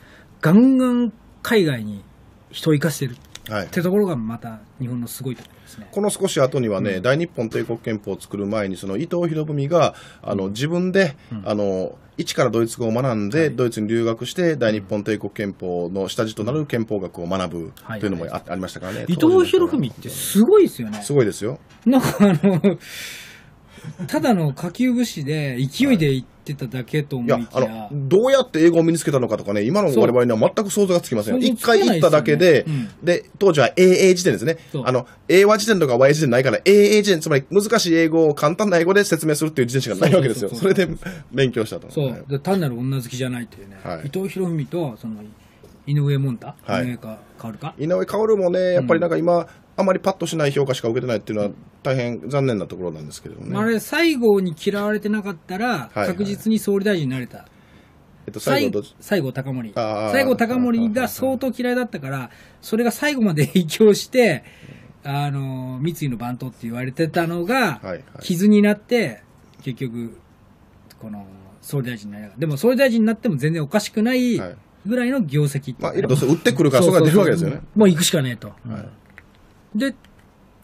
ガンガン海外に人を生かしてるっはい。てところがまた日本のすごいところですね。この少し後にはね、大日本帝国憲法を作る前に、その伊藤博文があの自分で、あの一からドイツ語を学んで、ドイツに留学して、大日本帝国憲法の下地となる憲法学を学ぶはい。というのもあ,、ありましたからね。伊藤博文ってすごいですよね。すごいですよ。なんかあの、ただの下級武士で勢いで行ってただけと思いや。あや、の、どうやって英語を身につけたのかとかね、今の我々には全く想像がつきません一ね回行っただけで、うん。で、当時は AA 辞典ですね。あの、英和辞典とか Y 辞典ないから、AA 辞典、つまり難しい英語を簡単な英語で説明するっていう辞典しかないわけですよ。それで勉強したと。そう、はい。で単なる女好きじゃないというね、はい。伊藤博文とその井上門太、はい。井上か薫か、井上薫もね、やっぱりなんか今、あまりパッとしない評価しか受けてないっていうのは大変残念なところなんですけれどもね。あれ、西郷に嫌われてなかったら、はい確実に総理大臣になれた。えっと、最後どっち？西郷隆盛。西郷隆盛が相当嫌いだったから、それが最後まで影響して、あの、三井の番頭って言われてたのが、はいはい傷になって、結局、この、総理大臣になれな。でも総理大臣になっても全然おかしくないはいぐらいの業績っていうかまあ、どうせ打ってくるから、そこが出るわけですよね。もう行くしかねえと。はいで、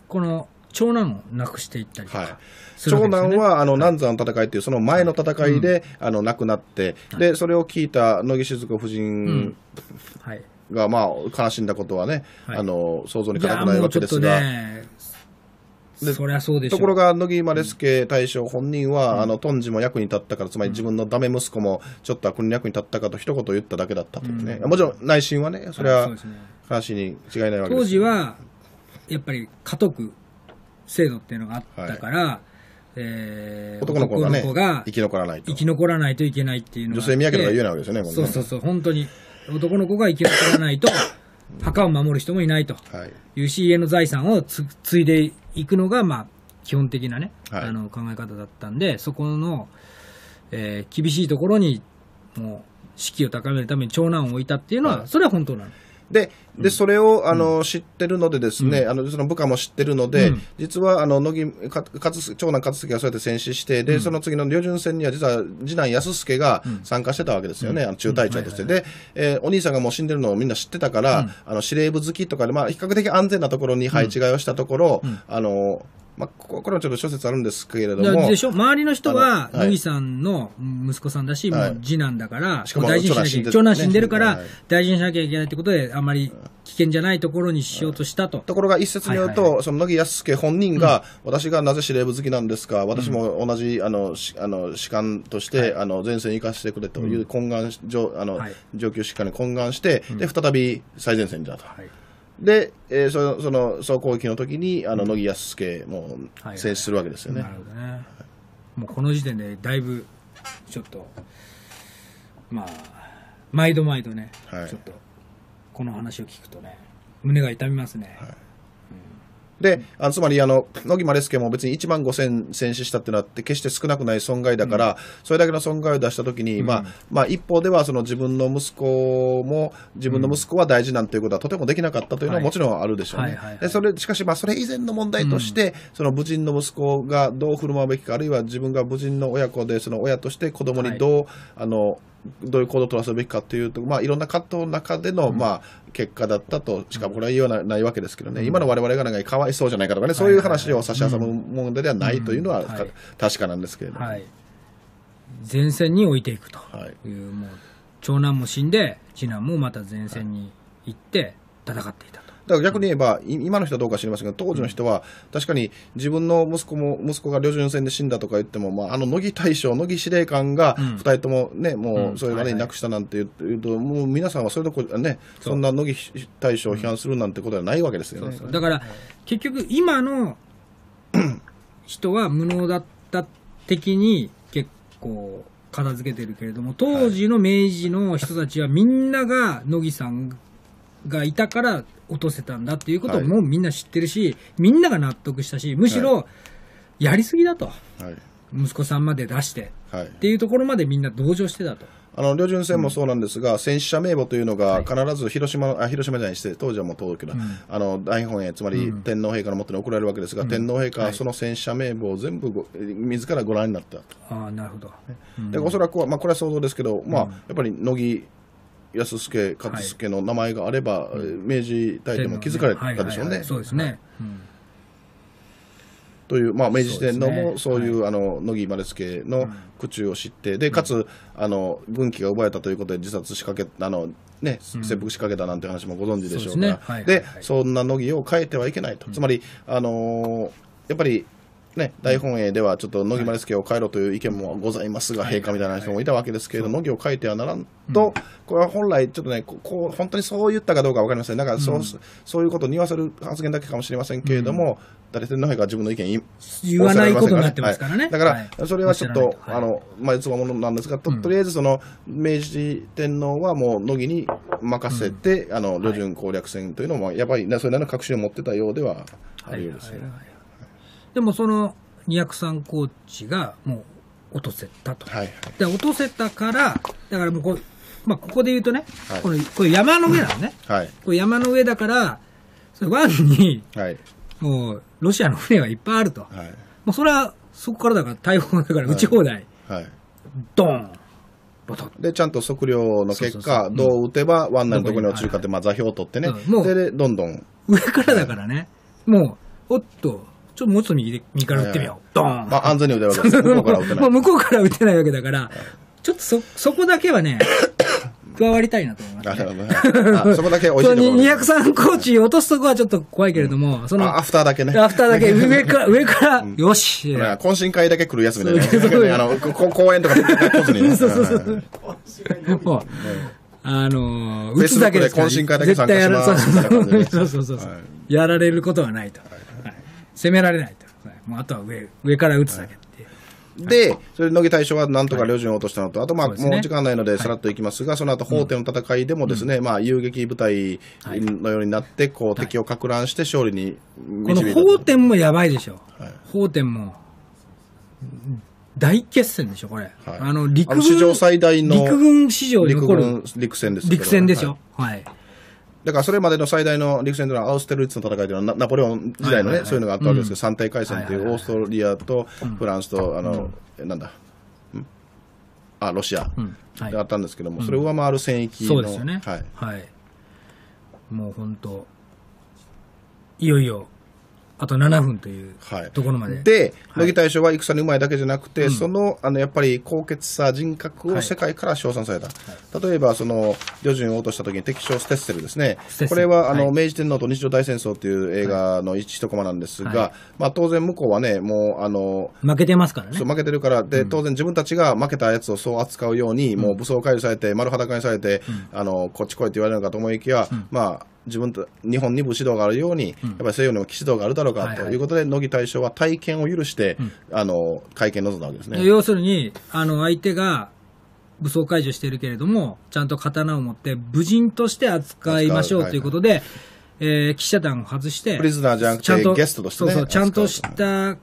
この長男を亡くしていったりとはい。か。するわ長男は、あの、南山の戦いっていう、その前の戦いで、あの、亡くなって、で、それを聞いた乃木静子夫人はい。が、まあ、悲しんだことはね、はい。あの、想像に難くないわけですが。ところが、乃木丸助大将本人は、あの、トンジも役に立ったから、つまり自分のダメ息子も、ちょっとは国に役に立ったかと一言言っただけだったというね。もちろん、内心はね、それは悲しいに違いないわけです。当時、は、やっぱり家督制度っていうのがあったから、えー男の子がね、生き残らないと生。き残らないといけないっていうのが。女性宮家とか言えないわけですよね、ねそうそうそう、本当に。男の子が生き残らないと、墓を守る人もいないとはい。いうし、家の財産をつ継いでいくのが、まあ、基本的なね、はいあの考え方だったんで、そこの、えー厳しいところに、もう、士気を高めるために長男を置いたっていうのは、はいそれは本当なの。で、で、それを、あの、知ってるのでですね、あの、その部下も知ってるので、うん。実は、あの、乃木、か勝す長男勝助がそうやって戦死して、で、その次の旅順戦には、実は、次男安助が参加してたわけですよね、あの中隊長として。で、えーお兄さんがもう死んでるのをみんな知ってたから、あの、司令部好きとかで、まあ、比較的安全なところに配置換えをしたところ、あの、まあ、ここれはちょっと諸説あるんですけれども、でしょ？周りの人は、あのはい。乃木さんの息子さんだし、はい。もう次男だから、しかも大事にしなきゃ。長長男死んでるからはい、大事にしなきゃいけないってことで、あんまり危険じゃないところにしようとしたと。ところが一説によると、その乃木安助本人が、私がなぜ司令部好きなんですか、私も同じあのしあの士官として、あの前線に行かせてくれという懇願し、上あのはい。上級士官に懇願して、で再び最前線に出たと。はいで、えーそのその総攻撃の時にあの乃木安助もはい戦死するわけですよね。なるほどね。もうこの時点でだいぶ、ちょっと、まあ、毎度毎度ね、はいちょっと、この話を聞くとね胸が痛みますね、で、あのつまり、あの、野木マレスケも別に1万5000戦死したっていうのは決して少なくない損害だから、それだけの損害を出したときに、まあ、まあ、一方では、その自分の息子も、自分の息子は大事なんていうことはとてもできなかったというのははい。もちろんあるでしょうね。はいはいはい。で、それ、しかし、まあ、それ以前の問題として、その無人の息子がどう振る舞うべきか、あるいは自分が無人の親子で、その親として子供にどう、あの、どういう行動を取らせるべきかというと、まあ、いろんな葛藤の中での、まあ、結果だったとしかこれは言いようがないわけですけどね、今の我々がなんかかわいそうじゃないかとかね、そういう話を差し挟む問題ではないというのは、うん。はい。確かなんですけれども。はい。前線に置いていくと。はい。いう、もう長男も死んで次男もまた前線に行って戦っていた。と、だから逆に言えば、い今の人はどうか知りませんが、当時の人は、確かに自分の息子も、息子が旅順戦で死んだとか言っても、まあ、あの乃木大将、乃木司令官がうん。二人ともね、もうそれまでに亡くしたなんて言うと、もう皆さんはそれどころね、そんな乃木大将を批判するなんてことはないわけですよね。だから結局今の人は無能だった的に結構片付けてるけれども当時の明治の人たちはみんなが乃木さんがいたから落とせたんだっていうことをはい。もうみんな知ってるし、みんなが納得したしむしろやりすぎだと。はい。息子さんまで出して。はい。っ。ていうところまでみんな同情してたと。あの、旅順戦もそうなんですが、戦死者名簿というのが必ず広島の、あ、広島じゃない、失礼当時はもう届けど、うん。あの、大本営、つまりうん。天皇陛下のもとに送られるわけですが、うん。天皇陛下ははい。その戦死者名簿を全部ご、自らご覧になった。ああなるほど。うん。でおそらくは、まあ、これは想像ですけど、まあうん、やっぱり乃木安助、勝助の名前があれば、明治大帝も気づかれたでしょうね。はいはいはい。そうですね。うん。という、まあ、明治天皇もそうういう、あの乃木丸助の苦中を知って、でかつあの軍旗が奪われたということで自殺しかけあの、ね、切腹しかけたなんて話もご存知でしょうから、そうですね。はいではいはい。そんな乃木を変えてはいけないと、つまり、あのーやっぱり、ね、大本営ではちょっと乃木丸助を変えろという意見もございますが、陛下みたいな人もいたわけですけれど、乃木を変えてはならんと、これは本来、ちょっとね、ここう本当にそう言ったかどうかわかりません、だからそう,、そういうことをにわせる発言だけかもしれませんけれども、誰天皇陛下は自分の意見言い言わないことになってますからね。はい。だから、はい。それはちょっと、あの、まあ、つわものなんですが、ととりあえずその、明治天皇はもう乃木に任せて、あの、旅順攻略戦というのも、やっぱり、ね、それなりの確信を持ってたようではあるようですね。はいはいはいでもその203コーチがもう落とせたと。はい、はい。で落とせたから、だからもうこう、まあ、ここで言うとね、はいこのこれ山の上なのね。はい。これ山の上だから、その湾にはい。もうロシアの船がいっぱいあると。はい。もうそれはそこからだから大砲だから撃ち放題。はい。ドーンボトンで、ちゃんと測量の結果、どう打てば湾内のところに落ちるかって、はいまあ座標を取ってねうんもう。どんどん。上からだからね、もう、おっと、ちょっともうちょっと右で右から撃ってみよう。ドーンまあ安全に打てるわけです。向こうから打てない。向こうから撃てないわけだから、ちょっとそ、そこだけはね、加わりたいなと思います、なね。そこだけ美味しいそのところです。203コーチ落とすとこはちょっと怖いけれども、その、あアフターだけね。アフターだけ上から、上から、よし、まあ懇親会だけ来るやつみたいなあの、こ公園とかで来ずにね。そうそうそうあの打つだけですから、で懇親会だけ参加しますそうそうそうやられることはないと。はい攻められないと。はいもうあとは上、上から打つだけ。で、それで乃木大将はなんとか旅順を落としたのと、あとまあ、もう時間ないのでさらっといきますが、その後、法廷の戦いでもですね、まあ、遊撃部隊のようになって、こう、敵をか乱して勝利にこの。法典もやばいでしょ。はい法典も、大決戦でしょ、これ。はいあの、陸軍、史上最大の陸軍史上に陸軍陸戦です陸戦ですはいよ。はい。だからそれまでの最大の陸戦というのはアウステルリッツの戦いというのはナナポレオン時代のね、そういうのがあったわけですけど、三大海戦というオーストリアとフランスと、あの、えなんだ、ん？あ、ロシアうん。はいであったんですけども、それを上回る戦域の、そうですよね。はい。はい。もう本当いよいよ、あと7分というはい。ところまで。で、はい。乃木大将は戦にうまいだけじゃなくて、その、あの、やっぱり高潔さ、人格を世界から称賛された。例えば、その、旅順を落とした時に敵将ステッセルですね。こル。れは、あの、はい。明治天皇と日露大戦争という映画の一一コマなんですが、はい。まあ、当然向こうはね、もう、あの、負けてますからね。そう。負けてるから、で、当然自分たちが負けたやつをそう扱うように、もう武装解除されて、丸裸にされて、あの、こっち来いって言われるのかと思いきや、まあ、自分と日本に武士道があるように、やっぱり西洋にも騎士道があるだろうかはいはい。ということで、乃木大将は体験を許して、あの会見に臨んだわけですね。要するに、あの、相手が、武装解除してるけれども、ちゃんと刀を持って武人として扱いましょうということで、えー記者団を外して、プリズナーじゃなくてちゃんとゲストとしてねそうそう、ちゃんとした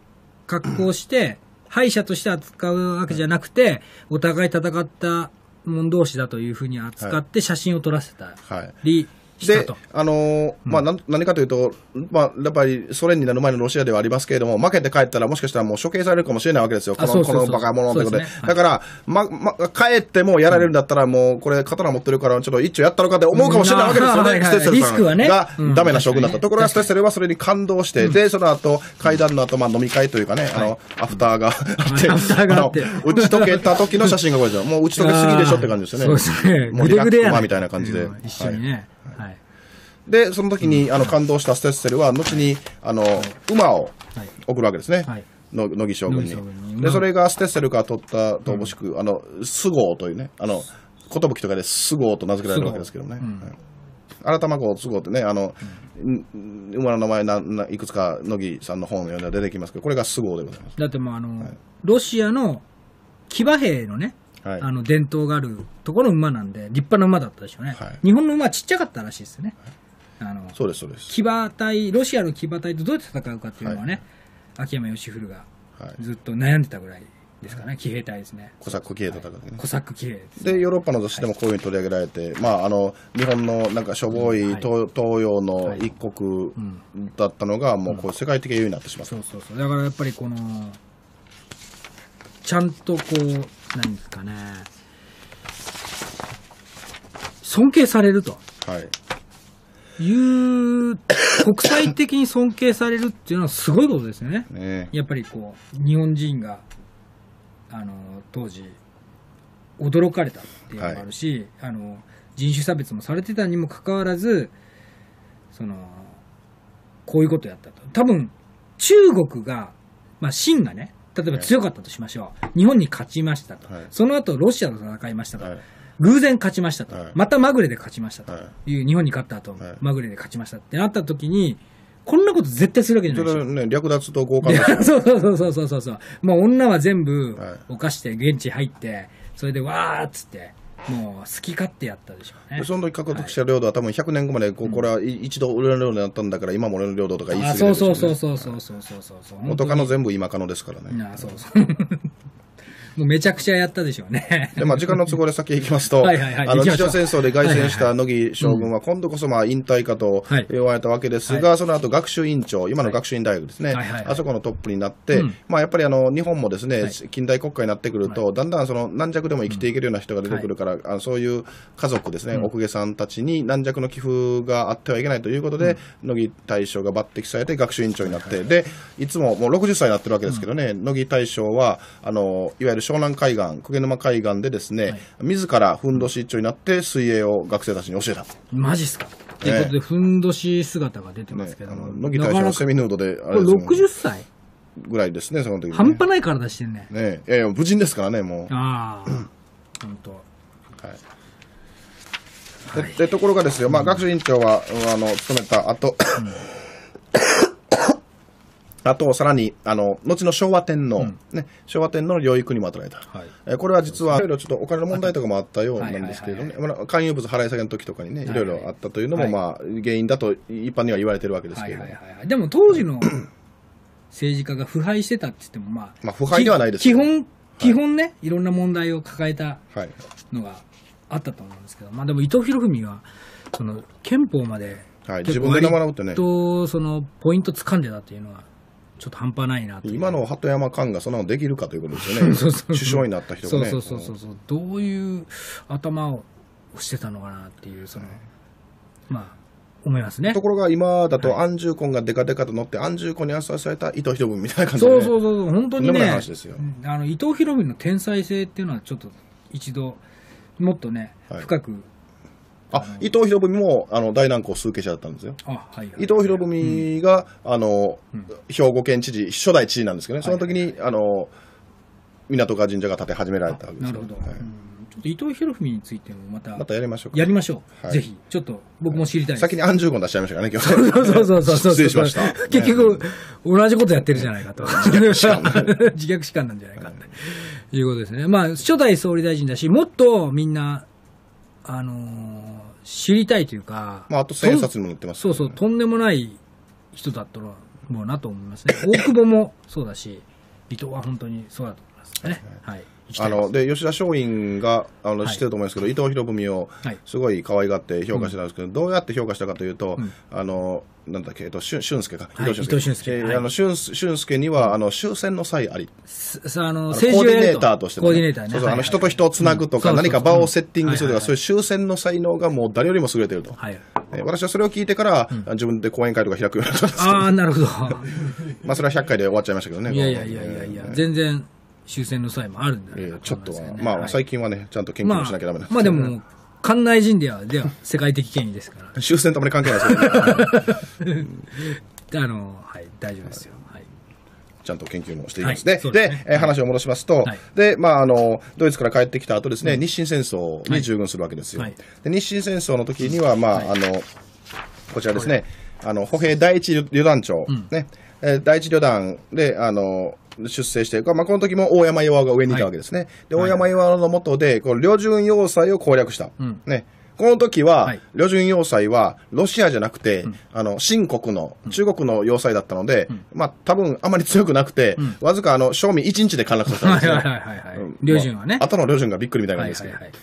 格好をして、敗者として扱うわけじゃなくて、お互い戦った者同士だというふうに扱って写真を撮らせたはい。りしたでと。、あのーまあ、なん何かというと、まあ、やっぱりソ連になる前のロシアではありますけれども、負けて帰ったらもしかしたらもう処刑されるかもしれないわけですよ。この、このバカ者ということで。ねはいだから、ま、ま、帰ってもやられるんだったらもう、これ刀持ってるから、ちょっと一丁やったのかって思うかもしれないわけですよね。ステッセルさんがうんダメな将軍だった。ところが、ステッセルはそれに感動して、で、その後、会談の後、まあ、飲み会というかね、あの、アフターがあって、打ち解けた時の写真がこれですよ。もう打ち解けすぎでしょって感じですよね。もうリラックマみたいな感じで。うん一緒にね。はい。で、その時に、あの、感動したステッセルは、後に、あの、馬をはい。送るわけですね。はいの乃木将軍にで、それがステッセルから取ったとおしく、あの、スゴーというね、あの、寿とかでスゴーと名付けられるわけですけどね。はい新玉子スゴーってね、あの、ん馬の名前なないくつか乃木さんの本の読んで出てきますけど、これがスゴーでございます。だってもうあの、ロシアの騎馬兵のね、はい。あの伝統があるところの馬なんで、立派な馬だったでしょうね。はい日本の馬はちっちゃかったらしいですよね。あのそうです、そうです。騎馬隊、ロシアの騎馬隊とどうやって戦うかっていうのはね、秋山義古がはい。ずっと悩んでたぐらいですかね、騎兵隊ですね。コサック騎兵と戦ってね。コサック騎兵です。で、ヨーロッパの雑誌でもこういうふうに取り上げられて、まあ、あの、日本のなんかしょぼいはい東東洋のはい一国だったのが、もうこう世界的英雄になってしまった。そうそうそう。だからやっぱりこの、ちゃんとこう、何ですかね、尊敬されるとはい。いう、国際的に尊敬されるっていうのはすごいことですよね。ねやっぱりこう、日本人が、あの、当時、驚かれたっていうのもあるし、あの、人種差別もされてたにもかかわらず、その、こういうことやったと。多分、中国が、まあ、清がね、例えば強かったとしましょう。日本に勝ちましたと。はいその後、ロシアと戦いましたと。はい。偶然勝ちましたと、はいまたまぐれで勝ちましたとはいう、日本に勝った後、はいまぐれで勝ちましたってなった時に、こんなこと絶対するわけじゃないでしょ。それはね、略奪と強姦いですよやそうそうそうそうそうそう。もう女は全部はい犯して現地入って、それでわーっつって、もう好き勝手やったでしょうねで。その時獲得した領土は多分100年後までこうこれは一度俺の領土になったんだから今も俺の領土とか言い過あぎるそうでしょねそうそうそうそうそうそうそう。元カノ全部今カノですからね。なあそうそう。もうめちゃくちゃやったでしょうね。で、まあ、時間の都合で先行きますと、はいはいはい。あの、行きましょう。日朝戦争で凱旋した乃木将軍は、今度こそ、まあ、引退かとはい。言われたわけですが、その後、学習院長、今の学習院大学ですね、はいはいはい。あそこのトップになって、うん。まあ、やっぱり、あの、日本もですね、はい。近代国家になってくると、だんだん、その、軟弱でも生きていけるような人が出てくるから、あのそういう家族ですね、うん。奥下さんたちに軟弱の寄付があってはいけないということで、乃木大将が抜擢されて、学習院長になって、で、いつも、もう60歳になってるわけですけどね、乃木大将は、あの、いわゆる湘南海岸、鵠沼海岸でですね、はい自らふんどし一丁になって水泳を学生たちに教えた。マジっすか？ということで、ふんどし姿が出てますねけ、ども。あの乃木大将のセミヌードで、あこれれですもん60歳？ぐらいですね、その時にね、半端ない体してんね。ねいやいや、無人ですからね、もう。ああ、本当。はいででところがですよ、まあ、学習委員長は、うんあの務めた後、あと、さらに、あの、後の昭和天皇、ね、昭和天皇の領域にも与えた。はい。えーこれは実は、いろいろちょっとお金の問題とかもあったようなんですけれどもね、まあ勧誘物払い下げの時とかにね、いろいろあったというのも、はいまあ、原因だと一般には言われてるわけですはいけれども。でも当時の政治家が腐敗してたって言っても、まあ、まあ腐敗ではないです基よ本、基本ね、いろんな問題を抱えたはい。のがあったと思うんですけど、まあでも伊藤博文は、その、憲法まで、はい。自分で名前をってね。と、その、ポイント掴んでたっていうのは、ちょっと半端ないな今の鳩山寛がそんなのできるかということですよね。そうそうそう。首相になった人がね。そうそうそうそう。どういう頭をしてたのかなっていう、その、まあ、思いますね。と。ころが今だと安住婚がデカデカと乗って安住婚に assay された伊藤博文みたいな感じで、ね。そうそうそうそう、本当にね話ですよ、あの伊藤博文の天才性っていうのはちょっと一度、もっとね、はい。深く、あ、伊藤博文もあの大南高数家者だったんですよ。あ、はい、はい。伊藤博文が、あのうん兵庫県知事、初代知事なんですけどね、その時に、あの港川神社が建て始められたわけですよなるほど、ちょっと伊藤博文についてもまたまたやりましょうか。やりましょう。はいぜひ。ちょっと僕も知りたい。先にアンジューゴン出しちゃいましたからね、今日。そうそうそうそうそう。失礼しました。結局、同じことやってるじゃないかと。自虐史観自虐史観なんじゃないかということですね。まあ、初代総理大臣だし、もっとみんな、あのー知りたいというか、まあ、あと千円札にも載ってます。そうそう、とんでもない人だったろうなと思いますね。大久保もそうだし、伊藤は本当にそうだと思いますね。はい。あので吉田松陰があのはい。知ってると思うんですけど、伊藤博文をはい。すごい可愛がって評価してたんですけど、どうやって評価したかというと、うん。あのなんだっけ、えっと、俊俊介か、はい伊藤俊介。はいえーあの俊俊介にはあの終戦の際あり、あの、政コーディネー。ターとしても、コーディネーターね。そうそうあのはいはい。人と人をつなぐとか、うん。何か場をセッティングするとか、そういうう終戦の才能がもう誰よりも優れてると。はい。えー私はそれを聞いてから、自分で講演会とか開くようになったんですけど、ああ、なるほど。まあそれは100回で終わっちゃいましたけどね。いやいやいやいやいや、全然終戦の際もあるんだよえーちょっとは、ね。まあはい。最近はね、ちゃんと研究まあもしなきゃダメなんですまあでも、館内人では、では世界的権威ですから。終戦とあまり関係ないですけど、あの、はい、大丈夫ですよ。はい。ちゃんと研究もしています。はいで、ね。えー話を戻しますと、はい。で、まあ、あの、ドイツから帰ってきた後ですね、日清戦争に従軍するわけですよ。はい。で日清戦争の時には、まあ、あの、こちらですね、あの、歩兵第一旅団長、ね、えー第一旅団で、あの、出征して、まあ、この時も大山岩が上にいたわけですね。で、大山岩の下で、こう、旅順要塞を攻略した。うんね。この時は、はい旅順要塞はロシアじゃなくて、あの、新国の、中国の要塞だったので、まあ、多分あまり強くなくて、わずかあの、正味1日で陥落させたんですね。はいはいはいはいはいうん。両順はね。まあ後の旅順がびっくりみたいなは感じですけど。いはいはい。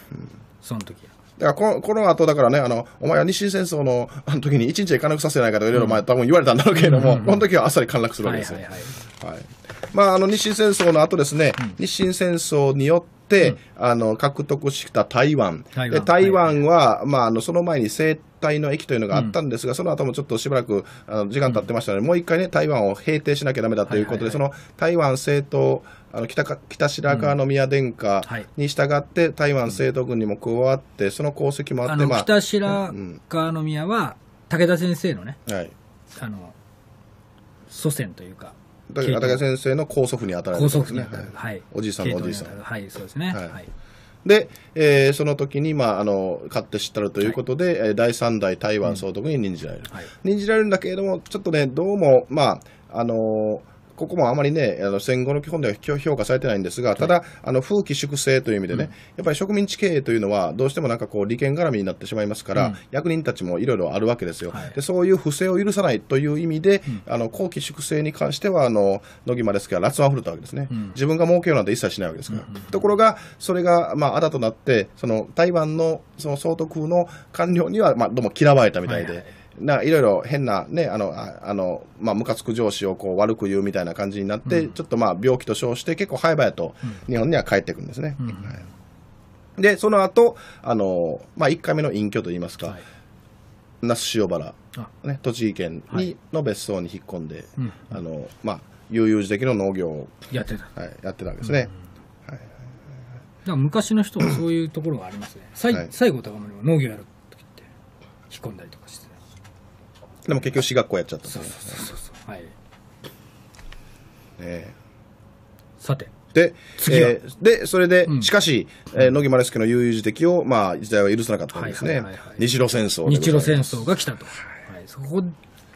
その時は。だからこの、この後だからね、あの、お前は日清戦争のあの時に1日で陥落させないかとかいろいろまあ多分言われたんだろうけれども、この時はあっさり陥落するわけですよ。はいはいはい。はい。まあ、あの、日清戦争の後ですね、日清戦争によって、あの、獲得した台湾。台湾で台湾は、まあ、あの、その前に西台の駅というのがあったんですが、その後もちょっとしばらく、あの、時間経ってましたので、もう一回ね、台湾を平定しなきゃダメだということで、はいその台湾西東、あの北か北白川宮殿下はいに従って、台湾西東軍にも加わって、その功績もあって、北白川宮は、武田先生のね、はい。あの、祖先というか、だから、畑先生の高祖父に当たられ高るんですね。はいはい。おじいさんのおじいさんはい、そうですね。はいはい。で、えーその時に、まあ、あの、勝って知ったるということで、えー第三代台湾総督に任じられる。はい任じられるんだけれども、ちょっとね、どうも、まあ、あのーここもあまりね、あの戦後の基本では評評価されてないんですが、ただ、あの風紀粛正という意味でね、やっぱり植民地経営というのは、どうしてもなんかこう、利権絡みになってしまいますから、うん。役人たちもいろいろあるわけですよ、はい。で。そういう不正を許さないという意味で、あの後期粛正に関しては、あの野木マレスケは辣腕を振るったわけですね、うん。自分が儲けようなんて一切しないわけですから。ところが、それが、まあ、あだとなって、その台湾のその総督の官僚には、まあ、どうも嫌われたみたいで。はいはいないろいろ変なね、あの、ああの、まあ、ムカつく上司をこう悪く言うみたいな感じになって、ちょっとまあ、病気と称して結構早々と日本には帰ってくるんですね。うん。はい。で、その後、あの、まあ、1回目の隠居といいますか、はい。那須塩原、あ。ね、栃木県に、はい。の別荘に引っ込んで、うん。あの、まあ、悠々自適の農業を、やってた。はい、やってたわけですね。ら昔の人はそういうところがありますね。最はい。西郷隆盛は農業やるときって、引っ込んだりとかして。でも結局、私学校やっちゃったというそうそうそう。はい。ねさて。で、次はえーで、それで、うんしかし、えー野木丸助の悠々自適を、まあ、時代は許さなかったんですねはいはいはいはい。日露戦争日露戦争が来たと。はい。そこ、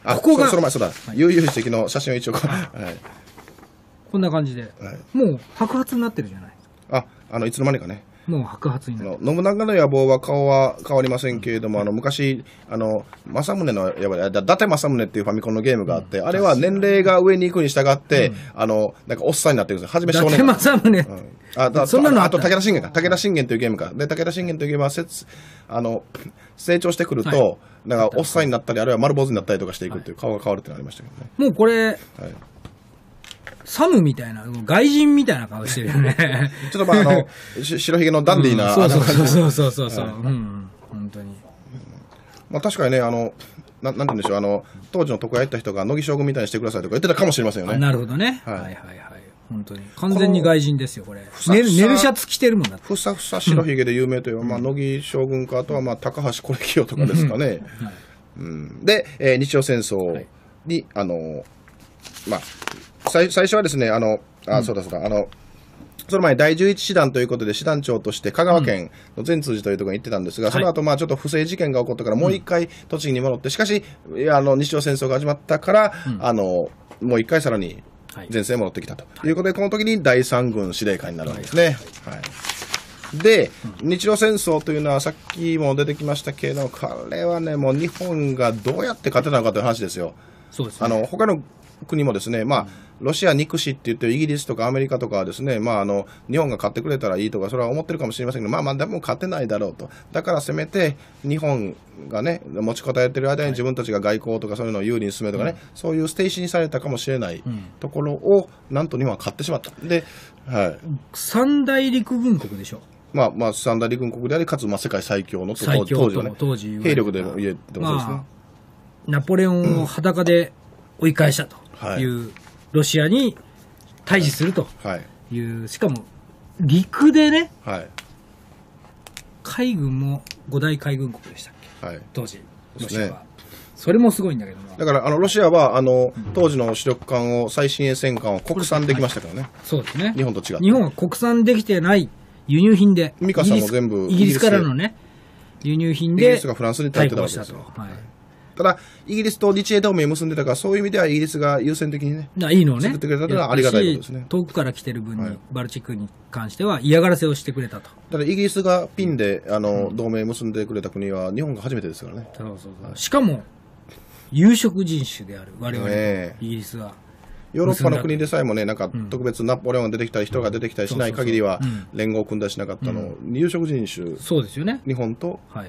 あ、ここがそその前、そうだ、悠々自適の写真を一応はい。こんな感じで、はいもう白髪になってるじゃない。あ、あの、いつの間にかね。もう白髪にあなっての信長の野望は顔は変わりませんけれども、あの昔、あの政宗の野望、だ伊達政宗っていうファミコンのゲームがあって、あれは年齢が上に行くに従って、あのなんかおっさんになっていくんですよ。初め伊達少年。政宗、うん。あだそんなのあと武田信玄か武田信玄というゲームか。で武田信玄というゲームはせつあの成長してくると、はい。なんかおっさんになったりあるいは丸坊主になったりとかしていくっていう顔が変わるってのがありましたけどね、もうこれ、はい、サムみたいな、外人みたいな顔してるよね。ちょっとまああの し白ひげのダンディーな、うんそうそうそうそうそうそう。うん、本当に。まあ、確かにねあのななんて言うんでしょうあの当時の床屋行った人が乃木将軍みたいにしてくださいとか言ってたかもしれませんよあねなるほどね。ははいいはいはい。本当に。完全に外人ですよ、これ。さ寝る寝るシャツ着てるもんだ。ふさふさ白ひげで有名といえば、まあ、乃木将軍かあとは、まあ、高橋是清とかですかね、はいうん、で、えー日露戦争に、あのまあ最最初はですねあのあ、そうだそうだあのその前、第11師団ということで、師団長として香川県の善通寺というところに行ってたんですが、はい。その後、まあちょっと不正事件が起こったから、もう一回栃木に戻って、しかし、いやあの日露戦争が始まったから、あのもう一回さらにはい。前線へ戻ってきたと。い。うことで、この時に第三軍司令官になるわけですね。はい。で、日露戦争というのは、さっきも出てきましたけれども、これはね、もう日本がどうやって勝てたのかという話ですよ。そうですね。あの他の国もですね、まあ、ロシア憎しって言ってるイギリスとかアメリカとかはですね、まあ、あの日本が勝ってくれたらいいとか、それは思ってるかもしれませんけど、まあまあ、でも勝てないだろうと、だからせめて日本がね、持ちこたえてる間に自分たちが外交とかそういうのを有利に進めとかね、そういう捨て石にされたかもしれないところを、なんと日本は勝ってしまった。で、はい。三大陸軍国でしょ。まあまあ、三大陸軍国であり、かつまあ世界最強のと最強と当時はね、当時兵力でも言えてもそうですね。まあ、ナポレオンを裸で追い返したとはい。いう、ロシアに対峙すると。はい、いう、しかも陸でね、はい、海軍も五大海軍国でしたっけ、はい。当時、ロシアは。それもすごいんだけども、だからあのロシアはあの当時の主力艦を最新鋭戦艦を国産できましたからね、そうですね。日本と違って。日本は国産できてない輸入品で、ミカさんもイギリス全部イギリスからのね、輸入品でイギリスがフランスに対抗したと。はいただ、イギリスと日英同盟結んでたから、そういう意味ではイギリスが優先的にね、いいのをね。作ってくれたのはありがたいことですね遠くから来てる分に、はいバルチックに関しては嫌がらせをしてくれたと。ただイギリスがピンであの、同盟結んでくれた国は日本が初めてですからね。そうそうそうしかも、有色人種である我々イギリスは。ヨーロッパの国でさえもね、なんか特別ナポレオンが出てきたり、人が出てきたりしない限りは連合を組んだりしなかったの、有色人種、そうですよね。日本と、はい。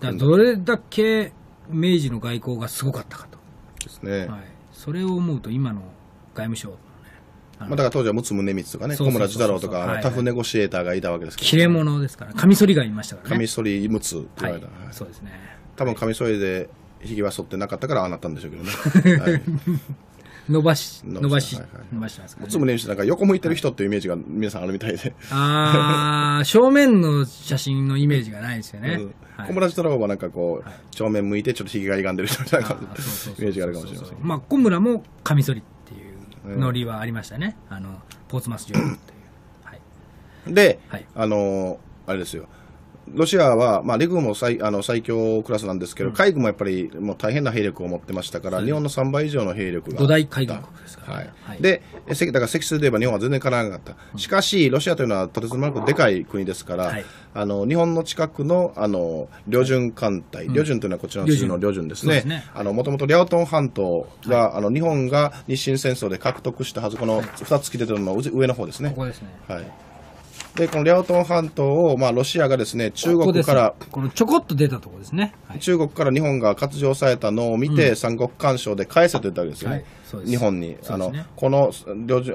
だからどれだけ明治の外交がすごかったかと。ですね。はい。それを思うと今の外務省のね、まあ、だから当時は陸奥宗光とかね、小村寿太郎とか、タフネゴシエーターがいたわけですけど、切れ者ですから、カミソリがいましたからカミね。ソリ陸奥って言はいわれた。はい。そうですね。多分カミソリでひげは剃ってなかったからああなったんでしょうけどね。はい。伸ばし、伸ばししはいはい、伸ばしてますから陸奥宗光なんか横向いてる人っていうイメージが皆さんあるみたいで。あー、正面の写真のイメージがないですよねうん。はい小村寿太郎はなんかこう、正面向いてちょっとひげが歪んでる人みたいなイメージがあるかもしれません。まあ、小村もカミソリっていうノリはありましたね。あの、ポーツマス条約っていう。はい。で、はいあのーあれですよ。ロシアは、まあ、陸軍も最あの最強クラスなんですけど、海軍もやっぱりもう大変な兵力を持ってましたから、日本の3倍以上の兵力が。あった。五大海軍国ですからはね。はい。い、で、せだから積数で言えば日本は全然かなわなかった。しかし、ロシアというのはとてつもなくでかい国ですから、はい。あの日本の近くのあの旅順艦隊、旅順というのはこちらの地図の旅順ですね。もともとリャオトン半島が、あの日本が日清戦争で獲得したはず、この2つ来てるのの上の方ですね。ここですね。はい。で、このリャオトン半島を、まあ、ロシアがですね、中国から、このちょこっと出たところですね。はい。中国から日本が割譲されたのを見て、三国干渉で返せと言ったわけですよね、はい日本に。あのこの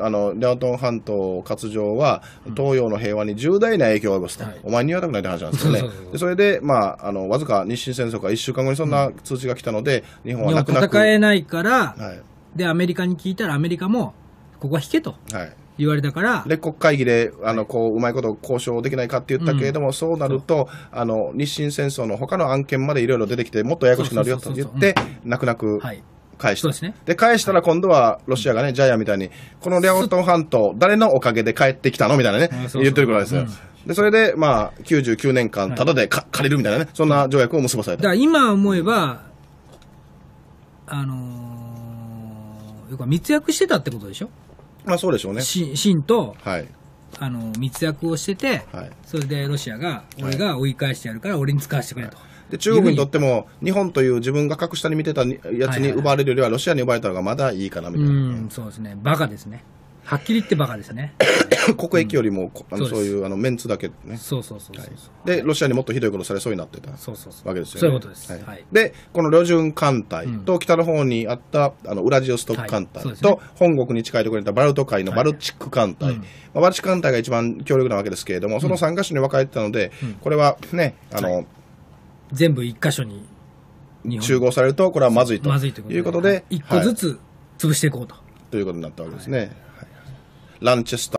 あのリャオトン半島割譲は、東洋の平和に重大な影響を及ぼすと、はい。お前に言われたくないって話なんですよね。それで、まあ、あのわずか日清戦争から1週間後にそんな通知が来たので、日本は日本泣く。泣く。戦えないから、はい。で、アメリカに聞いたらアメリカも、ここは引けと。はい言われたから、列国会議であのこううまいこと交渉できないかって言ったけれども、そうなるとあの日清戦争の他の案件までいろいろ出てきてもっとややこしくなるよと言って泣く泣くはい。返した、ですね。で返したら今度はロシアがね、ジャイアンみたいにこのリャオトン半島誰のおかげで帰ってきたのみたいなね言ってるからですよ、うん。でそれでまあ99年間ただでか、借りるみたいなねそんな条約を結ばされた。だから今思えば、あのー、よく密約してたってことでしょ？まあそうでしょうね。し清と、はい。あの、密約をしてて、はい。それでロシアが、俺が追い返してやるから俺に使わせてくれと。で中国にとっても日本という自分が格下に見てたにやつに奪われるよりはロシアに奪われた方がまだいいかなみたういな、ん、そうですね。バカですね。はっきり言ってバカですね。国益よりも、こあのそういうあのメンツだけね。そうそうそうそう。でロシアにもっとひどいことされそうになってた。そうそうそう。わけですよね。そういうことです。はい。はい。で、この旅順艦隊と北の方にあったあのウラジオストク艦隊はい。ね。と本国に近いところにいたバルト海のバルチック艦隊、うん。まあ、バルチック艦隊が一番強力なわけですけれども、その3カ所に分かれてたので、これはね、あの、は全部一箇所に集合されると、これはまずいと。まずいといういうこととで、で一個ずはいつ潰していこうと。ということになったわけですね。Lanchester